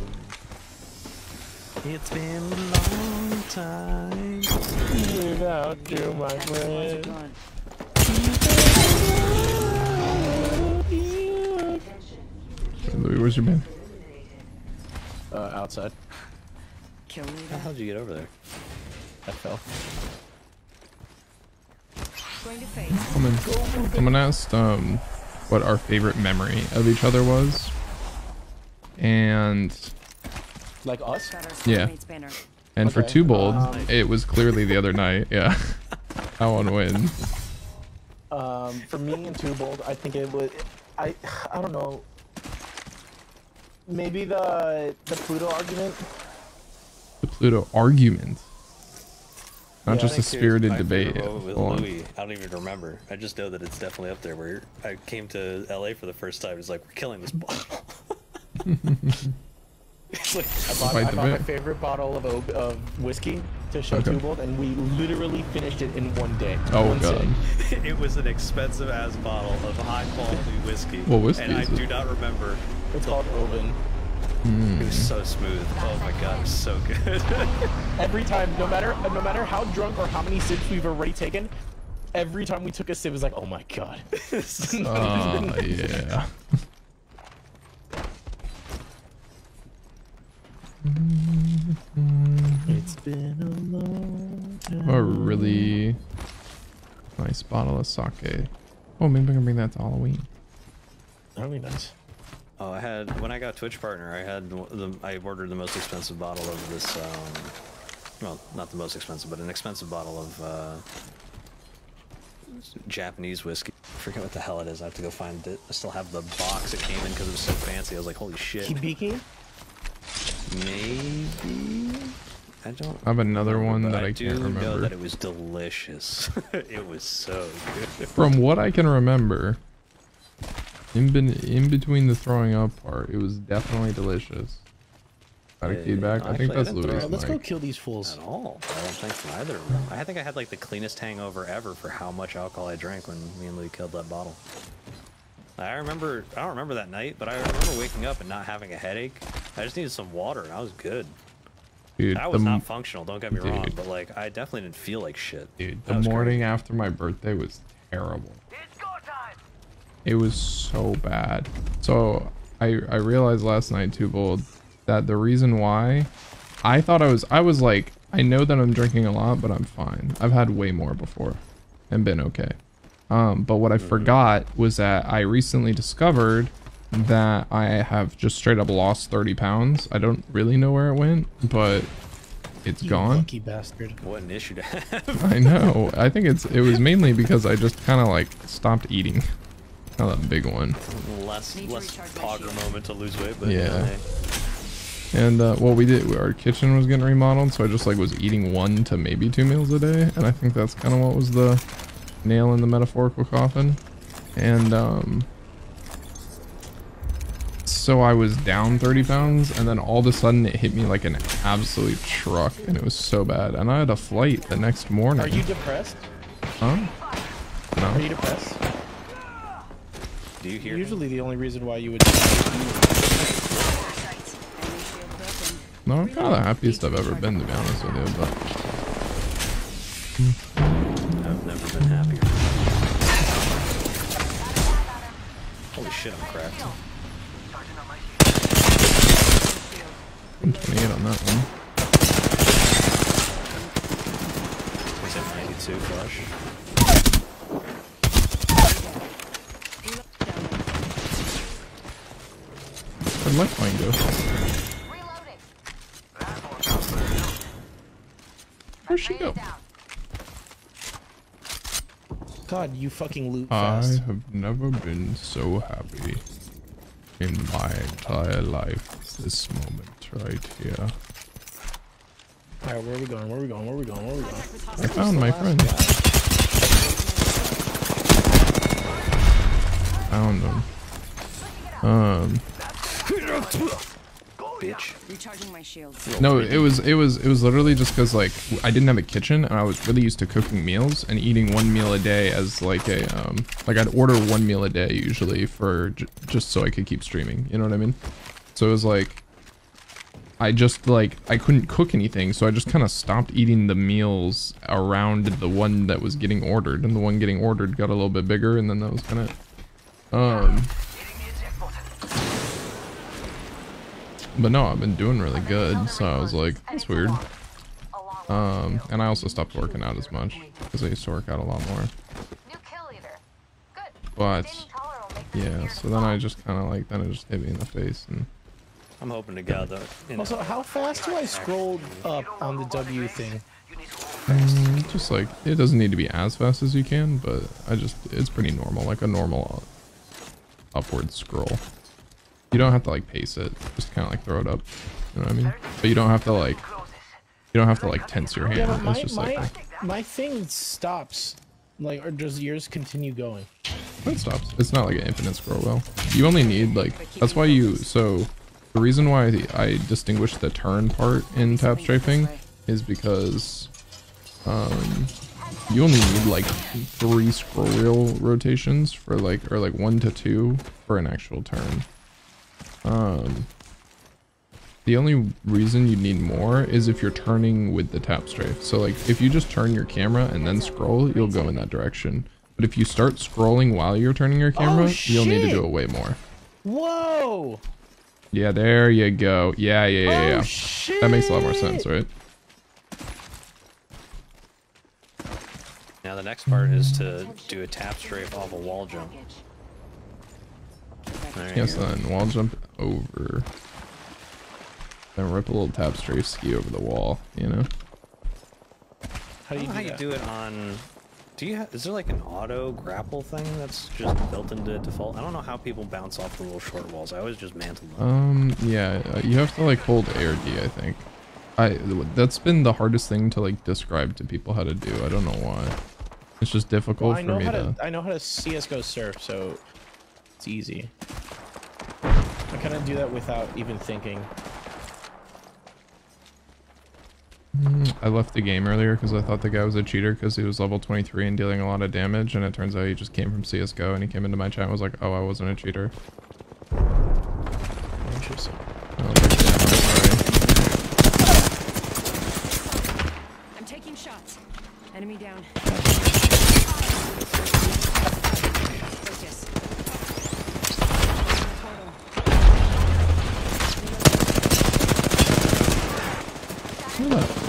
It's been a long time. Without you, my friend. Gone. Louis, where's your man? Uh, outside. Kill me. How leader. the hell did you get over there? I fell. Going to face. Someone, someone asked um, what our favorite memory of each other was. And Like us? Yeah. teammate's banner. and for Two Bold, um, it was clearly the other night. Yeah. that one wins. Um, for me and two bold, I think it would. I I don't know. Maybe the the Pluto argument. The Pluto argument. Not Yeah, just a spirited debate. with Louis, I don't even remember. I just know that it's definitely up there. Where I came to LA for the first time, it's like we're killing this bottle. it's like I bought, I bought my favorite bottle of, ob- of whiskey to show Okay. Twobold, and we literally finished it in one day. Oh one god. it was an expensive ass bottle of high quality whiskey. What whiskey And I it? do not remember. It's called Oban. It was so smooth. Oh my god, it was so good. Every time, no matter no matter how drunk or how many sips we've already taken, every time we took a sip, it was like, oh my god. Oh yeah. It's been a long time. A really nice bottle of sake. Oh, maybe I can bring that to Halloween. That'd be nice. Oh, I had when I got Twitch partner, I had the I ordered the most expensive bottle of this. Um, well, not the most expensive, but an expensive bottle of uh, Japanese whiskey. I forget what the hell it is. I have to go find it. I still have the box it came in because it was so fancy. I was like, holy shit. Hibiki? Maybe. I don't. I have another one that I, do can't remember. I do know remember. that it was delicious. it was so good. From what I can remember, in, ben- in between the throwing up part, it was definitely delicious. Got a Yeah, feedback? I think that's didn't Louis. Let's go kill these fools. At all. I don't think from either of them. I think I had like the cleanest hangover ever for how much alcohol I drank when me and Louis killed that bottle. I remember, I don't remember that night, but I remember waking up and not having a headache. I just needed some water and I was good. Dude, I was the, not functional, don't get me wrong, Dude. but like I definitely didn't feel like shit. dude, That the morning crazy. after my birthday was terrible. It's go time. It was so bad. So I I realized last night too bold that the reason why I thought I was I was like I know that I'm drinking a lot, but I'm fine. I've had way more before and been okay. Um, but what I forgot was that I recently discovered that I have just straight up lost 30 pounds. I don't really know where it went, but it's You gone. lucky bastard. What an issue to have. I know. I think it's it was mainly because I just kind of like stopped eating. Not that big one. less less pogger moment to lose weight, but Yeah. hey. And uh, well, we did. Our kitchen was getting remodeled, so I just like was eating one to maybe two meals a day, and I think that's kind of what was the nail in the metaphorical coffin. And um, so I was down 30 pounds, and then all of a sudden it hit me like an absolute truck, and it was so bad. And I had a flight the next morning. Are you depressed? Huh? No. Are you depressed? Do you hear? Usually the only reason why you would. Enemy shield broken. No, I'm kind of the happiest I've ever been, to be honest with you. But I've never been happier. Holy shit, I'm cracked. I'm 28 on that one. Was it 92 flush? Where'd Lifeline go? Reloading. Where'd she go? God, you fucking loot fast. I have never been so happy in my entire life this moment right here. Alright, where are we going? Where are we going? Where are we going? Where are we going? I found my friend. Found him. Um, Bitch. Recharging my shields. no, it was it was it was literally just because like I didn't have a kitchen and I was really used to cooking meals and eating one meal a day as like a um like I'd order one meal a day usually for j- just so I could keep streaming. You know what I mean? So it was like I just like I couldn't cook anything, so I just kind of stopped eating the meals around the one that was getting ordered, and the one getting ordered got a little bit bigger, and then that was kind of um. But no, I've been doing really good, so I was like, that's weird. Um, and I also stopped working out as much because I used to work out a lot more. New kill leader. Good. But Staying taller will make this yeah, so then I just kind of like then it just hit me in the face, and I'm hoping to God that. You know, Also, how fast do I scroll up on the W thing? Mm, just like it doesn't need to be as fast as you can, but I just it's pretty normal, like a normal uh, upward scroll. You don't have to like pace it, just kind of like throw it up. You know what I mean? But you don't have to like you don't have to like tense your Yeah, hand. It's my, just my, like my thing stops. Like, or does yours continue going? it stops. It's not like an infinite scroll wheel. You only need like that's why you so the reason why I distinguish the turn part in tap strafing is because um you only need like three scroll wheel rotations for like or like one to two for an actual turn. Um the only reason you need more is if you're turning with the tap strafe. So like if you just turn your camera and then scroll, you'll go in that direction. But if you start scrolling while you're turning your camera, you'll need to do it way more. Whoa! Yeah, there you go. Yeah, yeah, yeah, yeah. Oh, shit! That makes a lot more sense, right? now the next part is to do a tap strafe off a wall jump. There you Yes, go. then wall jump over. Then rip a little tap strafe ski over the wall, you know? How do you do how you do it on. Do you? Ha- is there like an auto grapple thing that's just built into default? I don't know how people bounce off the little short walls. I always just mantle them. Um, yeah, uh, you have to like hold A or D, I think. I that's been the hardest thing to like describe to people how to do. I don't know why. It's just difficult Well, I for know me how to. to. I know how to CS:GO surf, so it's easy. I kind of do that without even thinking. Mm, I left the game earlier because I thought the guy was a cheater because he was level 23 and dealing a lot of damage, and it turns out he just came from CS:GO and he came into my chat and was like, "Oh, I wasn't a cheater." Interesting. I was I'm. I'm taking shots. Enemy down. Focus. Look at that.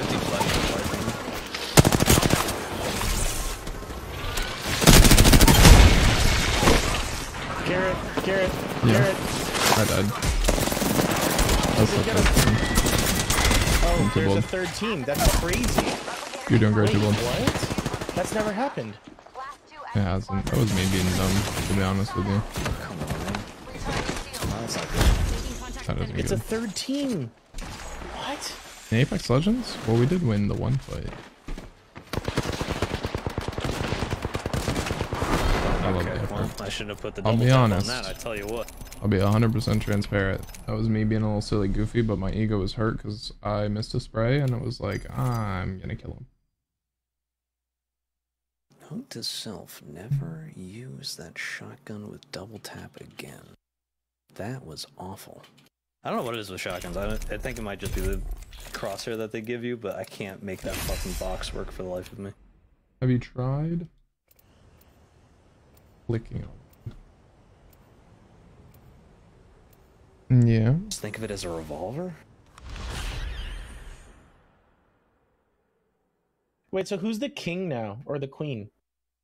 Garrett, Garrett, Yeah. Garrett. I died. That's Get. Oh, Into there's a third team. That's crazy. You're doing great, Wait, what? That's never happened. It hasn't. That was me being dumb, to be honest with you. That isn't It's a third team. What? In Apex Legends? Well, we did win the one fight. I love the Okay, well. I shouldn't have put the I'll double be tap honest. on that. I tell you what. I'll be 100% transparent. That was me being a little silly goofy, but my ego was hurt because I missed a spray and it was like, I'm gonna kill him. Note to self: never use that shotgun with double tap again. That was awful. I don't know what it is with shotguns. I, I think it might just be the crosshair that they give you, but I can't make that fucking box work for the life of me. Have you tried clicking on it? Yeah. Just think of it as a revolver. Wait, so who's the king now or the queen?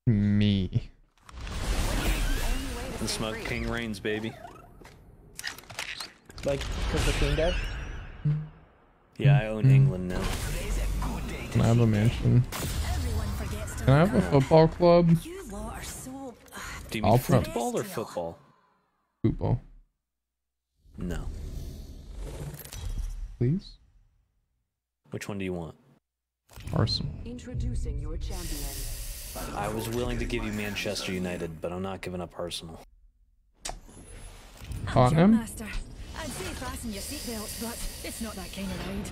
Me. The Smug King reigns, baby. Like, because the Queen died? Yeah, I own hmm. England now. Can I have a mansion? Everyone forgets to Can I have a football club? You lot are so. Do you mean I'll football or football? Football, No. please. Which one do you want? Arsenal. Introducing your champion. I was willing to give you Manchester United, but I'm not giving up Arsenal. Tottenham. Master. I'd say fasten your seatbelt, but it's not that kind of ride.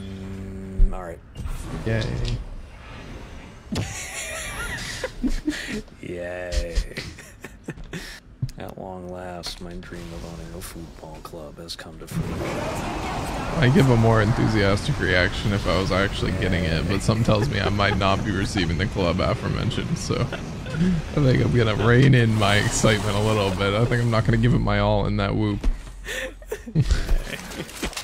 Mm, all right. Yay. Yay. At long last, my dream of owning a football club has come to fruition. I give a more enthusiastic reaction if I was actually getting it, but some tells me I might not be receiving the club aforementioned, so I think I'm gonna rein in my excitement a little bit. I think I'm not gonna give it my all in that whoop.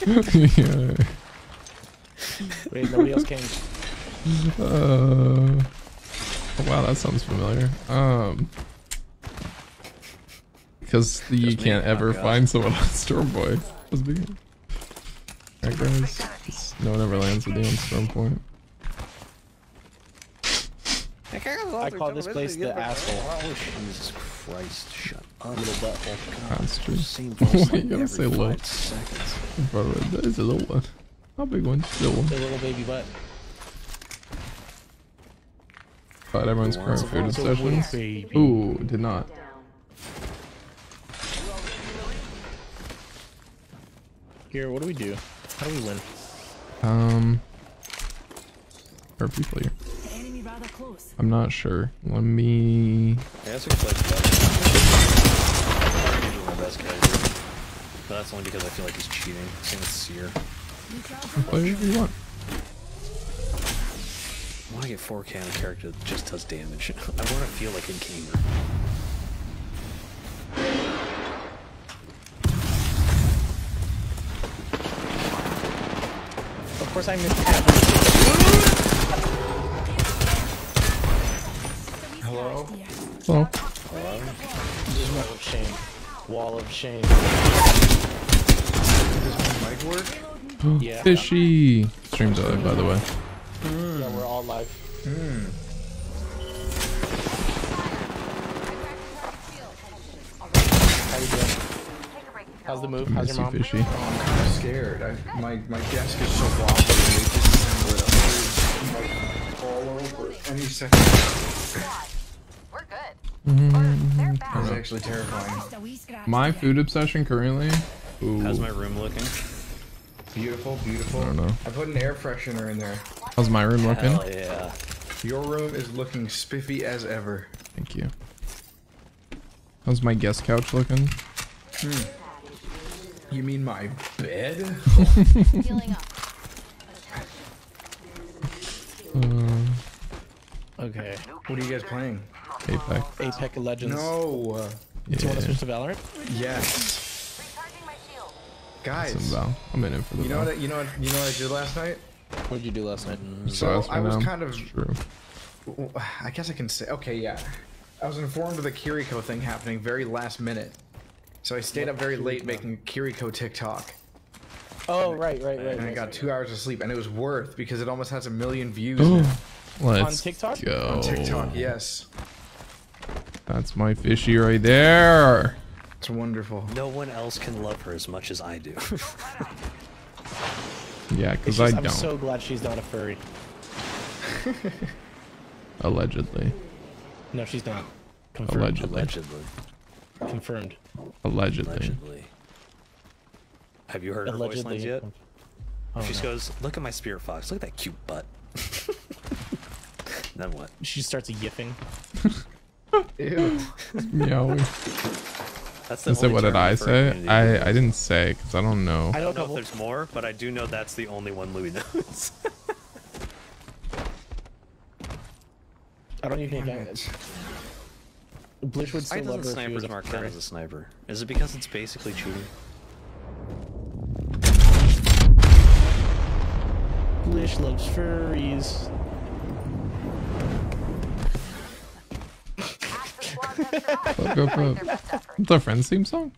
Yeah. Wait, nobody else came. Uh, oh, wow, that sounds familiar. Um, because you me. can't ever Oh, God. find someone on Storm Point. Let's begin. Alright, guys. Just- No one ever lands with you on Storm Point. I call this place the asshole. Oh, Jesus Christ, shut up. Little butthole. That's true. Same Why voice you line gotta say little? Bro, that is a little one. How big one? Little one. The little baby butt. But everyone's current food a sessions. baby. Ooh, did not. Here, what do we do? How do we win? Um, there are people here. The enemy rather close. I'm not sure. Let me. Yeah, that's a good place to go. Usually my best character. But that's only because I feel like he's cheating. Same with Seer. Play whatever you want. I want to get 4K on a character that just does damage. I want to feel like a gamer. Of course I missed Hello? Well, Wall of shame. Wall of shame. Mic work? Yeah. fishy. Streams are live, by the way. Yeah, we're all live. Hmm. How? How's the move? How's your mom? fishy. I'm kind of scared. I, my, my desk is so wobbly. They disassemble it. I'm worried fall over any second. We're good. Or they're bad. That's actually terrifying. Just a wee scratch My food obsession currently. Ooh, How's my room looking? Beautiful, beautiful. I don't know. I put an air freshener in there. how's my room looking? Hell yeah. Your room is looking spiffy as ever. Thank you. How's my guest couch looking? You mean my bed? Uh, Okay. What are you guys playing? Apex. Apex Legends. No. Uh, Do you want to switch to Valorant? yes. Recharging my shield. Guys. I'm in it for the You know what? I- You know what? You know what I did last night? What did you do last night? So So I was now. kind of. It's true. I guess I can say. Okay, yeah. I was informed of the Kiriko thing happening very last minute. So I stayed up very late making Kiriko TikTok. Oh, right, right, right. And I got right. two hours of sleep, and it was worth because it almost has a million views now. Let's TikTok? go. on TikTok. Yes, That's my fishy right there. it's wonderful. No one else can love her as much as I do. Yeah, It's because I just- I'm so glad she's not a furry. Allegedly. No, she's not. Confirmed. Allegedly. Allegedly. Confirmed. Allegedly. Allegedly. Have you heard her voice lines yet? Oh, she no. goes, "Look at my spirit fox. Look at that cute butt." then what? She starts yiffing. Ew. Meow. That's the I said, what did I say? I. I didn't say because I don't know. I I know a don't know if there's more, but I do know that's the only one Louis knows. I don't even think I. Blish would Why still love doesn't her if she was sniper's a mark count as a sniper? Is it because it's basically cheating? Blish loves furries. Ask the squad master off. Go, go, Despite go. their best efforts. What's our friends theme song?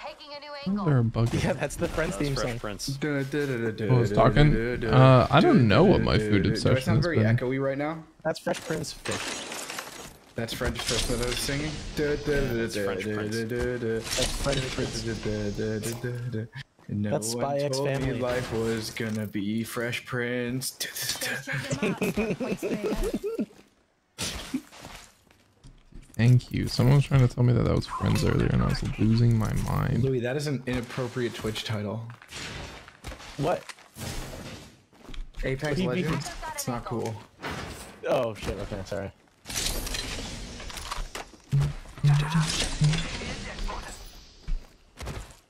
Taking a new jingle. There a bug. Yeah, that's the Friends That's theme Fresh song. Prince. I was talking. Uh, I don't know what my food obsession is. Do I sound very echoey right now? That's Fresh Prince fish. That's French Fish that I was singing. it's French Prince. That's French Prince. No That's one Spy X told me Family. life was gonna be Fresh Prince. Check your map. Quite spread out. Thank you. Someone was trying to tell me that that was friends earlier, and I was losing my mind. Louis, that is an inappropriate Twitch title. What? Apex PvP. Legends? It's not cool. Oh shit. Okay, sorry.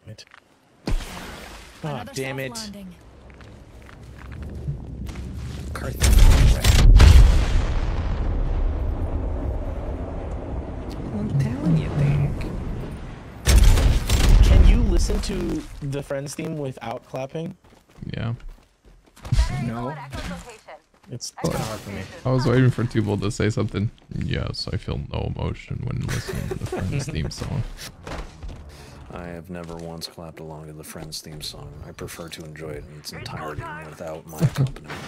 It. Oh damn it! Soft landing. Can you listen to the Friends theme without clapping? Yeah. No. It's kind of hard for me. I was waiting for Tubal to say something. Yes, I feel no emotion when listening to the Friends theme song. I have never once clapped along to the Friends theme song. I prefer to enjoy it in its entirety without my accompaniment.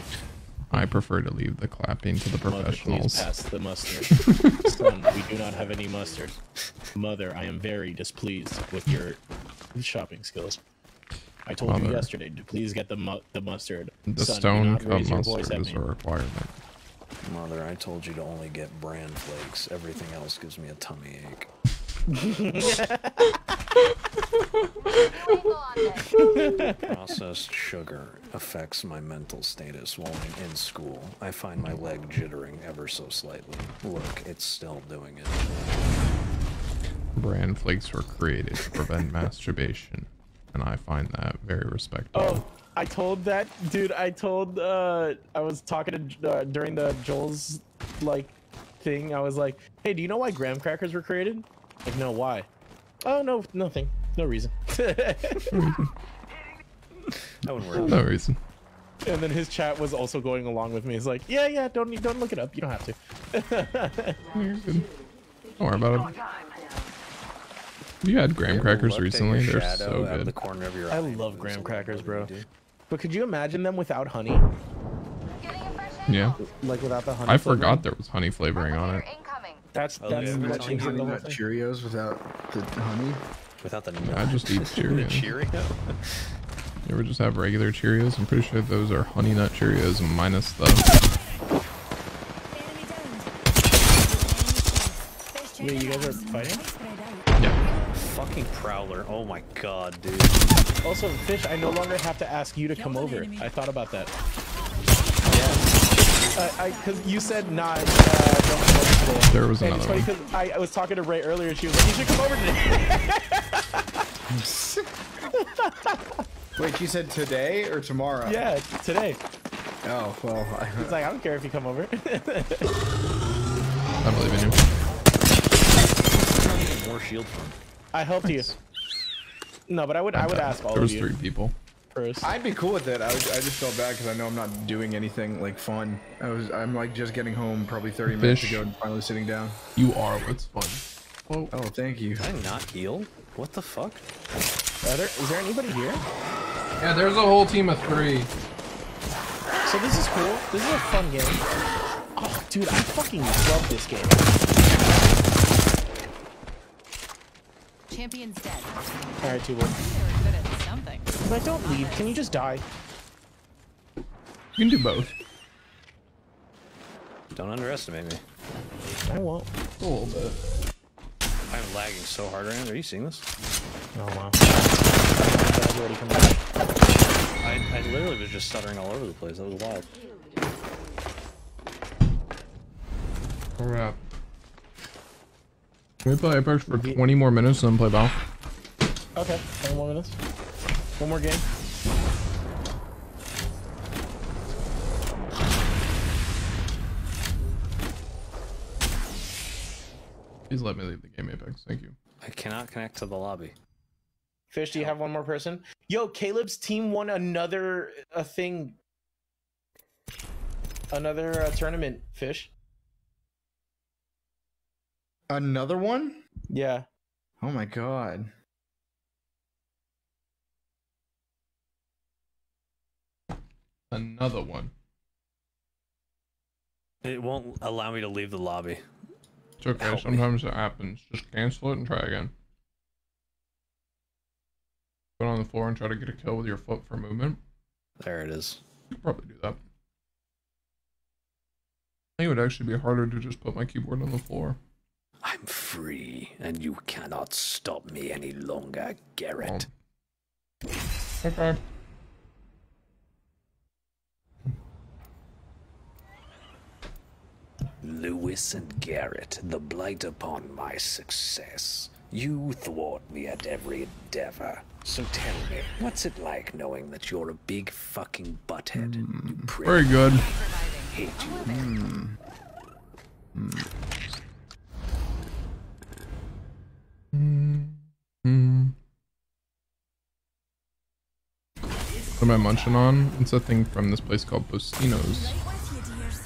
I prefer to leave the clapping to the Mother, please professionals. pass the mustard. Son, we do not have any mustard. Mother, I am very displeased with your shopping skills. I told you yesterday to please get the mu- the mustard. The Son, stone not cup raise your voice mustard is me. a requirement. Mother, I told you to only get bran flakes. Everything else gives me a tummy ache. Angle on this. Processed sugar affects my mental status while I'm in school. I find my leg jittering ever so slightly. Look, it's still doing it. Bran flakes were created to prevent masturbation, and I find that very respectable. Oh, I told that dude. I told. uh I was talking to uh, during the Joel's like thing. I was like, "Hey, do you know why graham crackers were created?" Like, no, why? Oh, no, nothing, no reason. That wouldn't work. No reason. and then his chat was also going along with me. He's like, "Yeah, yeah, don't don't look it up. You don't have to." You're. Don't worry about it. You had graham crackers recently. They're so out of the good. corner of your I love graham crackers, bro. of what you do. But could you imagine them without honey? Getting a fresh Yeah. Like without the honey? I flavoring? forgot there was honey flavoring on it. Fire incoming. That's Oh, that's yeah, what we're changes Honey the thing. Cheerios without the honey. Without the I just eat Cheerios. Cheerio. You ever just have regular Cheerios? I'm pretty sure those are honey nut Cheerios minus the. Enemy down. Wait, you guys are fighting? Quite spread out. Yeah. Fucking prowler. Oh my god, dude. Also, fish, I no longer have to ask you to come over. I thought about that. Yeah. Uh, I, cause you said not. Uh, don't come over today. There was And another it's one. funny because I, I was talking to Ray earlier and she was like, "You should come over today." Wait, you said today or tomorrow? yeah, today. Oh well. I, He's like, "I don't care if you come over." I believe in you. More shield from. I helped you. No, but I would. I would ask all There of was you three people. first. I'd be cool with it. I, was, I just felt bad because I know I'm not doing anything like fun. I was. I'm like just getting home, probably 30 minutes ago, and finally sitting down. You are what's fun. Oh, oh thank you. Did I not heal? What the fuck? Are there, is there anybody here? Yeah, there's a whole team of three. So this is cool. This is a fun game. Oh, dude, I fucking love this game. Champion's dead. All right, Tubo. They were good at something. If I don't leave, can you just die? You can do both. Don't underestimate me. I won't. A little bit. I'm lagging so hard right now. Are you seeing this? Oh wow. That's already coming out. I, I literally was just stuttering all over the place. That was wild. Crap. Can we play Apex for 20 more minutes and then play Valve? Okay, one more minutes. One more game. Please let me leave the game, Apex. Thank you. I cannot connect to the lobby. Fish, do you have one more person? Yo, Caleb's team won another a thing, another uh, tournament. Fish. Another one? Yeah. Oh my god. Another one. It won't allow me to leave the lobby. It's okay. Sometimes it happens. Just cancel it and try again. Put it on the floor and try to get a kill with your foot for movement. There it is. You could probably do that. I think it would actually be harder to just put my keyboard on the floor. I'm free, and you cannot stop me any longer, Garrett. Okay. Lewis and Garrett, the blight upon my success. You thwart me at every endeavor. So tell me, what's it like knowing that you're a big fucking butthead? You. Very good. Hmm. Hmm. What am I munching on? It's a thing from this place called Postino's.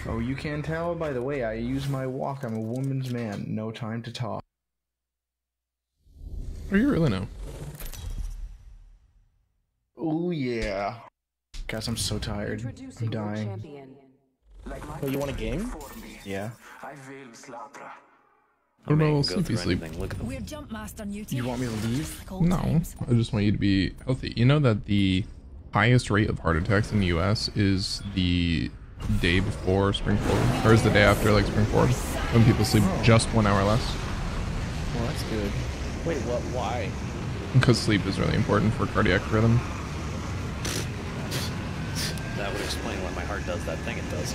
Oh, you can tell by the way I use my walk. I'm a woman's man. No time to talk. Are you really know? Oh yeah. Guys, I'm so tired. I'm dying. champion. Oh, you want a game? Yeah. What about sleepy sleep? We're jump master You want me to leave? No, I just want you to be healthy. You know that the highest rate of heart attacks in the U.S. is the day before spring forward, or is the day after like spring forward, when people sleep oh. just one hour less. Well, that's good. Wait, what? Why? Because sleep is really important for cardiac rhythm. That would explain why my heart does that thing it does.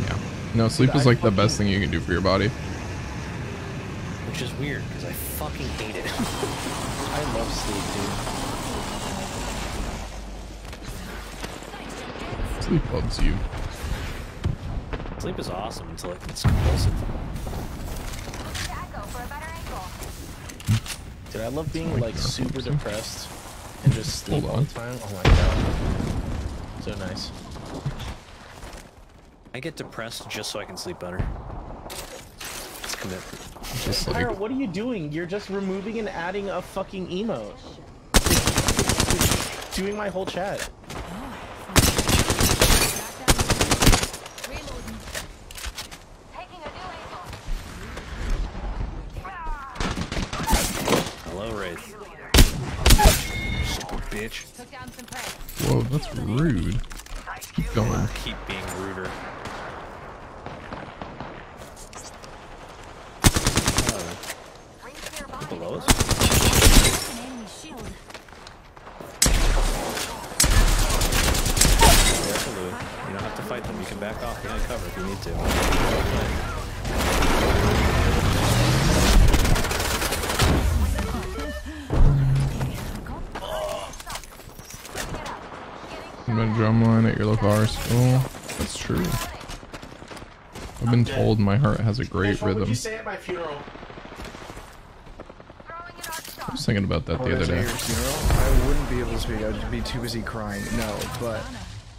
Yeah. No, sleep is like the best thing you can do for your body. Which is weird, because I fucking hate it. I love sleep, dude. Sleep loves you. Sleep is awesome until it gets compulsive. Dude, I love being like super depressed and just sleep Hold all on. the time. Oh my god. So nice. I get depressed just so I can sleep better. It's a commitment. Just Tyra, like what are you doing? You're just removing and adding a fucking emote. Doing my whole chat. Hello, Wraith. Stupid bitch. Took down some prey. whoa, that's rude. Keep going. Keep being ruder. Oh. Below us? An enemy shield. Careful, Louis. You don't have to fight them. You can back off behind cover if you need to. Drumline at your local art school. Oh, that's true. I've been told my heart has a great rhythm. you say at my funeral? I was thinking about that Oh, the other day. I wouldn't be able to speak. I'd be too busy crying. No, but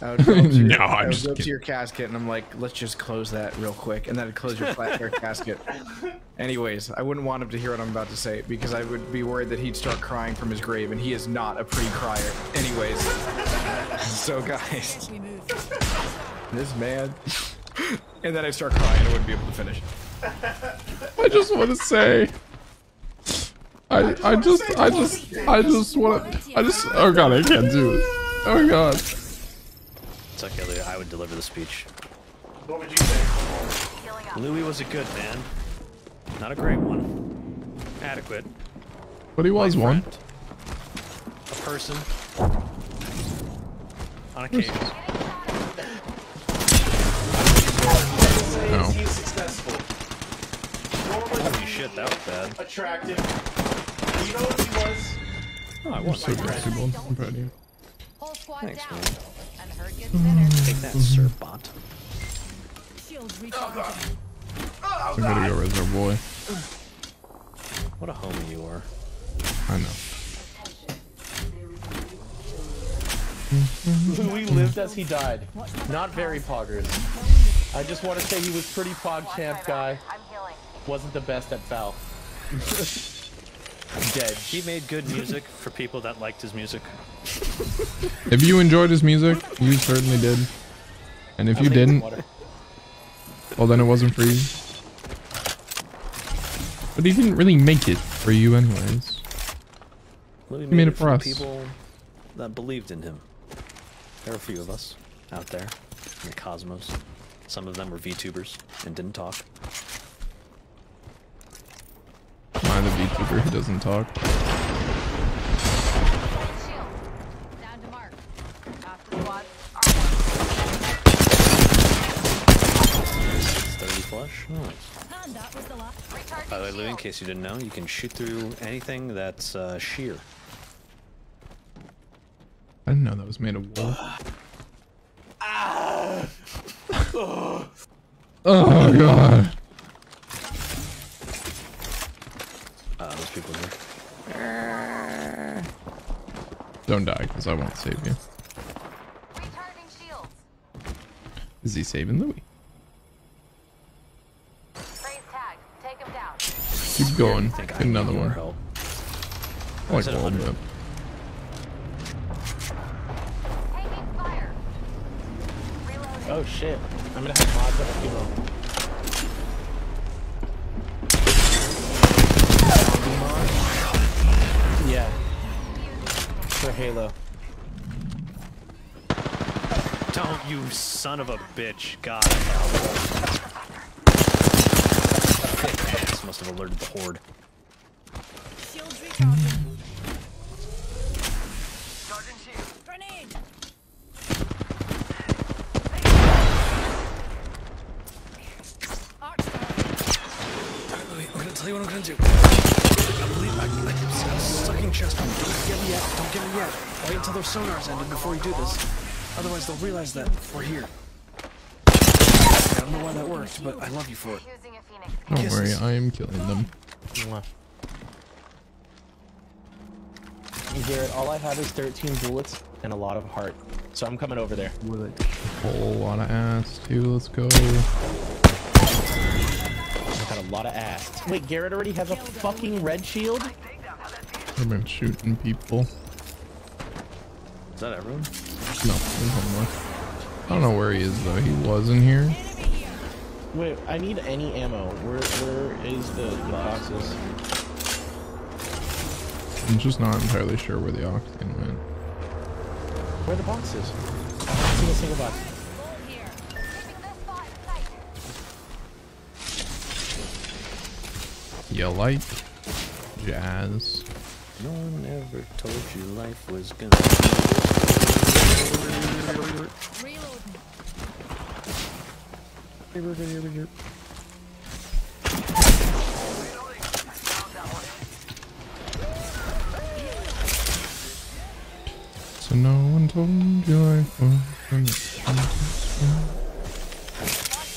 I would go up to your, No, I I'm would just go up to your casket and I'm like, let's just close that real quick, and then I'd close your flat your casket. Anyways, I wouldn't want him to hear what I'm about to say because I would be worried that he'd start crying from his grave, and he is not a pretty crier. Anyways, so guys, this man, and then I start crying, I wouldn't be able to finish. I just want to say. I I just I just I just want to I just oh god I can't do it. Oh god. It's okay, Louis. I would deliver the speech. What would you say? Louis was a good man. Not a great one. Adequate. But he was one. Friend. A person. On occasion. No. Holy shit, that was bad. Attractive. You know what he was? Oh, I You're so good, Seabold. I'm proud of you. Thanks, man. And the herd gets thinner. Take that, Sir Bot. Shields recharging. I'm gonna go res boy. What a homie you are. I know. Mm-hmm. Louis lived as he died. Not very poggers. I just want to say he was pretty pog champ guy. I'm healing. Wasn't the best at Val. Dead. He made good music for people that liked his music. If you enjoyed his music, you certainly did. And if I'm you didn't, well then it wasn't for you. But he didn't really make it for you anyways. Louis He made it for us. People that believed in him. There are a few of us out there in the cosmos. Some of them were VTubers and didn't talk. Am I the VTuber who doesn't talk? Shield. Down to mark. After squad. It's 30 flush. Nice. And that was the last. Recharging By the way, Louis, in case you didn't know, you can shoot through anything that's uh, sheer. I didn't know that was made of wool. oh god. Uh, there's people here. Don't die, because I won't save you. Recharging shields. Is he saving Louis? Raise tag. Take him down. Keep going. think I Get another one. help. I like said a little 100. bit. Taking fire. Reloading. Oh shit. I'm gonna have mods up a few more. Yeah. For Halo. Don't you son of a bitch. God. This must have alerted the horde. Shields recharging. Charging shield. Grenade. Arc star. I'm gonna tell you what I'm gonna do. I believe I, I, I'm sucking chest. Don't get me yet. Don't get me yet. Wait until their sonars ended before you do this. Otherwise, they'll realize that we're here. I don't know why that worked, but I love you for it. Using a phoenix. Don't worry, I am killing them. Mwah. Garrett, all I have is 13 bullets and a lot of heart. So I'm coming over there. Whole lot of ass too. Let's go. I've got a lot of ass. Wait, Garrett already has a fucking red shield? I've been shooting people. Is that everyone? No, there's one more. I don't know where he is though. He was in here. Wait, I need any ammo. Where where is the, the boxes? I'm just not entirely sure where the octane went. Where are the boxes? I haven't seen a single box. You like jazz? No one ever told you life was gonna Reloading. So no one told you life was gonna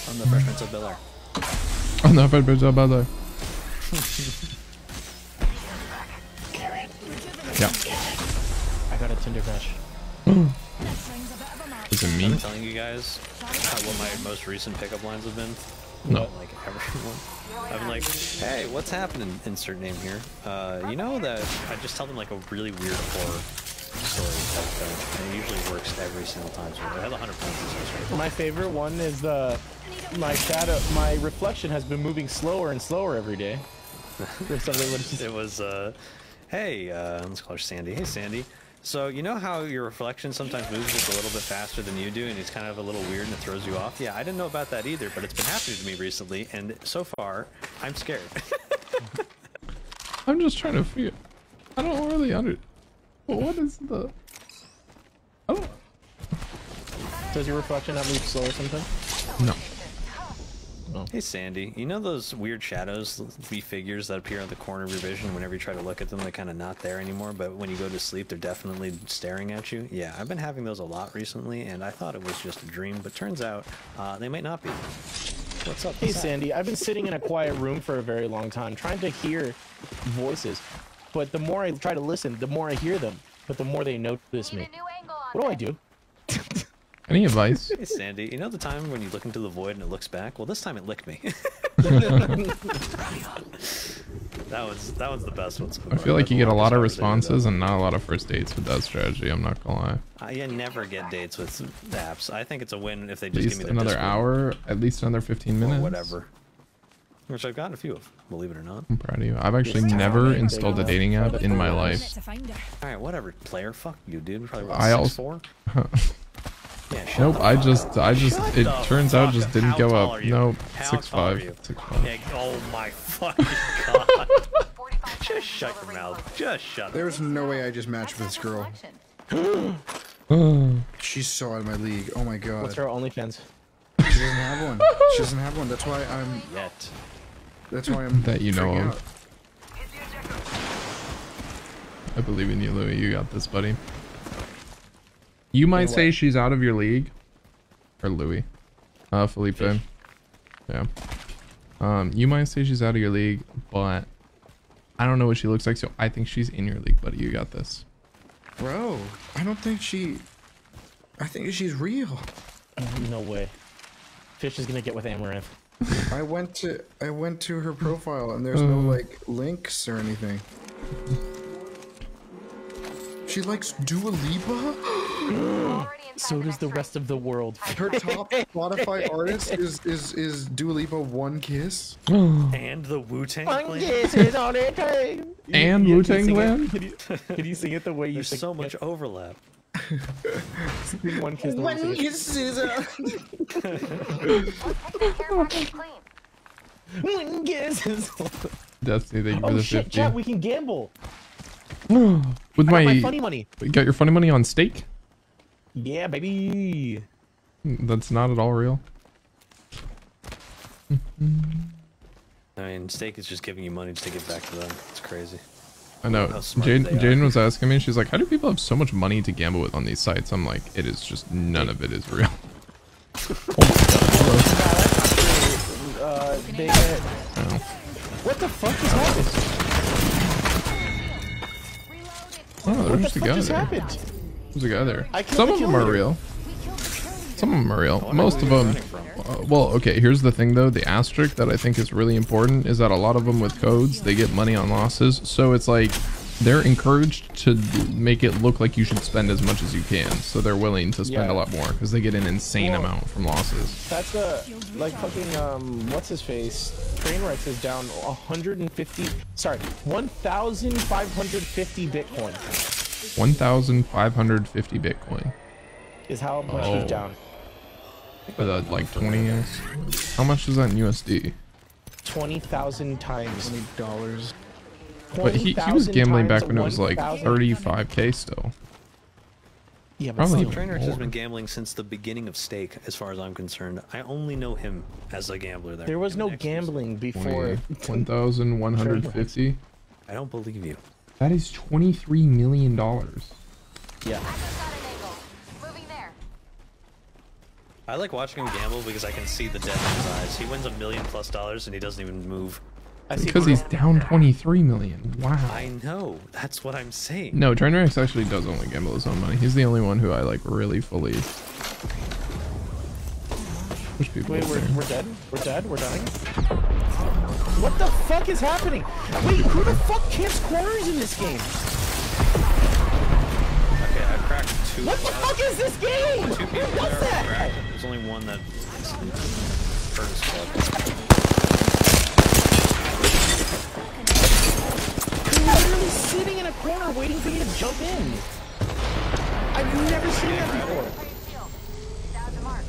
I'm the freshman of Bel Air. I'm not bad bitch about. Yeah. I got a Tinder match. That brings a bit of a mark. Is it me? I'm telling you guys uh, what my most recent pickup lines have been. No. Like everyone. I'm like, hey, what's happening? Insert name here. Uh, you know that I just tell them like a really weird horror story type thing, and it usually works every single time. So I have 100 points. My favorite one is the my shadow my reflection has been moving slower and slower every day. Or something what is It was, uh, hey, uh, let's call her Sandy. Hey, Sandy. So you know how your reflection sometimes moves just a little bit faster than you do, and it's kind of a little weird and it throws you off. Yeah, I didn't know about that either, but it's been happening to me recently, and so far I'm scared. I'm just trying to figure. I don't really under. What is the? I don't. Does your reflection not move slower sometimes? No. Hey Sandy, you know those weird shadows, the figures that appear on the corner of your vision whenever you try to look at them, they're kind of not there anymore, but when you go to sleep, they're definitely staring at you? Yeah, I've been having those a lot recently, and I thought it was just a dream, but turns out uh, they might not be. What's up? Hey What's up? Sandy, I've been sitting in a quiet room for a very long time trying to hear voices. But the more I try to listen, the more I hear them. But the more they notice me. a new angle on What do I do? Any advice? Hey Sandy, you know the time when you look into the void and it looks back? Well, this time it licked me. That was that was the best one. So I feel like you get a lot of longest I was able to do responses and not a lot of first dates with that strategy. I'm not gonna lie. that. I never get dates with apps. I think it's a win if they At just give me the another Discord hour, at least another 15 or minutes. whatever. Which I've gotten a few of, believe it or not. I'm proud of you. I've actually This never installed a dating app in my life. to find her. All right, whatever. Player, fuck you, dude. Probably what, I six, also- four? Yeah, shut Nope, I just, up. I just, Shut it turns out just didn't go up. Nope, How six five. six five. Yeah, oh my fucking god. just shut your mouth. Just shut up. There's no way I just matched with this girl. She's so out of my league. Oh my god. What's her OnlyFans? She doesn't have one. She doesn't have one. That's why I'm. Yet. That's why I'm. That you know of. I believe in you, Louis. You got this, buddy. You might say she's out of your league, or Louis, uh, Felipe. Yeah. Um, you might say she's out of your league, but I don't know what she looks like, so I think she's in your league, buddy. You got this. Bro, I don't think she. I think she's real. No way. Fish is gonna get with Amaranth. I went to I went to her profile and there's no Uh. like links or anything. She likes Dua Lipa. So does the rest of the world. Her top Spotify artist is is is Dua Lipa. One Kiss. And the Wu Tang Clan. is on it. Hey. And You- you Wu-Tang can sing it- Clan? Can you, can you sing it the way you There's sing so much it? overlap. One kiss. the way you One sing it. Kiss is on. One kiss is on- Destiny, thank you for Oh the shit, 50. chat, we can gamble. With my, my funny money. you got your funny money on stake? Yeah, baby. That's not at all real. I mean, Stake is just giving you money to give back to them. It's crazy. I know. How smart Jane. Jane was asking me, she's like, how do people have so much money to gamble with on these sites? I'm like, it is just, none of it is real. Uh, they get... Oh. What the fuck just happened? Oh, What there's the just a fuck guy just there. happened? There's a guy there. I killed Some of them are real. Some of them are real. Most of them. Uh, well, okay. Here's the thing, though. The asterisk that I think is really important is that a lot of them with codes, they get money on losses. So it's like they're encouraged to make it look like you should spend as much as you can. So they're willing to spend Yeah. a lot more because they get an insane Well- amount from losses. That's a like fucking um what's his face? Trainwrecks is down 150 sorry, 1550 Bitcoin 1,550 Bitcoin. is how much Oh. he's down. But that like 20 is. How much is that in USD? 20,000 times. $20. But he, he was gambling back times when it was like 35k still. Yeah, but Probably still. Trainwreck has been gambling since the beginning of Stake, as far as I'm concerned. I only know him as a gambler there. There was no gambling before. 1,150. I don't believe you. That is 23 million dollars. Yeah. I like watching him gamble because I can see the death in his eyes. He wins a million plus dollars and he doesn't even move. I see Because he's down 23 million. Wow. I know. That's what I'm saying. No, Trainwrecks actually does only gamble his own money. He's the only one who I like really fully push people. Wait, we're, we're dead? We're dead? We're dying? What the fuck is happening? Wait, who the fuck camps corners in this game? Okay, I cracked two. What the fuck is this game? Two people Who does that? cracked. There's only one that hurt his club. You're literally sitting in a corner waiting for you to jump in. I've never seen that before. Down to mark.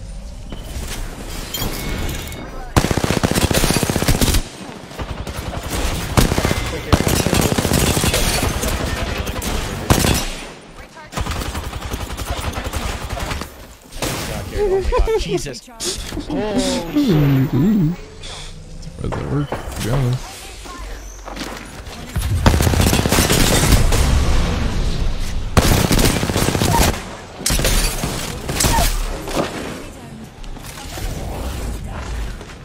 Oh Jesus. Oh, Surprised that worked, to be honest.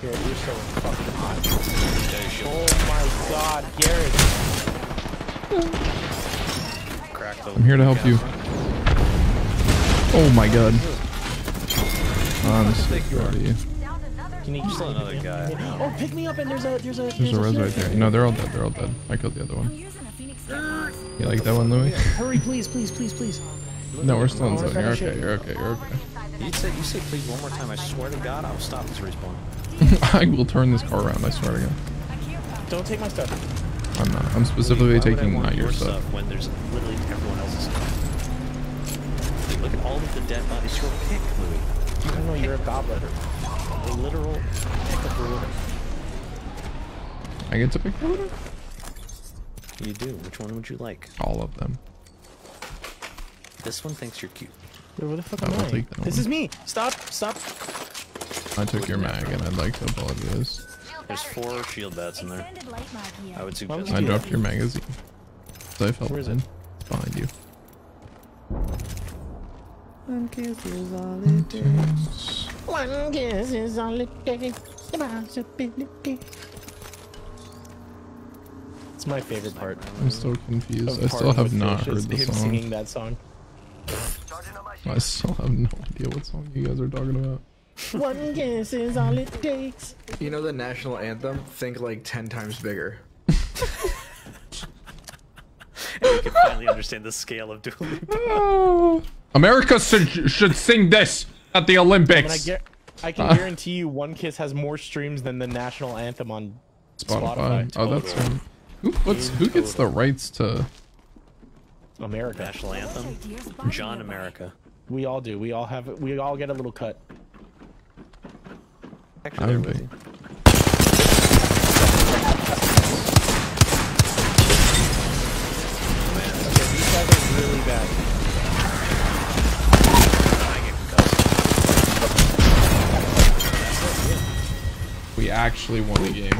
Garrett, you're so fucking hot. Oh my god, Garrett. I'm here to help you. Oh my god. I'm so you. Can you Still another guy. Oh, pick me up and there's a there's a There's a res right there. No, they're all dead. They're all dead. I killed the other one. using a phoenix kit. You like that one, Louis? Hurry, please, please, please, please. No, we're still in zone. You're okay. You're okay. You're okay. You say you say please one more time. I swear to God, I'll stop this respawn. I will turn this car around. I swear to God. Don't take my stuff. I'm not. I'm specifically Why would I taking want not your stuff. when there's literally everyone else's stuff. Look at all of the dead bodies. Your pick, Louis. I don't know you're a gobbler. A literal pick of ruler. I get to pick the winner? You do. Which one would you like? All of them. This one thinks you're cute. Where the fuck I am I? take This one. is me. Stop, stop. I took your mag and I'd like to apologize. There's four shield bats in there. Extended light mag here. I would suggest. I you- dropped your magazine. So I felt in behind you. One kiss is all it takes. One kiss is all it takes. The possibility. It's my favorite part. I'm still confused. I still have not heard is the song. singing that song. I still have no idea what song you guys are talking about. One kiss is all it takes. You know the national anthem? Think like 10 times bigger. And you can finally understand the scale of Dua Lipa. Ah. America should, should sing this at the I, mean, I, Olympics. I can Uh. guarantee you One Kiss has more streams than the national anthem on Spotify. Spotify. Oh, that's right. Who puts? Who gets the rights to? America. National anthem. John America. We all do. We all have. We all get a little cut. Actually, I they're would with be. you. Okay, these guys are really bad. We actually won the game. It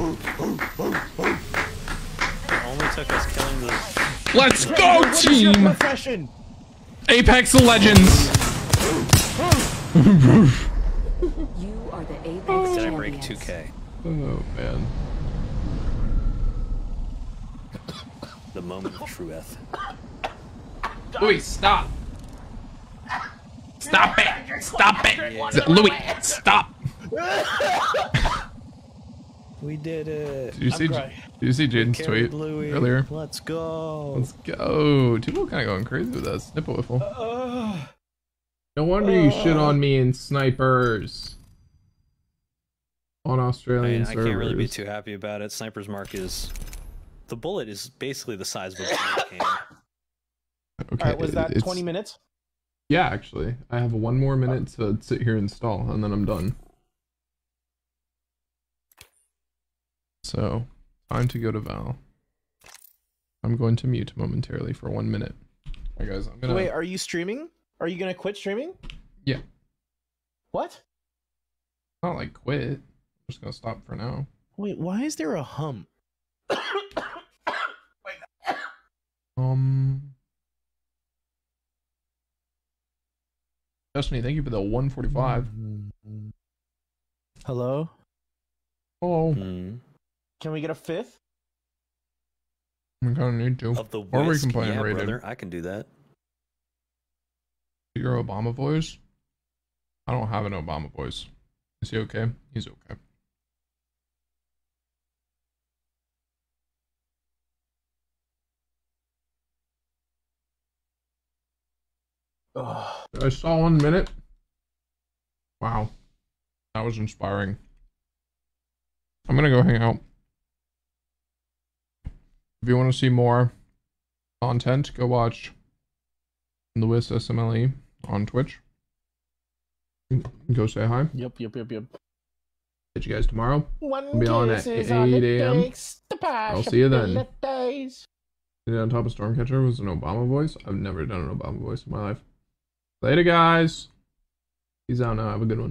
only took us killing the. Let's go, What is team! Apex Legends. You are the Apex Did I break 2K? Oh man. The moment of truth. Louis, stop. Stop it! Stop it! Louis, stop! We did it. Did you see? crying. Did you see Jaden's tweet Louis. earlier? Let's go. Let's go. People kind of going crazy with that snipper whiffle. Uh, no wonder you shit uh. on me in snipers. On I, Australian mean, I can't really be too happy about it. Sniper's mark is. The bullet is basically the size of a bullet can. Okay, All right, was that it's- 20 minutes? Yeah, actually. I have one more minute to sit here and stall, and then I'm done. So, time to go to Val. I'm going to mute momentarily for one minute. Alright guys, I'm gonna... Wait, are you streaming? Are you gonna quit streaming? Yeah. What? Not like quit. I'm just gonna stop for now. Wait, why is there a hum? Um... Destiny, thank you for the 145. Hello? Oh, Hmm. Can we get a fifth? we kind of need to. Of the Or we whisk? can play yeah, in rated. brother, I can do that. Your Obama voice? I don't have an Obama voice. Is he okay? He's okay. Ugh. I saw one minute. Wow. That was inspiring. I'm gonna go hang out. If you want to see more content, go watch Lewis SMLE on Twitch. Go say hi. Yep, yep, yep, yep. Catch you guys tomorrow. One I'll be on at kiss is all it 8 a.m. I'll see you then. possibilities. Sitting on top of Stormcatcher was an Obama voice. I've never done an Obama voice in my life. Later, guys. Peace out now. Have a good one.